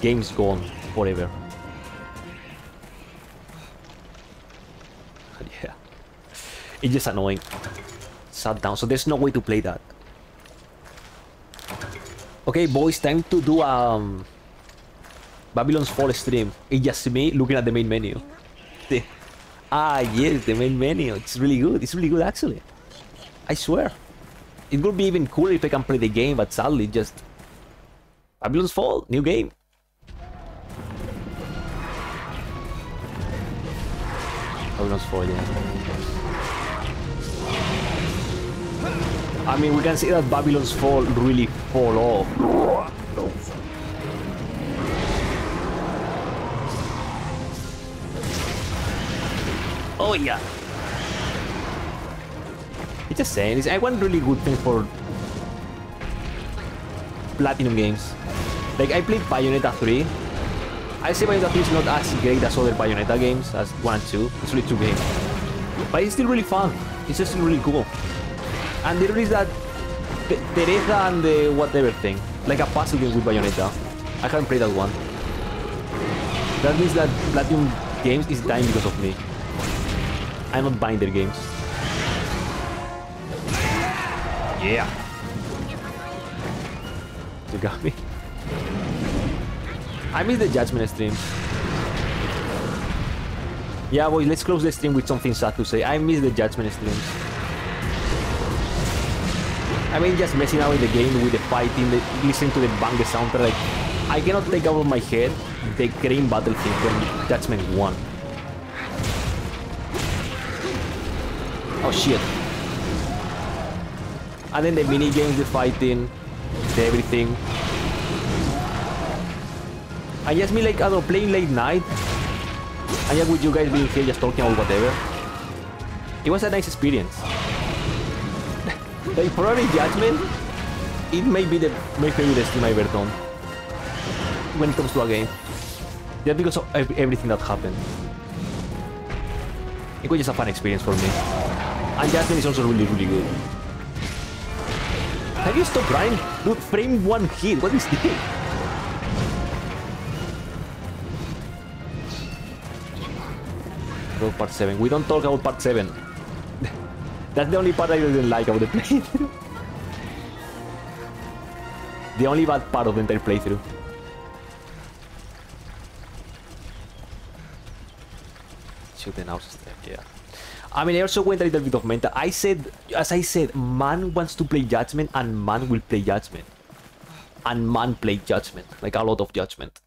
Game's gone forever. yeah. It's just annoying. Shut down. So there's no way to play that. Okay, boys, time to do um Babylon's Fall stream. It's just me looking at the main menu. The, ah, yes, the main menu. It's really good. It's really good, actually. I swear. It would be even cooler if I can play the game, but sadly, just Babylon's Fall, new game. Babylon's Fall, yeah. I mean, we can see that Babylon's Fall really fall off. Oh yeah. It's just saying, it's I want really good thing for Platinum games. Like I played Bayonetta 3. I say Bayonetta 3 is not as great as other Bayonetta games, as 1 and 2. It's really two games. But it's still really fun. It's just really cool. And there is that Te- Teresa and the whatever thing. Like a puzzle game with Bayonetta. I haven't played that one. That means that Platinum Games is dying because of me. I'm not buying their games. Yeah. You got me. I miss the Judgment stream. Yeah, boys, let's close the stream with something sad to say. I miss the Judgment streams. I mean, just messing out in the game with the fighting, the, listening to the banger soundtrack. Like, I cannot take out of my head the Green Battlefield when Judgment 1. Oh shit. And then the mini games, the fighting, the everything. And just me like, I don't playing late night. And just with you guys being here just talking about whatever. It was a nice experience. like probably Judgment, it may be the my favorite stream I've ever done. When it comes to a game. Just because of ev- everything that happened. It was just a fun experience for me. And Jasmine is also really, really good. Have you stopped running? Dude, frame one hit. What is this? About part 7. We don't talk about part 7. That's the only part I didn't like about the playthrough. the only bad part of the entire playthrough. Shoot the mouse step, yeah. I mean, I also went a little bit of mental. I said, as I said, man wants to play Judgment and man will play Judgment. And man play Judgment. Like a lot of Judgment.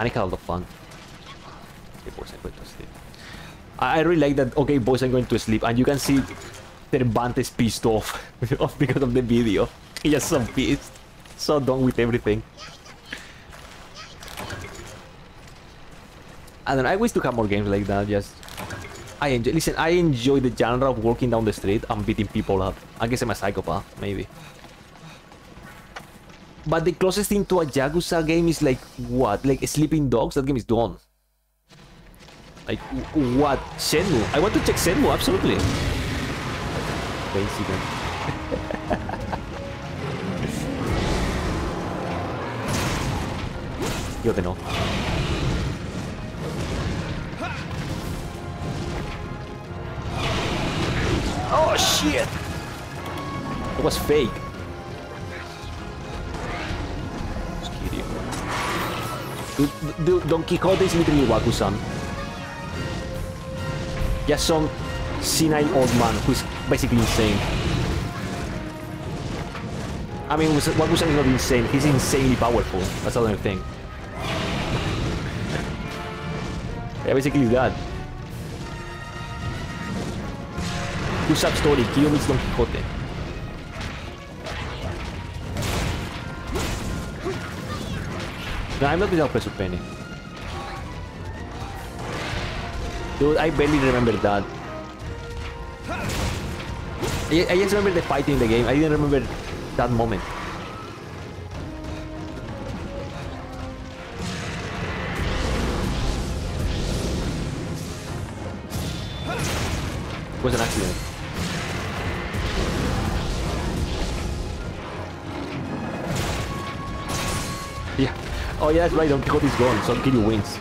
And I had a lot of fun. 3% wait, let's see. I I really like that. Okay, boys, I'm going to sleep, and you can see Cervantes pissed off off because of the video. He just so pissed, so done with everything. I don't know. I wish to have more games like that. Just I enjoy. Listen, I enjoy the genre of walking down the street and beating people up. I guess I'm a psychopath, maybe. But the closest thing to a Yakuza game is like what? Like Sleeping Dogs? That game is done. Like what? Shenmue? I want to check Shenmue, absolutely. Coincidence. Yo te no. Oh shit! It was fake. Don Quixote is literally Wakusan. Just some senile old man who's basically insane. I mean, Wakusan is not insane, he's insanely powerful. That's another thing. yeah, basically that. True sad story, meets Don Quixote. I'm not without Pressure Penny. Dude, I barely remember that. I, I just remember the fight in the game. I didn't remember that moment. It was an accident. Yeah. Oh yeah, that's right. Don Quixote is gone, so Kiryu wins.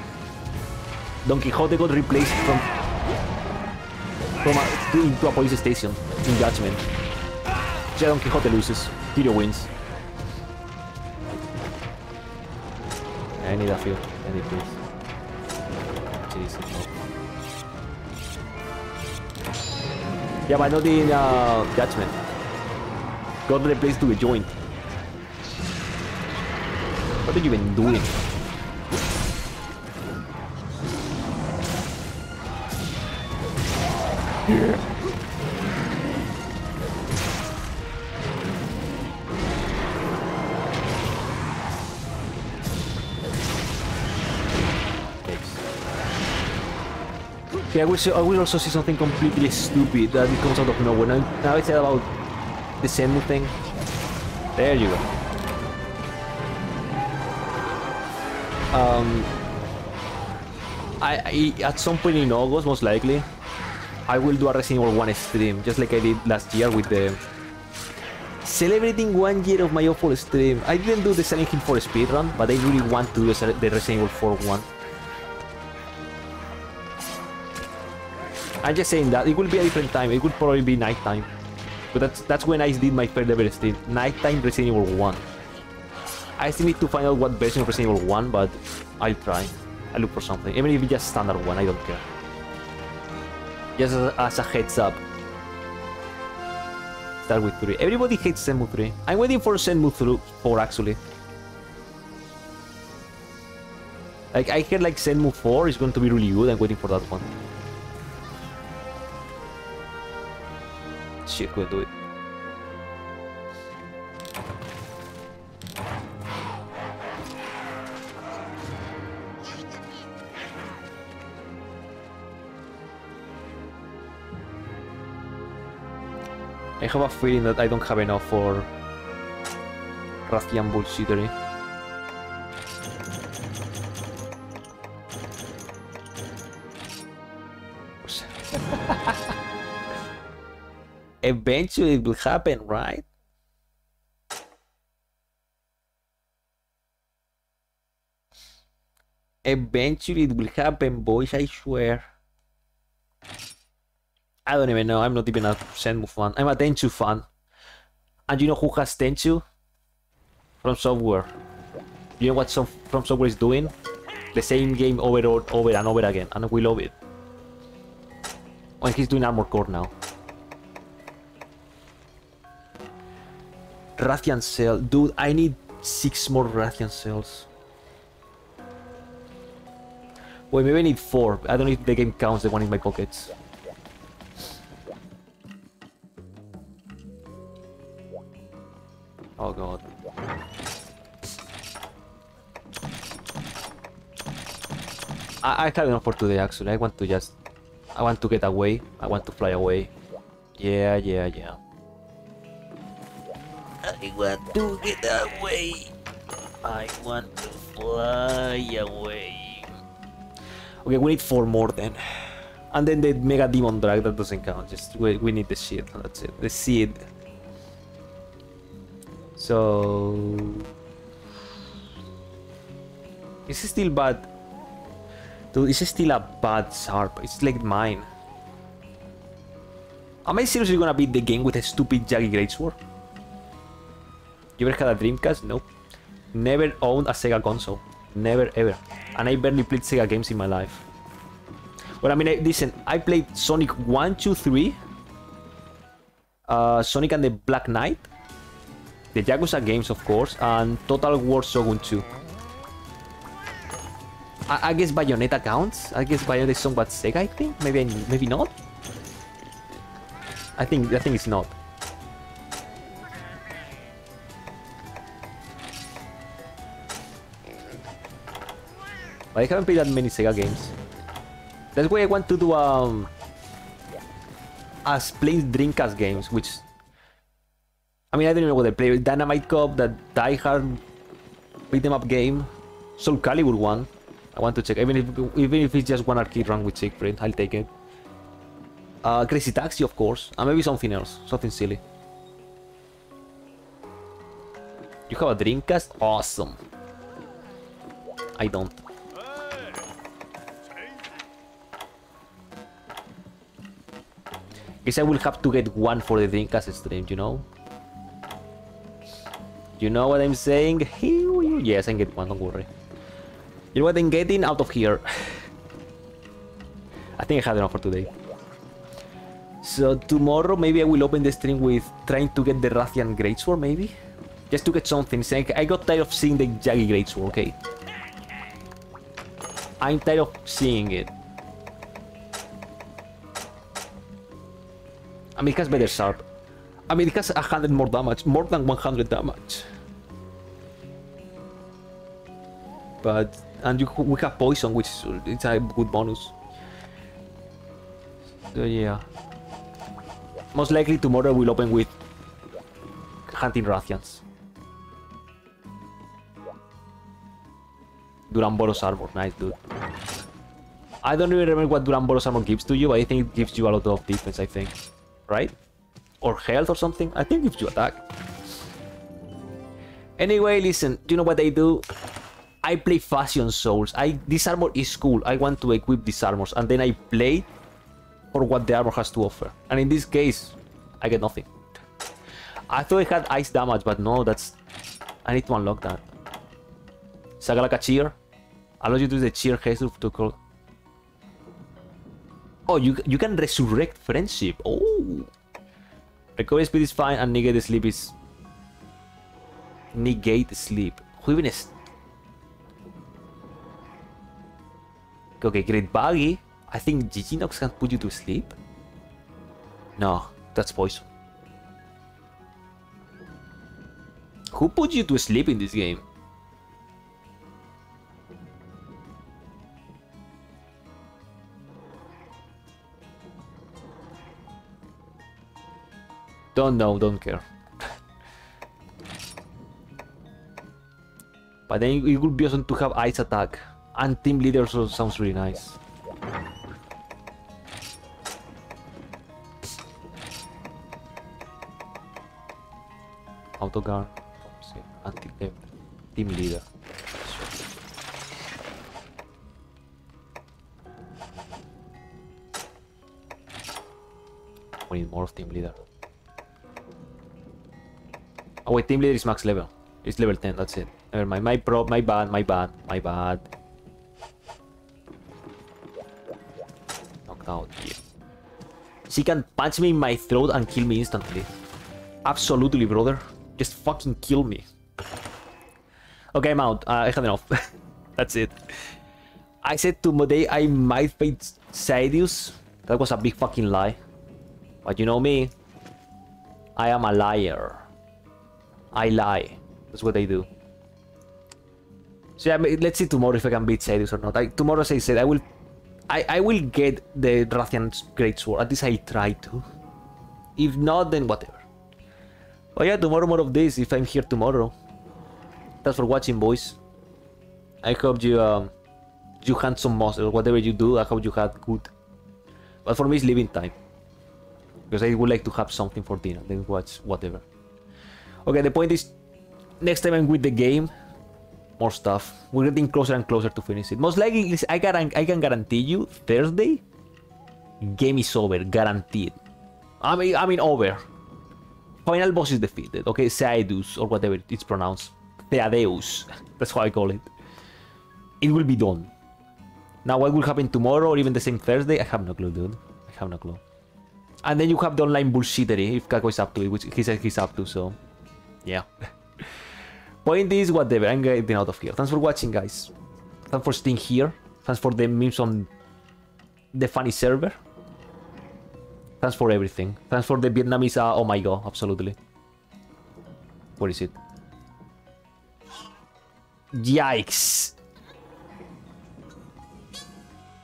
Don Quixote got replaced from from a, to, into a police station in Judgment. Yeah, Don Quixote loses. Kiryu wins. I need a field. I need please. Jesus. Yeah, but not in uh, Judgment. Got replaced to a joint. What are you even doing? Okay, I will, I will also see something completely stupid that comes out of nowhere. Now, now it's about the Shenmue thing. There you go. Um, I, I at some point in August, most likely, I will do a Resident Evil 1 stream, just like I did last year with the celebrating one year of my awful stream. I didn't do the Silent Hill 4 speedrun, but I really want to do the Resident Evil 4 one. I'm just saying that it will be a different time. It would probably be nighttime, but that's that's when I did my first ever stream. Nighttime Resident Evil 1. I still need to find out what version of Resident Evil 1, but I'll try. I'll look for something. Even if it's just standard one, I don't care. Just as, a heads up. Start with 3. Everybody hates Shenmue 3. I'm waiting for Shenmue 4 actually. Like, I heard like Shenmue 4 is going to be really good. I'm waiting for that one. Shit, we'll do it. I have a feeling that I don't have enough for Rathian bullshittery. Eh. Eventually it will happen, right? Eventually it will happen, boys, I swear. I don't even know. I'm not even a Shenmue fan. I'm a Tenchu fan. And you know who has Tenchu? From Software. You know what some From Software is doing? The same game over, over and over again. And we love it. And he's doing Armored Core now. Rathian Cell. Dude, I need six more Rathian Cells. Wait, maybe I need four. I don't know if the game counts the one in my pockets. Oh god. I, I have enough for today actually. I want to just... I want to get away. I want to fly away. Yeah, yeah, yeah. I want to get away. I want to fly away. Okay, we need four more then. And then the Mega Demondrug, that doesn't count. Just we, we need the seed. That's it. The seed. So... Is it still bad? Dude, it's still a bad Sharp. It's like mine. Am I seriously gonna beat the game with a stupid Jaggi Greatsword? You ever had a Dreamcast? Nope. Never owned a Sega console. Never ever. And I barely played Sega games in my life. Well, I mean, I, listen, I played Sonic 1, 2, 3, uh, Sonic and the Black Knight, the Yakuza games, of course, and Total War Shogun 2. I, I guess Bayonetta counts. I guess Bayonetta is somewhat Sega, I think. Maybe, maybe not. I think, I think it's not. But I haven't played that many Sega games. That's why I want to do um as plain Dreamcast games, which I mean I don't know what I play. Dynamite Cop, that Die Hard beat 'em up game, Soul Calibur one. I want to check, even if even if it's just one arcade run with Siegfried, I'll take it. Uh, Crazy Taxi, of course, and maybe something else, something silly. You have a Dreamcast? Awesome. I don't. Guess I will have to get one for the Dreamcast stream, you know? You know what I'm saying? Yes, I get one, don't worry. You know what I'm getting out of here? I think I had enough for today. So tomorrow maybe I will open the stream with trying to get the Rathian Greatsword, maybe? Just to get something. I got tired of seeing the Jaggi Greatsword, okay? I'm tired of seeing it. I mean, it has better sharp. I mean, it has 100 more damage, more than 100 damage. But, and you, we have poison, which is it's a good bonus. So yeah. Most likely tomorrow we'll open with hunting Rathians. Duramboros armor, nice dude. I don't even remember what Duramboros armor gives to you, but I think it gives you a lot of defense, I think right? Or health or something. I think it gives you attack. Anyway, listen, do you know what I do? I play Fashion Souls. I This armor is cool. I want to equip these armors. And then I play for what the armor has to offer. And in this case, I get nothing. I thought I had ice damage, but no, that's... I need to unlock that. Shakalaka Cheer. Allows you to use the Cheer Jesus to call... Oh, you you can resurrect friendship. Oh. Recovery speed is fine and negate sleep is... Negate sleep. Who even is... Okay, Great Baggi. I think Gigginox can put you to sleep. No, that's poison. Who put you to sleep in this game? Don't know, don't care. but then it would be awesome to have ice attack. And team leader also sounds really nice. Autogun, anti eh, team leader. We need more of team leader. Oh wait, team leader is max level. It's level 10, that's it. Never mind. My pro my bad, my bad, my bad. She can punch me in my throat and kill me instantly. Absolutely, brother. Just fucking kill me. Okay, I'm out. Uh, I had enough. That's it. I said to Modey I might fade Ceadeus. That was a big fucking lie. But you know me. I am a liar. I lie. That's what I do. So yeah, let's see tomorrow if I can beat Ceadeus or not. I, tomorrow, as I said, I will, I, I will get the Rathian Great Sword. At least I'll try to. If not, then whatever. But yeah, tomorrow more of this. If I'm here tomorrow. Thanks for watching, boys. I hope you um, you had some muscle. Whatever you do, I hope you had good. But for me, it's living time. Because I would like to have something for dinner, then watch whatever. Okay, the point is, next time I'm with the game, more stuff. We're getting closer and closer to finish it. Most likely, I, guarantee, I can guarantee you, Thursday, game is over, guaranteed. I mean, I mean over. Final boss is defeated, okay? Seidus, or whatever it's pronounced. Theadeus, that's how I call it. It will be done. Now, what will happen tomorrow or even the same Thursday? I have no clue, dude. I have no clue. And then you have the online bullshittery if Kako is up to it, which he says he's up to, so... Yeah. Point is, whatever, I'm getting out of here. Thanks for watching, guys. Thanks for staying here. Thanks for the memes on the funny server. Thanks for everything. Thanks for the Vietnamese, uh, oh my god, absolutely. What is it? Yikes!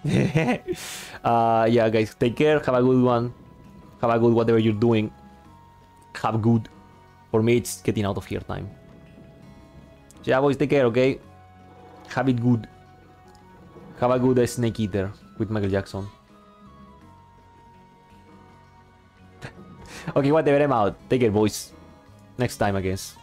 uh, yeah, guys, take care. Have a good one. Have a good whatever you're doing. Have good. For me, it's getting out of here time. Yeah, boys, take care, okay? Have it good. Have a good uh, Snake Eater with Michael Jackson. okay, whatever, I'm out. Take care, boys. Next time, I guess.